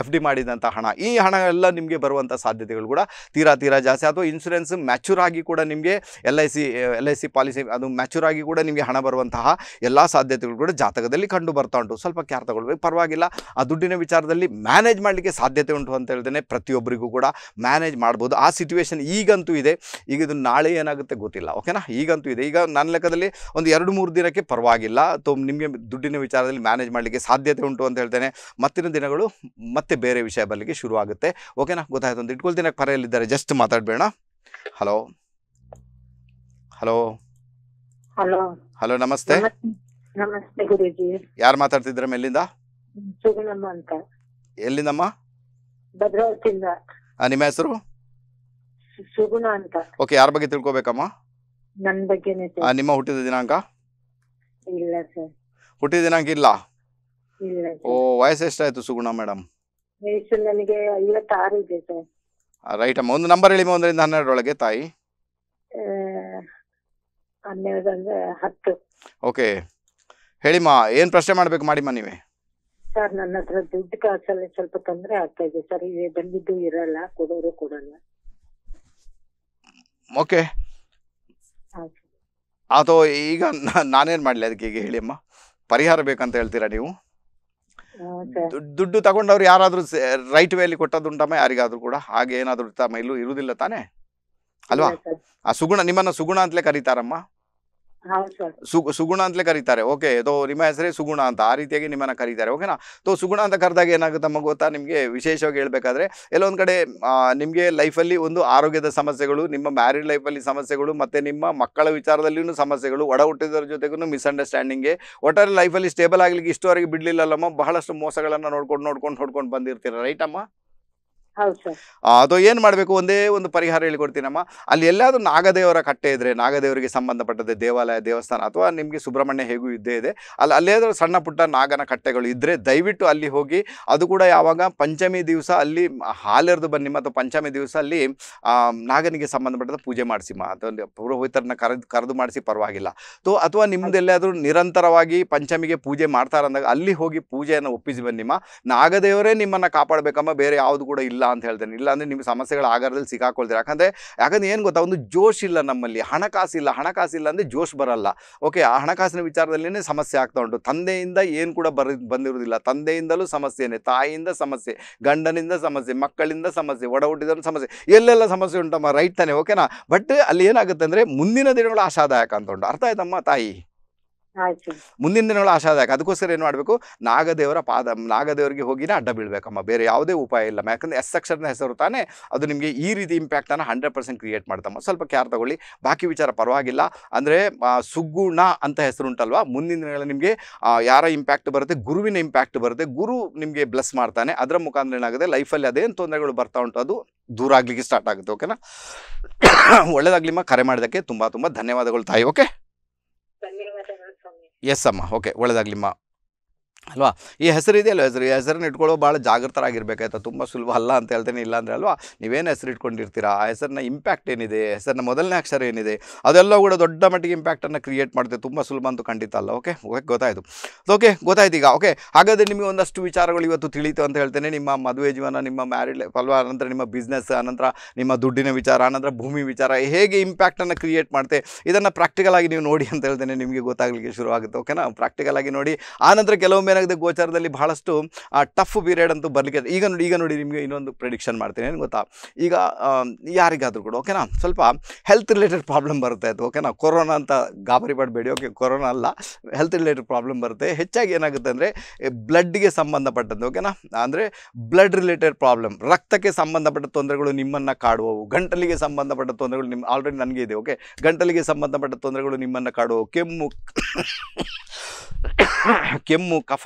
[SPEAKER 2] ಎಫ್ ಡಿ ಮಾಡಿದಂಥ ಹಣ. ಈ ಹಣ ಎಲ್ಲ ನಿಮಗೆ ಬರುವಂಥ ಸಾಧ್ಯತೆಗಳು ಕೂಡ ತೀರಾ ತೀರಾ ಜಾಸ್ತಿ. ಅಥವಾ ಇನ್ಶೂರೆನ್ಸ್ ಮ್ಯಾಚೂರ್ ಆಗಿ ಕೂಡ ನಿಮಗೆ L I C, L I C policy, ಅದು ಮ್ಯಾಚೂರ್ ಆಗಿ ಕೂಡ ನಿಮಗೆ ಹಣ ಬರುವಂತಹ ಎಲ್ಲ ಸಾಧ್ಯತೆಗಳು ಕೂಡ ಜಾತಕದಲ್ಲಿ ಕಂಡು ಬರ್ತಾ ಉಂಟು. ಸ್ವಲ್ಪ ಕ್ಯಾರ್ ತಗೊಳ್ಬೇಕು. ಪರವಾಗಿಲ್ಲ, ಆ ದುಡ್ಡಿನ ವಿಚಾರದಲ್ಲಿ ಮ್ಯಾನೇಜ್ ಮಾಡಲಿಕ್ಕೆ ಸಾಧ್ಯತೆ ಉಂಟು ಅಂತ ಹೇಳ್ತೇನೆ. ಪ್ರತಿಯೊಬ್ಬರಿಗೂ ಕೂಡ ಮ್ಯಾನೇಜ್ ಮಾಡ್ಬೋದು. ಆ ಸಿಚುವೇಶನ್ ಈಗಂತೂ ಇದೆ. ಈಗ ಇದು ನಾಳೆ ಏನಾಗುತ್ತೆ ಗೊತ್ತಿಲ್ಲ. ಓಕೆನಾ ಈಗಂತೂ ಇದೆ. ಈಗ ನನ್ನ ಲೆಕ್ಕದಲ್ಲಿ ಒಂದು ಎರಡು ಮೂರು ದಿನಕ್ಕೆ ಪರವಾಗಿಲ್ಲ. ತೊ ನಿಮಗೆ ದುಡ್ಡಿನ ವಿಚಾರದಲ್ಲಿ ಮ್ಯಾನೇಜ್ ಮಾಡಲಿಕ್ಕೆ ಸಾಧ್ಯತೆ ಉಂಟು ಅಂತ ಹೇಳ್ತೇನೆ. ಮತ್ತಿನ ದಿನಗಳು ಮತ್ತೆ ಬೇರೆ ವಿಷಯ ಬರಲಿಕ್ಕೆ ಶುರುವಾಗುತ್ತೆ. ಓಕೆನಾ ಗೊತ್ತಾಯ್ತು ಅಂತ ಇಟ್ಕೊಳ್ತೀನಿ. ಪರೆಯಲ್ಲಿದ್ದಾರೆ ಜಸ್ಟ್ ಮಾತಾಡಬೇಡ. Hello hello
[SPEAKER 4] hello.
[SPEAKER 2] ಹಲೋ ನಮಸ್ತೆ.
[SPEAKER 4] ನಮಸ್ತೆ. ಗುರುಜಿ.
[SPEAKER 2] ಯಾರು ಮಾತಾಡ್ತಿದ್ರ ಎಲ್ಲಿಂದ
[SPEAKER 4] ಸುಗುಣಮ್ಮ ಅಂತ.
[SPEAKER 2] ಎಲ್ಲಿಂದಮ್ಮ?
[SPEAKER 4] ಭದ್ರಾವತಿಯಿಂದ.
[SPEAKER 2] ಆ, ನಿಮ್ಮ ಹೆಸರು?
[SPEAKER 4] ಸುಗುಣ ಅಂತ.
[SPEAKER 2] ಓಕೆ ಯಾರ ಬಗ್ಗೆ ತಿಳ್ಕೊಬೇಕಮ್ಮ?
[SPEAKER 4] ನನ್ ಬಗ್ಗೆನೇ
[SPEAKER 2] ಆ,
[SPEAKER 4] ಸರ್
[SPEAKER 2] ನಿಮ್ಮ ಹುಟ್ಟಿದ ದಿನಾಂಕ?
[SPEAKER 4] ಇಲ್ಲ ಸರ್.
[SPEAKER 2] ಹುಟ್ಟಿದ ದಿನಾಂಕ ಇಲ್ಲ?
[SPEAKER 4] ಇಲ್ಲ
[SPEAKER 2] ಓ
[SPEAKER 4] ಸರ್
[SPEAKER 2] ವಯಸ್ಸು ಎಷ್ಟಾಯ್ತು ಸುಗುಣ ಮೇಡಮ್
[SPEAKER 4] ವಯಸ್ಸು ನನಗೆ ಐವತ್ತಾರು ಇದೆ ಸರ್.
[SPEAKER 2] ರೈಟ್ ಅಮ್ಮ ಒಂದು ನಂಬರ್ ಹೇಳಿ ಒಂದರಿಂದ ಹನ್ನೆರಡರೊಳಗೆ ತಾಯಿ.
[SPEAKER 4] ಹನ್ನೆರಡು ಅಂದ್ರೆ ಹತ್ತು.
[SPEAKER 2] ಓಕೆ. ಹೇಳಿಮ್ಮ ಏನ್ ಪ್ರಶ್ನೆ ಮಾಡ್ಬೇಕು ಮಾಡಿಮ್ಮ ನೀವೇ?
[SPEAKER 4] ಸರ್ ನನ್ನ ಹತ್ರ ದುಡ್ಡು ಕಾಸಲ್ಲಿ ಸ್ವಲ್ಪ ತೊಂದರೆ ಆಗ್ತಾ ಇದೆ. ಸರ್ ಈಗ ಬಂದಿದ್ದು ಇರಲ್ಲ ಕೊಡೋರು ಕೊಡಲ್ಲ.
[SPEAKER 2] ಓಕೆ.
[SPEAKER 4] ಹೌದು.
[SPEAKER 2] ಅಥವಾ ಈಗ ನಾ- ನಾನೇನ್ ಮಾಡ್ಲಿ ಅದಕ್ಕೆ ಈಗ ಹೇಳಿ ಅಮ್ಮ ಪರಿಹಾರ ಬೇಕಂತ ಹೇಳ್ತೀರಾ ನೀವು?
[SPEAKER 4] ಹಾ, ಸರ್.
[SPEAKER 2] ದುಡ್- ದುಡ್ಡು ತಗೊಂಡವ್ರು ಯಾರಾದ್ರೂ ರೈಟ್ ವೇಲಿ ಕೊಟ್ಟದ್ದುಂಟಮ್ಮ ಯಾರಿಗಾದ್ರೂ ಕೂಡ. ಹಾಗೆ ಏನಾದ್ರೂ ತಮ್ಮ ಇಲ್ಲೂ ಇರುವುದಿಲ್ಲ ತಾನೇ? ಅಲ್ವಾ?
[SPEAKER 4] ಇಲ್ಲ ಸರ್.
[SPEAKER 2] ಆ ಸುಗುಣ ನಿಮ್ಮನ್ನ ಸುಗುಣ ಅಂತಲೇ ಕರೀತಾರಮ್ಮ? ಸುಗುಣ ಅಂತಲೇ ಕರೀತಾರೆ. ಓಕೆ ಅದು ನಿಮ್ಮ ಹೆಸರೇ ಸುಗುಣ ಅಂತ ಆ ರೀತಿಯಾಗಿ ನಿಮ್ಮನ್ನ ಕರೀತಾರೆ. ಓಕೆನಾ? ತೋ ಸುಗುಣ ಅಂತ ಕರೆದಾಗ ಏನಾಗುತ್ತಮ್ಮ ಗೊತ್ತಾ? ನಿಮಗೆ ವಿಶೇಷವಾಗಿ ಹೇಳ್ಬೇಕಾದ್ರೆ ಎಲ್ಲೊಂದು ಕಡೆ ನಿಮಗೆ ಲೈಫಲ್ಲಿ ಒಂದು ಆರೋಗ್ಯದ ಸಮಸ್ಯೆಗಳು ನಿಮ್ಮ ಮ್ಯಾರಿಡ್ ಲೈಫಲ್ಲಿ ಸಮಸ್ಯೆಗಳು ಮತ್ತು ನಿಮ್ಮ ಮಕ್ಕಳ ವಿಚಾರದಲ್ಲಿಯೂ ಸಮಸ್ಯೆಗಳು ಒಡ ಹುಟ್ಟಿದವರ ಜೊತೆಗೂ ಮಿಸ್ಅಂಡರ್ಸ್ಟ್ಯಾಂಡಿಂಗ್ಗೆ ಒಟ್ಟಾರೆ ಲೈಫಲ್ಲಿ ಸ್ಟೇಬಲ್ ಆಗಲಿಕ್ಕೆ ಇಷ್ಟವರೆಗೆ ಬಿಡಲಿಲ್ಲಲ್ಲಮ್ಮ ಬಹಳಷ್ಟು ಮೋಸಗಳನ್ನು ನೋಡ್ಕೊಂಡು ನೋಡ್ಕೊಂಡು ನೋಡ್ಕೊಂಡು ಬಂದಿರ್ತೀರ ರೈಟ್ ಅಮ್ಮ? ಅದು ಏನು ಮಾಡಬೇಕು? ಒಂದೇ ಒಂದು ಪರಿಹಾರ ಹೇಳಿಕೊಡ್ತೀನಮ್ಮ. ಅಲ್ಲಿ ಎಲ್ಲಾದ್ರೂ ನಾಗದೇವರ ಕಟ್ಟೆ ಇದ್ರೆ, ನಾಗದೇವರಿಗೆ ಸಂಬಂಧಪಟ್ಟದ ದೇವಾಲಯ, ದೇವಸ್ಥಾನ ಅಥವಾ ನಿಮಗೆ ಸುಬ್ರಹ್ಮಣ್ಯ ಹೇಗೂ ಇದ್ದೇ ಇದೆ ಅಲ್ಲಿ ಅಲ್ಲೇದ್ರೂ ಸಣ್ಣ ಪುಟ್ಟ ನಾಗನ ಕಟ್ಟೆಗಳು ಇದ್ರೆ ದಯವಿಟ್ಟು ಅಲ್ಲಿ ಹೋಗಿ, ಅದು ಕೂಡ ಯಾವಾಗ ಪಂಚಮಿ ದಿವಸ ಅಲ್ಲಿ ಹಾಲೆರೆದು ಬನ್ನಿ ಮತ್ತು ಪಂಚಮಿ ದಿವಸ ಅಲ್ಲಿ ನಾಗನಿಗೆ ಸಂಬಂಧಪಟ್ಟದ ಪೂಜೆ ಮಾಡಿಸಿಮ್ಮ ಅಥವಾ ಪುರೋಹಿತರನ್ನ ಕರೆದು ಕರೆದು ಮಾಡಿಸಿ ಪರವಾಗಿಲ್ಲ. ತೋ, ಅಥವಾ ನಿಮ್ದೆಲ್ಲಾದ್ರೂ ನಿರಂತರವಾಗಿ ಪಂಚಮಿಗೆ ಪೂಜೆ ಮಾಡ್ತಾರಂದಾಗ ಅಲ್ಲಿ ಹೋಗಿ ಪೂಜೆಯನ್ನು ಒಪ್ಪಿಸಿ ಬನ್ನಿಮ್ಮ ನಾಗದೇವರೇ ನಿಮ್ಮನ್ನು ಕಾಪಾಡಬೇಕಮ್ಮ, ಬೇರೆ ಯಾವುದು ಕೂಡ ಇಲ್ಲ. ಅಂತ ಹೇಳ್ತೇನೆ. ಇಲ್ಲ ಅಂದರೆ ನಿಮ್ಮ ಸಮಸ್ಯೆಗಳ ಆಗಾರದಲ್ಲಿ ಸಿಕ್ಕಾಕೊಳ್ತೀರಿ? ಯಾಕಂದರೆ, ಯಾಕಂದ್ರೆ ಏನು ಗೊತ್ತಾ? ಒಂದು ಜೋಶ್ ಇಲ್ಲ ನಮ್ಮಲ್ಲಿ. ಹಣಕಾಸಿಲ್ಲ ಹಣಕಾಸಿಲ್ಲ ಅಂದರೆ ಜೋಶ್ ಬರಲ್ಲ. ಓಕೆ, ಆ ಹಣಕಾಸಿನ ವಿಚಾರದಲ್ಲೇ ಸಮಸ್ಯೆ ಆಗ್ತಾ ಉಂಟು. ತಂದೆಯಿಂದ ಏನು ಕೂಡ ಬರ, ಬಂದಿರುವುದಿಲ್ಲ. ತಂದೆಯಿಂದಲೂ ಸಮಸ್ಯೆನೇ, ತಾಯಿಯಿಂದ ಸಮಸ್ಯೆ, ಗಂಡನಿಂದ ಸಮಸ್ಯೆ, ಮಕ್ಕಳಿಂದ ಸಮಸ್ಯೆ, ಒಡ ಹುಟ್ಟಿದ್ರೂ ಸಮಸ್ಯೆ, ಎಲ್ಲೆಲ್ಲ ಸಮಸ್ಯೆ ಉಂಟಮ್ಮ, ರೈಟ್ ತಾನೆ, ಓಕೆನಾ? ಬಟ್ ಅಲ್ಲಿ ಏನಾಗುತ್ತೆ ಅಂದರೆ ಮುಂದಿನ ದಿನಗಳು ಆಶಾದಾಯಕ ಅಂತ ಉಂಟು. ಅರ್ಥ ಆಯ್ತಮ್ಮ ತಾಯಿ? ಮುಂದಿನ ದಿನಗಳು ಆಶಾದಾಯಕ. ಅದಕ್ಕೋಸ್ಕರ ಏನು ಮಾಡಬೇಕು? ನಾಗದೇವರ ಪಾದ, ನಾಗದೇವರಿಗೆ ಹೋಗಿನೇ ಅಡ್ಡ ಬೀಳ್ಬೇಕಮ್ಮ. ಬೇರೆ ಯಾವುದೇ ಉಪಾಯ ಇಲ್ಲ. ಯಾಕಂದರೆ ಎಸ್ ಅಕ್ಷರನ ಹೆಸರು ತಾನೇ ಅದು ನಿಮಗೆ ಈ ರೀತಿ ಇಂಪ್ಯಾಕ್ಟನ್ನು ಹಂಡ್ರೆಡ್ ಪರ್ಸೆಂಟ್ ಕ್ರಿಯೇಟ್ ಮಾಡ್ತಮ್ಮ. ಸ್ವಲ್ಪ ಕ್ಯಾರ್ ತಗೊಳ್ಳಿ. ಬಾಕಿ ವಿಚಾರ ಪರವಾಗಿಲ್ಲ. ಅಂದರೆ ಸುಗುಣ ಅಂತ ಹೆಸರು ಉಂಟಲ್ವಾ? ಮುಂದಿನ ದಿನಗಳಲ್ಲಿ ನಿಮಗೆ ಯಾರ ಇಂಪ್ಯಾಕ್ಟ್ ಬರುತ್ತೆ? ಗುರುವಿನ ಇಂಪ್ಯಾಕ್ಟ್ ಬರುತ್ತೆ. ಗುರು ನಿಮಗೆ ಬ್ಲೆಸ್ ಮಾಡ್ತಾನೆ. ಅದರ ಮುಖಾಂತರ ಏನಾಗುತ್ತೆ? ಲೈಫಲ್ಲಿ ಅದೇನು ತೊಂದರೆಗಳು ಬರ್ತಾ ಉಂಟು, ಅದು ದೂರ ಆಗಲಿಕ್ಕೆ ಸ್ಟಾರ್ಟ್ ಆಗುತ್ತೆ ಓಕೆನಾ ಒಳ್ಳೇದಾಗ್ಲಿಮ್ಮ ಕರೆ ಮಾಡಿದಕ್ಕೆ ತುಂಬ ತುಂಬ ಧನ್ಯವಾದಗಳು ತಾಯಿ. ಓಕೆ ಎಸ್ ಅಮ್ಮ. ಓಕೆ ಒಳ್ಳೆದಾಗ್ಲಿಮ್ಮ ಅಲ್ವಾ? ಈ ಹೆಸರು ಇದೆಯಲ್ಲ ಹೆಸರು? ಈ ಹೆಸರನ್ನ ಇಟ್ಕೊಳ್ಳೋ ಭಾಳ ಜಾಗೃತರಾಗಿರ್ಬೇಕಾಯ್ತಾ? ತುಂಬ ಸುಲಭ ಅಲ್ಲ ಅಂತ ಹೇಳ್ತೇನೆ, ಇಲ್ಲ ಅಂದರೆ ಅಲ್ವಾ? ನೀವೇನು ಹೆಸರು ಇಟ್ಕೊಂಡಿರ್ತೀರಾ? ಆ ಹೆಸರಿನ ಇಂಪ್ಯಾಕ್ಟ್ ಏನಿದೆ? ಹೆಸರಿನ ಮೊದಲನೇ ಅಕ್ಷರ ಏನಿದೆ? ಅದೆಲ್ಲ ಕೂಡ ದೊಡ್ಡ ಮಟ್ಟಿಗೆ ಇಂಪ್ಯಾಕ್ಟನ್ನು ಕ್ರಿಯೇಟ್ ಮಾಡುತ್ತೆ ತುಂಬ ಸುಲಭ ಅಂತೂ ಖಂಡಿತ ಅಲ್ಲ ಓಕೆ ಓಕೆ ಗೊತ್ತಾಯಿತು. ಓಕೆ ಗೊತ್ತಾಯ್ತು ಈಗ ಓಕೆ ಹಾಗಾದರೆ ನಿಮಗೆ ಒಂದಷ್ಟು ವಿಚಾರಗಳು ಇವತ್ತು ತಿಳಿಯಿತು ಅಂತ ಹೇಳ್ತೇನೆ. ನಿಮ್ಮ ಮದುವೆ ಜೀವನ, ನಿಮ್ಮ ಮ್ಯಾರಿಡ್ ಲೈಫ್ ಅಲ್ವಾ? ಅನಂತರ ನಿಮ್ಮ ಬಿಸ್ನೆಸ್ ಅನಂತರ ನಿಮ್ಮ ದುಡ್ಡಿನ ವಿಚಾರ, ಅನಂತರ ಭೂಮಿ ವಿಚಾರ, ಹೇಗೆ ಇಂಪ್ಯಾಕ್ಟನ್ನು ಕ್ರಿಯೇಟ್ ಮಾಡುತ್ತೆ ಇದನ್ನು ಪ್ರಾಕ್ಟಿಕಲ್ ಆಗಿ ನೀವು ನೋಡಿ ಅಂತ ಹೇಳ್ತೇನೆ, ನಿಮಗೆ ಗೊತ್ತಾಗಲಿಕ್ಕೆ ಶುರುವಾಗುತ್ತೆ ಓಕೆನಾ ಪ್ರಾಕ್ಟಿಕಲ್ ಆಗಿ ನೋಡಿ. ಆನಂತರ ಕೆಲವೊಮ್ಮೆ ಏನಾಗುತ್ತೆ ಗೋಚಾರದಲ್ಲಿ ಬಹಳಷ್ಟು ಟಫ್ ಪೀರಿಯಡ್ ಅಂತೂ ಬರಲಿಕ್ಕೆ ಈಗ ನೋಡಿ ಈಗ ನೋಡಿ ನಿಮಗೆ ಇನ್ನೊಂದು ಪ್ರಿಡಿಕ್ಷನ್ ಮಾಡ್ತೀನಿ, ಏನು ಗೊತ್ತಾ? ಈಗ ಯಾರಿಗಾದರೂ ಕೂಡ ಓಕೆನಾ ಸ್ವಲ್ಪ ಹೆಲ್ತ್ ರಿಲೇಟೆಡ್ ಪ್ರಾಬ್ಲಮ್ ಬರುತ್ತೆ ಅದು ಓಕೆನಾ ಕೊರೋನಾ ಅಂತ ಗಾಬರಿ ಮಾಡಬೇಡಿ ಓಕೆ ಕೊರೋನಾ ಅಲ್ಲ ಹೆಲ್ತ್ ರಿಲೇಟೆಡ್ ಪ್ರಾಬ್ಲಮ್ ಬರುತ್ತೆ. ಹೆಚ್ಚಾಗಿ ಏನಾಗುತ್ತೆ ಅಂದರೆ ಬ್ಲಡ್ಗೆ ಸಂಬಂಧಪಟ್ಟದ್ದು ಓಕೆನಾ ಅಂದರೆ ಬ್ಲಡ್ ರಿಲೇಟೆಡ್ ಪ್ರಾಬ್ಲಮ್ ರಕ್ತಕ್ಕೆ ಸಂಬಂಧಪಟ್ಟ ತೊಂದರೆಗಳು ನಿಮ್ಮನ್ನು ಕಾಡುವವು, ಗಂಟಲಿಗೆ ಸಂಬಂಧಪಟ್ಟ ತೊಂದರೆಗಳು ನಿಮ್ಮ ಆಲ್ರೆಡಿ ನನಗೆ ಇದೆ ಓಕೆ ಗಂಟಲಿಗೆ ಸಂಬಂಧಪಟ್ಟ ತೊಂದರೆಗಳು ನಿಮ್ಮನ್ನು ಕಾಡುವವು, ಕೆಮ್ಮು ಕೆಮ್ಮು, ಕಫ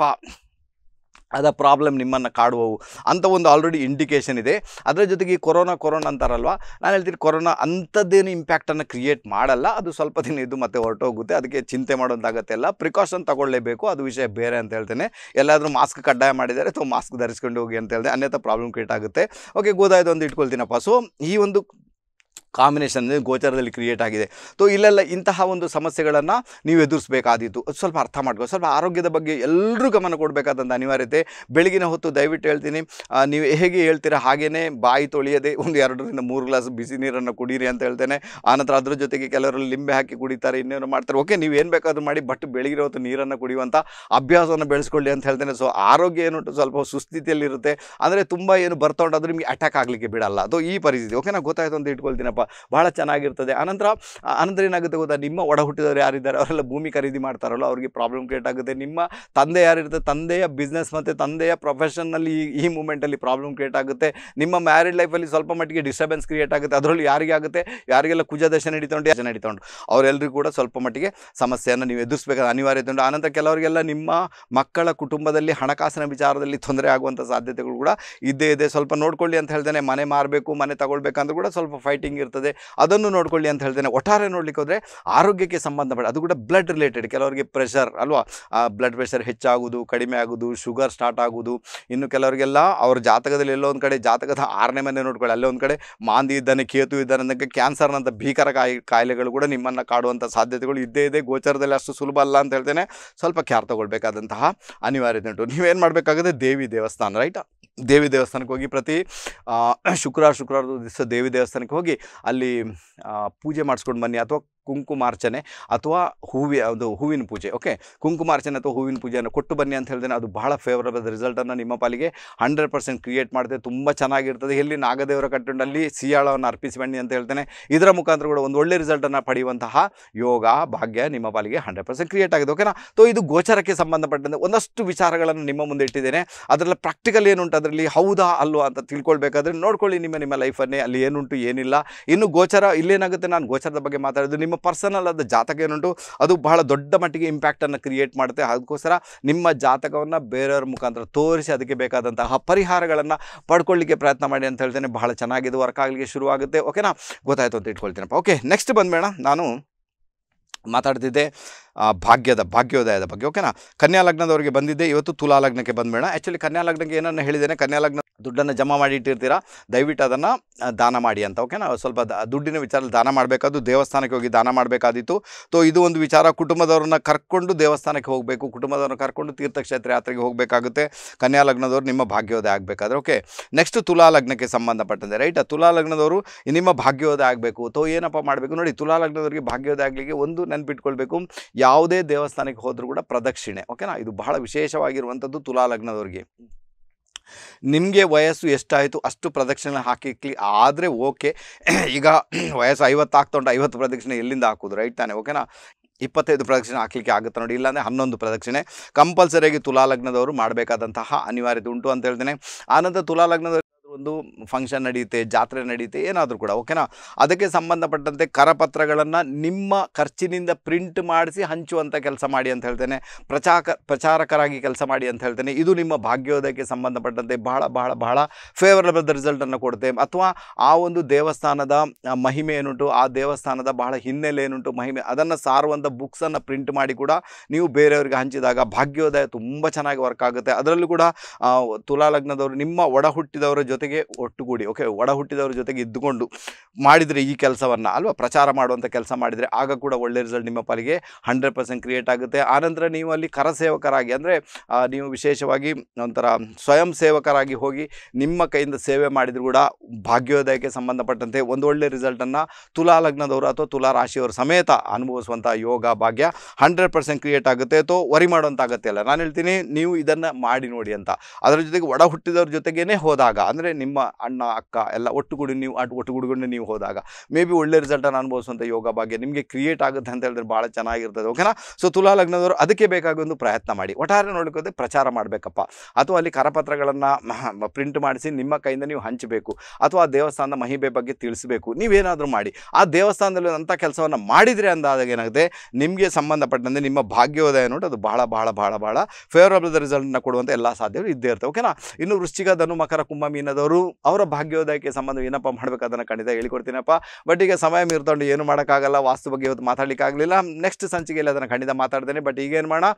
[SPEAKER 2] ಅದ ಪ್ರಾಬ್ಲಮ್ ನಿಮ್ಮನ್ನು ಕಾಡುವವು ಅಂತ ಒಂದು ಆಲ್ರೆಡಿ ಇಂಡಿಕೇಷನ್ ಇದೆ. ಅದರ ಜೊತೆಗೆ ಈ ಕೊರೋನಾ ಕೊರೋನಾ ಅಂತಾರಲ್ವ, ನಾನು ಹೇಳ್ತೀನಿ ಕೊರೋನಾ ಅಂಥದ್ದೇನು ಇಂಪ್ಯಾಕ್ಟನ್ನು ಕ್ರಿಯೇಟ್ ಮಾಡಲ್ಲ. ಅದು ಸ್ವಲ್ಪ ದಿನ ಇದು ಮತ್ತೆ ಹೊರಟೋಗುತ್ತೆ. ಅದಕ್ಕೆ ಚಿಂತೆ ಮಾಡೋಂತಾಗತ್ತೆ ಎಲ್ಲ ಪ್ರಿಕಾಷನ್ ತಗೊಳ್ಳೇಬೇಕು. ಅದು ವಿಷಯ ಬೇರೆ ಅಂತ ಹೇಳ್ತೇನೆ. ಎಲ್ಲಾದರೂ ಮಾಸ್ಕ್ ಕಡ್ಡಾಯ ಮಾಡಿದರೆ ಅಥವಾ ಮಾಸ್ಕ್ ಧರಿಸ್ಕೊಂಡು ಹೋಗಿ ಅಂತ ಹೇಳಿದೆ, ಅನ್ಯಥ ಪ್ರಾಬ್ಲಮ್ ಕ್ರಿಯೇಟ್ ಆಗುತ್ತೆ. ಓಕೆ ಗೋದಾಯ್ದು ಒಂದು ಇಟ್ಕೊಳ್ತೀನಪ್ಪ. ಸೊ ಈ ಒಂದು ಕಾಂಬಿನೇಷನ್ ಗೋಚರದಲ್ಲಿ ಕ್ರಿಯೇಟ್ ಆಗಿದೆ. ಸೊ ಇಲ್ಲೆಲ್ಲ ಇಂತಹ ಒಂದು ಸಮಸ್ಯೆಗಳನ್ನು ನೀವು ಎದುರಿಸಬೇಕಾದೀತು. ಅದು ಸ್ವಲ್ಪ ಅರ್ಥ ಮಾಡ್ಕೋ, ಸ್ವಲ್ಪ ಆರೋಗ್ಯದ ಬಗ್ಗೆ ಎಲ್ಲರೂ ಗಮನ ಕೊಡಬೇಕಾದಂಥ ಅನಿವಾರ್ಯತೆ. ಬೆಳಗಿನ ಹೊತ್ತು ದಯವಿಟ್ಟು ಹೇಳ್ತೀನಿ ನೀವು ಹೇಗೆ ಹೇಳ್ತೀರಾ ಹಾಗೆಯೇ ಬಾಯಿ ತೊಳೆಯದೆ ಒಂದು ಎರಡರಿಂದ ಮೂರು ಗ್ಲಾಸ್ ಬಿಸಿ ನೀರನ್ನು ಕುಡೀರಿ ಅಂತ ಹೇಳ್ತೇನೆ. ಆನಂತರ ಅದ್ರ ಜೊತೆಗೆ ಕೆಲವರು ಲಿಂಬೆ ಹಾಕಿ ಕುಡಿತಾರೆ, ಇನ್ನೇನು ಮಾಡ್ತಾರೆ. ಓಕೆ ನೀವು ಏನು ಬೇಕಾದರೂ ಮಾಡಿ ಬಟ್ ಬೆಳಗಿನ ಹೊತ್ತು ನೀರನ್ನು ಕುಡಿಯುವಂಥ ಅಭ್ಯಾಸವನ್ನು ಬೆಳೆಸ್ಕೊಳ್ಳಿ ಅಂತ ಹೇಳ್ತೇನೆ. ಸೊ ಆರೋಗ್ಯ ಏನುಂಟು ಸ್ವಲ್ಪ ಸುಸ್ಥಿತಿಯಲ್ಲಿರುತ್ತೆ. ಅಂದರೆ ತುಂಬ ಏನು ಬರ್ತಾ ಉಂಟು ನಿಮಗೆ ಅಟ್ಯಾಕ್ ಆಗಲಿಕ್ಕೆ ಬಿಡಲ್ಲ. ಅದು ಈ ಪರಿಸ್ಥಿತಿ. ಓಕೆ ಓಕೆನಾ ಗೊತ್ತಾಯ್ತು ಅಂತ ಇಟ್ಕೊಳ್ತೀನಪ್ಪ. ಭಾಳ ಚೆನ್ನಾಗಿರ್ತದೆ. ಆನಂತರ ಆನಂತರ ಏನಾಗುತ್ತೆ ಗೊತ್ತಾ? ನಿಮ್ಮ ಒಡ ಹುಟ್ಟಿದವರು ಯಾರಿದ್ದಾರೆ? ಅವರೆಲ್ಲ ಭೂಮಿ ಖರೀದಿ ಮಾಡ್ತಾರಲ್ಲ ಅವ್ರಿಗೆ ಪ್ರಾಬ್ಲಮ್ ಕ್ರಿಯೇಟ್ ಆಗುತ್ತೆ. ನಿಮ್ಮ ತಂದೆ ಯಾರಿರುತ್ತೆ? ತಂದೆಯ ಬಿಸ್ನೆಸ್ ಮತ್ತು ತಂದೆಯ ಪ್ರೊಫೆಷನ್ನಲ್ಲಿ ಈ ಈ ಮೂಮೆಂಟಲ್ಲಿ ಪ್ರಾಬ್ಲಮ್ ಕ್ರಿಯೇಟ್ ಆಗುತ್ತೆ. ನಿಮ್ಮ ಮ್ಯಾರಿಡ್ ಲೈಫಲ್ಲಿ ಸ್ವಲ್ಪ ಮಟ್ಟಿಗೆ ಡಿಸ್ಟರ್ಬೆನ್ಸ್ ಕ್ರಿಯೇಟ್ ಆಗುತ್ತೆ. ಅದರಲ್ಲಿ ಯಾರಿಗೆ ಆಗುತ್ತೆ? ಯಾರಿಗೆಲ್ಲ ಕುಜ ನಡೀತೊಂಡು ದಶ ನಡೀತಾ ಅವರೆಲ್ಲರಿಗೂ ಕೂಡ ಸ್ವಲ್ಪ ಮಟ್ಟಿಗೆ ಸಮಸ್ಯೆಯನ್ನು ನೀವು ಎದುರಿಸಬೇಕಾದ ಅನಿವಾರ್ಯತೆ ಉಂಟು. ಆನಂತರ ಕೆಲವರಿಗೆಲ್ಲ ನಿಮ್ಮ ಮಕ್ಕಳ ಕುಟುಂಬದಲ್ಲಿ ಹಣಕಾಸಿನ ವಿಚಾರದಲ್ಲಿ ತೊಂದರೆ ಆಗುವಂಥ ಸಾಧ್ಯತೆಗಳು ಕೂಡ ಇದ್ದೇ ಇದೆ. ಸ್ವಲ್ಪ ನೋಡ್ಕೊಳ್ಳಿ ಅಂತ ಹೇಳ್ತೇನೆ ಮನೆ ಮಾರಬೇಕು, ಮನೆ ತಗೊಳ್ಬೇಕಂದ್ರೂ ಕೂಡ ಸ್ವಲ್ಪ ಫೈಟಿಂಗ್ ಇರ್ತದೆ. ಅದನ್ನು ನೋಡ್ಕೊಳ್ಳಿ ಅಂತ ಹೇಳ್ತೇನೆ. ಒಟ್ಟಾರೆ ನೋಡ್ಲಿಕ್ಕೆ ಹೋದರೆ ಆರೋಗ್ಯಕ್ಕೆ ಸಂಬಂಧಪಟ್ಟ, ಅದು ಕೂಡ ಬ್ಲಡ್ ರಿಲೇಟೆಡ್ ಕೆಲವರಿಗೆ ಪ್ರೆಷರ್ ಅಲ್ವಾ? ಬ್ಲಡ್ ಪ್ರೆಷರ್ ಹೆಚ್ಚಾಗುವುದು ಕಡಿಮೆ ಆಗುವುದು ಶುಗರ್ ಸ್ಟಾರ್ಟ್ ಆಗುವುದು ಇನ್ನು ಕೆಲವರಿಗೆಲ್ಲ ಅವ್ರ ಜಾತಕದಲ್ಲಿ ಎಲ್ಲೋ ಒಂದು ಕಡೆ, ಜಾತಕದ ಆರನೇ ಮನೆ ನೋಡ್ಕೊಳ್ಳಿ. ಅಲ್ಲೇ ಒಂದು ಕಡೆ ಮಾಂದಿ ಇದ್ದಾನೆ, ಕೇತು ಇದ್ದಾನೆ ಅನ್ನೋಕ್ಕೆ ಕ್ಯಾನ್ಸರ್ನಂಥ ಭೀಕರ ಕಾಯಿ, ಕಾಯಿಲೆಗಳು ಕೂಡ ನಿಮ್ಮನ್ನು ಕಾಡುವಂಥ ಸಾಧ್ಯತೆಗಳು ಇದ್ದೇ ಇದೆ. ಗೋಚರದಲ್ಲಿ ಅಷ್ಟು ಸುಲಭ ಅಲ್ಲ ಅಂತ ಹೇಳ್ತೇನೆ. ಸ್ವಲ್ಪ ಕ್ಯಾರ್ ತಗೊಳ್ಬೇಕಾದಂತಹ ಅನಿವಾರ್ಯತೆ ಉಂಟು. ನೀವೇನು ಮಾಡಬೇಕಾಗುತ್ತೆ ದೇವಿ ದೇವಸ್ಥಾನ ರೈಟ್ ದೇವಿ ದೇವಸ್ಥಾನಕ್ಕೆ ಹೋಗಿ ಪ್ರತಿ ಶುಕ್ರವಾರ, ಶುಕ್ರವಾರದ ದಿವಸ ದೇವಿ ದೇವಸ್ಥಾನಕ್ಕೆ ಹೋಗಿ ಅಲ್ಲಿ ಪೂಜೆ ಮಾಡಿಸ್ಕೊಂಡು ಬನ್ನಿ ಅಥವಾ ಕುಂಕುಮಾರ್ಚನೆ ಅಥವಾ ಹೂವಿ ಅದು ಹೂವಿನ ಪೂಜೆ ಓಕೆ ಕುಂಕುಮಾರ್ಚನೆ ಅಥವಾ ಹೂವಿನ ಪೂಜೆಯನ್ನು ಕೊಟ್ಟು ಬನ್ನಿ ಅಂತ ಹೇಳ್ತೇನೆ ಅದು ಬಹಳ ಫೇವರಬಲ್ ರಿಸಲ್ಟನ್ನು ನಿಮ್ಮ ಪಾಲಿಗೆ ಹಂಡ್ರೆಡ್ ಪರ್ಸೆಂಟ್ ಕ್ರಿಯೇಟ್ ಮಾಡುತ್ತೆ ತುಂಬ ಚೆನ್ನಾಗಿರ್ತದೆ. ಎಲ್ಲಿ ನಾಗದೇವರ ಕಟ್ಟುಂಡಲ್ಲಿ ಸಿಯಾಳವನ್ನು ಅರ್ಪಿಸಿ ಬನ್ನಿ ಅಂತ ಹೇಳ್ತೇನೆ. ಇದರ ಮುಖಾಂತರ ಕೂಡ ಒಂದು ಒಳ್ಳೆ ರಿಸಲ್ಟನ್ನು ಪಡೆಯುವಂತಹ ಯೋಗ, ಭಾಗ್ಯ ನಿಮ್ಮ ಪಾಲಿಗೆ ಹಂಡ್ರೆಡ್ ಪರ್ಸೆಂಟ್ ಕ್ರಿಯೇಟ್ ಆಗಿದೆ ಓಕೆನಾ ಸೊ ಇದು ಗೋಚರಕ್ಕೆ ಸಂಬಂಧಪಟ್ಟಂತೆ ಒಂದಷ್ಟು ವಿಚಾರಗಳನ್ನು ನಿಮ್ಮ ಮುಂದೆ ಇಟ್ಟಿದ್ದೇನೆ. ಅದರಲ್ಲಿ ಪ್ರಾಕ್ಟಿಕಲ್ ಏನುಂಟು ಅದರಲ್ಲಿ ಹೌದಾ, ಅಲ್ವಾ ಅಂತ ತಿಳ್ಕೊಳ್ಬೇಕಾದ್ರೆ ನೋಡ್ಕೊಳ್ಳಿ ನಿಮ್ಮ ನಿಮ್ಮ ಲೈಫನ್ನೇ ಅಲ್ಲಿ ಏನುಂಟು, ಏನಿಲ್ಲ. ಇನ್ನು ಗೋಚರ, ಇಲ್ಲೇನಾಗುತ್ತೆ? ನಾನು ಗೋಚರದ ಬಗ್ಗೆ ಮಾತಾಡೋದು. ನಿಮ್ಮ ಪರ್ಸನಲ್ ಆದ ಜಾತಕ ಏನುಂಟು, ಅದು ಬಹಳ ದೊಡ್ಡ ಮಟ್ಟಿಗೆ ಇಂಪ್ಯಾಕ್ಟನ್ನು ಕ್ರಿಯೇಟ್ ಮಾಡುತ್ತೆ. ಅದಕ್ಕೋಸ್ಕರ ನಿಮ್ಮ ಜಾತಕವನ್ನು ಬೇರೆಯವ್ರ ಮುಖಾಂತರ ತೋರಿಸಿ ಅದಕ್ಕೆ ಬೇಕಾದಂತಹ ಪರಿಹಾರಗಳನ್ನು ಪಡ್ಕೊಳ್ಳಿಕ್ಕೆ ಪ್ರಯತ್ನ ಮಾಡಿ ಅಂತ ಹೇಳ್ತೇನೆ. ಬಹಳ ಚೆನ್ನಾಗಿದೆ ವರ್ಕ್ ಆಗಲಿಕ್ಕೆ ಶುರುವಾಗುತ್ತೆ. ಓಕೆನಾ ಗೊತ್ತಾಯಿತು ಅಂತ ಇಟ್ಕೊಳ್ತೀನಪ್ಪ. ಓಕೆ ನೆಕ್ಸ್ಟ್ ಬಂದ್ಬೇಡ ನಾನು ಮಾತಾಡ್ತಿದ್ದೆ ಭಾಗ್ಯದ ಭಾಗ್ಯೋದಯದ ಬಗ್ಗೆ. ಓಕೆನಾ? ಕನ್ಯಾ ಲಗ್ನದವರಿಗೆ ಬಂದಿದ್ದೆ. ಇವತ್ತು ತುಲಾ ಲಗ್ನಕ್ಕೆ ಬಂದ್ಬೇಡ ಆ್ಯಕ್ಚುಲಿ ಕನ್ಯಾ ಲಗ್ನಕ್ಕೆ ಏನನ್ನು ಹೇಳಿದ್ದೇನೆ? ಕನ್ಯಾ ಲಗ್ನ ದುಡ್ಡನ್ನು ಜಮಾ ಮಾಡಿ ಇಟ್ಟಿರ್ತೀರಾ ದಯವಿಟ್ಟು ಅದನ್ನು ದಾನ ಮಾಡಿ ಅಂತ. ಓಕೆನಾ? ಸ್ವಲ್ಪ ದುಡ್ಡಿನ ವಿಚಾರದಲ್ಲಿ ದಾನ ಮಾಡಬೇಕಾದ್ದು ದೇವಸ್ಥಾನಕ್ಕೆ ಹೋಗಿ ದಾನ ಮಾಡಬೇಕಾದಿತ್ತು. ಸೊ ಇದು ಒಂದು ವಿಚಾರ. ಕುಟುಂಬದವ್ರನ್ನ ಕರ್ಕೊಂಡು ದೇವಸ್ಥಾನಕ್ಕೆ ಹೋಗಬೇಕು. ಕುಟುಂಬದವ್ರನ್ನ ಕರ್ಕೊಂಡು ತೀರ್ಥಕ್ಷೇತ್ರ ಯಾತ್ರೆಗೆ ಹೋಗಬೇಕಾಗುತ್ತೆ. ಕನ್ಯಾ ಲಗ್ನದವರು ನಿಮ್ಮ ಭಾಗ್ಯೋದಯ ಆಗಬೇಕಾದ್ರೆ. ಓಕೆ. ನೆಕ್ಸ್ಟ್ ತುಲಾ ಲಗ್ನಕ್ಕೆ ಸಂಬಂಧಪಟ್ಟಂತೆ, ರೈಟ್? ತುಲಾ ಲಗ್ನದವರು ನಿಮ್ಮ ಭಾಗ್ಯೋದಯ ಆಗಬೇಕು. ಅಥವಾ ಏನಪ್ಪ ಮಾಡಬೇಕು? ನೋಡಿ, ತುಲಾ ಲಗ್ನದವರಿಗೆ ಭಾಗ್ಯೋದಯ ಆಗಲಿಕ್ಕೆ ಒಂದು ನೆನ್ಪಿಟ್ಕೊಳ್ಬೇಕು. ಯಾವುದೇ ದೇವಸ್ಥಾನಕ್ಕೆ ಹೋದರೂ ಕೂಡ ಪ್ರದಕ್ಷಿಣೆ ಓಕೆನಾ ಇದು ಬಹಳ ವಿಶೇಷವಾಗಿರುವಂಥದ್ದು ತುಲಾ ಲಗ್ನದವರಿಗೆ. ನಿಮಗೆ ವಯಸ್ಸು ಎಷ್ಟಾಯಿತು ಅಷ್ಟು ಪ್ರದಕ್ಷಿಣೆ ಹಾಕಿಕ್ಲಿ, ಆದರೆ ಓಕೆ. ಈಗ ವಯಸ್ಸು ಐವತ್ತು ಹಾಕ್ತೊಂಡು ಐವತ್ತು ಪ್ರದಕ್ಷಿಣೆ ಎಲ್ಲಿಂದ ಹಾಕೋದು ರೈಟ್ ತಾನೆ? ಓಕೆನಾ ಇಪ್ಪತ್ತೈದು ಪ್ರದಕ್ಷಿಣೆ ಹಾಕಲಿಕ್ಕೆ ಆಗುತ್ತೆ ನೋಡಿ, ಇಲ್ಲಾಂದರೆ ಹನ್ನೊಂದು ಪ್ರದಕ್ಷಿಣೆ. ಕಂಪಲ್ಸರಿಯಾಗಿ ತುಲಾ ಲಗ್ನದವರು ಮಾಡಬೇಕಾದಂತಹ ಅನಿವಾರ್ಯತೆ ಉಂಟು ಅಂತ ಹೇಳ್ತೇನೆ. ಆನಂತರ ತುಲಾ ಒಂದು ಫಂಕ್ಷನ್ ನಡೆಯುತ್ತೆ ಜಾತ್ರೆ ನಡೆಯುತ್ತೆ ಏನಾದರೂ ಕೂಡ ಓಕೆನಾ ಅದಕ್ಕೆ ಸಂಬಂಧಪಟ್ಟಂತೆ ಕರಪತ್ರಗಳನ್ನು ನಿಮ್ಮ ಖರ್ಚಿನಿಂದ ಪ್ರಿಂಟ್ ಮಾಡಿಸಿ ಹಂಚುವಂಥ ಕೆಲಸ ಮಾಡಿ ಅಂತ ಹೇಳ್ತೇನೆ. ಪ್ರಚಾಕ, ಪ್ರಚಾರಕರಾಗಿ ಕೆಲಸ ಮಾಡಿ ಅಂತ ಹೇಳ್ತೇನೆ. ಇದು ನಿಮ್ಮ ಭಾಗ್ಯೋದಯಕ್ಕೆ ಸಂಬಂಧಪಟ್ಟಂತೆ ಬಹಳ ಬಹಳ ಬಹಳ ಫೇವರಬಲ್ ರಿಸಲ್ಟನ್ನು ಕೊಡುತ್ತೆ. ಅಥವಾ ಆ ಒಂದು ದೇವಸ್ಥಾನದ ಮಹಿಮೆ ಏನುಂಟು, ಆ ದೇವಸ್ಥಾನದ ಬಹಳ ಹಿನ್ನೆಲೆ ಏನುಂಟು, ಮಹಿಮೆ, ಅದನ್ನು ಸಾರುವಂಥ ಬುಕ್ಸನ್ನು ಪ್ರಿಂಟ್ ಮಾಡಿ ಕೂಡ ನೀವು ಬೇರೆಯವರಿಗೆ ಹಂಚಿದಾಗ ಭಾಗ್ಯೋದಯ ತುಂಬ ಚೆನ್ನಾಗಿ ವರ್ಕ್ ಆಗುತ್ತೆ. ಅದರಲ್ಲೂ ಕೂಡ ತುಲಾ ಲಗ್ನದವರು ನಿಮ್ಮ ಒಡ ಹುಟ್ಟಿದವರ ಜೊತೆಗೆ ಒಟ್ಟುಗೂಡಿ ಓಕೆ ಒಡ ಹುಟ್ಟಿದವ್ರ ಜೊತೆಗೆ ಇದ್ದುಕೊಂಡು ಮಾಡಿದರೆ ಈ ಕೆಲಸವನ್ನು ಅಲ್ವಾ? ಪ್ರಚಾರ ಮಾಡುವಂಥ ಕೆಲಸ ಮಾಡಿದರೆ ಆಗ ಕೂಡ ಒಳ್ಳೆ ರಿಸಲ್ಟ್ ನಿಮ್ಮ ಪಾಲಿಗೆ ಹಂಡ್ರೆಡ್ ಪರ್ಸೆಂಟ್ ಕ್ರಿಯೇಟ್ ಆಗುತ್ತೆ. ಆನಂತರ ನೀವು ಅಲ್ಲಿ ಕರಸೇವಕರಾಗಿ ಅಂದರೆ ನೀವು ವಿಶೇಷವಾಗಿ ಒಂಥರ ಸ್ವಯಂ ಸೇವಕರಾಗಿ ಹೋಗಿ ನಿಮ್ಮ ಕೈಯಿಂದ ಸೇವೆ ಮಾಡಿದ್ರು ಕೂಡ ಭಾಗ್ಯೋದಯಕ್ಕೆ ಸಂಬಂಧಪಟ್ಟಂತೆ ಒಂದು ಒಳ್ಳೆ ರಿಸಲ್ಟನ್ನು ತುಲಾ ಲಗ್ನದವರು ಅಥವಾ ತುಲಾ ರಾಶಿಯವರು ಸಮೇತ ಅನುಭವಿಸುವಂಥ ಯೋಗ ಭಾಗ್ಯ ಹಂಡ್ರೆಡ್ ಪರ್ಸೆಂಟ್ ಕ್ರಿಯೇಟ್ ಆಗುತ್ತೆ. ಅಥವಾ ವರಿ ಮಾಡುವಂಥ ಅಗತ್ಯ ಇಲ್ಲ ನಾನು ಹೇಳ್ತೀನಿ, ನೀವು ಇದನ್ನು ಮಾಡಿ ನೋಡಿ ಅಂತ. ಅದರ ಜೊತೆಗೆ ಒಡ ಹುಟ್ಟಿದವ್ರ ಜೊತೆಗೇ ಹೋದಾಗ, ಅಂದರೆ ನಿಮ್ಮ ಅಣ್ಣ, ಅಕ್ಕ ಎಲ್ಲ ಒಟ್ಟುಗೂಡಿ ನೀವು ಅಟ್ ಒಟ್ಟುಗೂಡಿಕೊಂಡು ನೀವು ಹೋದಾಗ ಮೇ ಬಿ ಒಳ್ಳೆ ರಿಸಲ್ಟನ್ನು ಅನುಭವಿಸುವಂಥ ಯೋಗ ಭಾಗ್ಯ ನಿಮಗೆ ಕ್ರಿಯೇಟ್ ಆಗುತ್ತೆ ಅಂತ ಹೇಳಿದ್ರೆ ಭಾಳ ಚೆನ್ನಾಗಿರ್ತದೆ ಓಕೆನಾ ಸೊ ತುಲಾ ಲಗ್ನದವರು ಅದಕ್ಕೆ ಬೇಕಾಗಿ ಒಂದು ಪ್ರಯತ್ನ ಮಾಡಿ. ಒಟ್ಟಾರೆ ನೋಡ್ಕೋದೆ ಪ್ರಚಾರ ಮಾಡಬೇಕಪ್ಪ. ಅಥವಾ ಅಲ್ಲಿ ಕರಪತ್ರಗಳನ್ನು ಪ್ರಿಂಟ್ ಮಾಡಿಸಿ ನಿಮ್ಮ ಕೈಯಿಂದ ನೀವು ಹಂಚಬೇಕು. ಅಥವಾ ಆ ದೇವಸ್ಥಾನದ ಮಹಿಮೆ ಬಗ್ಗೆ ತಿಳಿಸಬೇಕು. ನೀವೇನಾದರೂ ಮಾಡಿ. ಆ ದೇವಸ್ಥಾನದಲ್ಲಿ ಅಂಥ ಕೆಲಸವನ್ನು ಮಾಡಿದರೆ ಅಂದಾದಾಗ ಏನಾಗುತ್ತೆ? ನಿಮಗೆ ಸಂಬಂಧಪಟ್ಟಂತೆ ನಿಮ್ಮ ಭಾಗ್ಯೋದಯ ನೋಡಿ, ಅದು ಭಾಳ ಭಾಳ ಭಾಳ ಭಾಳ ಫೇವರಬಲ್ ರಿಸಲ್ಟ್ನ ಕೊಡುವಂಥ ಎಲ್ಲ ಸಾಧ್ಯಗಳು ಇದ್ದೇ ಇರ್ತವೆ ಓಕೆನಾ ಇನ್ನು ವೃಶ್ಚಿಕ ಧನು, ಮಕರ, ಕುಂಭ, ಮೀನದವರು ಅವರ ಭಾಗ್ಯೋದಯಕ್ಕೆ ಸಂಬಂಧ ಏನಪ್ಪ ಮಾಡಬೇಕು ಅದನ್ನು ಖಂಡಿತ ಹೇಳಿಕೊಡ್ತೀನಪ್ಪ. ಬಟ್ ಈಗ ಸಮಯ ಮೀರ್ತೊಂಡು ಏನು ಮಾಡೋಕ್ಕಾಗಲ್ಲ, ವಾಸ್ತು ಬಗ್ಗೆ ಇವತ್ತು ಮಾತಾಡಲಿಕ್ಕಾಗಲಿಲ್ಲ ನೆಕ್ಸ್ಟ್ ಸಂಚಿಕೆಯಲ್ಲಿ ಅದನ್ನು ಖಂಡಿತ ಮಾತಾಡ್ತೇನೆ. ಬಟ್ ಈಗೇನು ಮಾಡೋಣ?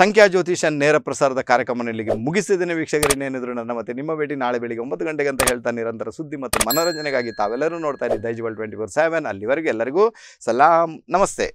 [SPEAKER 2] ಸಂಖ್ಯಾ ಜ್ಯೋತಿಷ ನೇರ ಪ್ರಸಾರದ ಕಾರ್ಯಕ್ರಮ ಇಲ್ಲಿಗೆ ಮುಗಿಸಿದ್ದೇನೆ ವೀಕ್ಷಕರು. ಇನ್ನೇನಿದ್ರು ನನ್ನ ಮತ್ತೆ ನಿಮ್ಮ ಭೇಟಿ ನಾಳೆ ಬೆಳಿಗ್ಗೆ ಒಂಬತ್ತು ಗಂಟೆಗೆ ಅಂತ ಹೇಳ್ತಾ ನಿರಂತರ ಸುದ್ದಿ ಮತ್ತು ಮನೋರಂಜನೆಗಾಗಿ ತಾವೆಲ್ಲರೂ ನೋಡ್ತಾ ಇದ್ದೀವಿ ದೈಜ್ವಲ್ ಟ್ವೆಂಟಿ ಫೋರ್ ಸೆವೆನ್. ಅಲ್ಲಿವರೆಗೆ ಎಲ್ಲರಿಗೂ ಸಲಾಂ. ನಮಸ್ತೆ.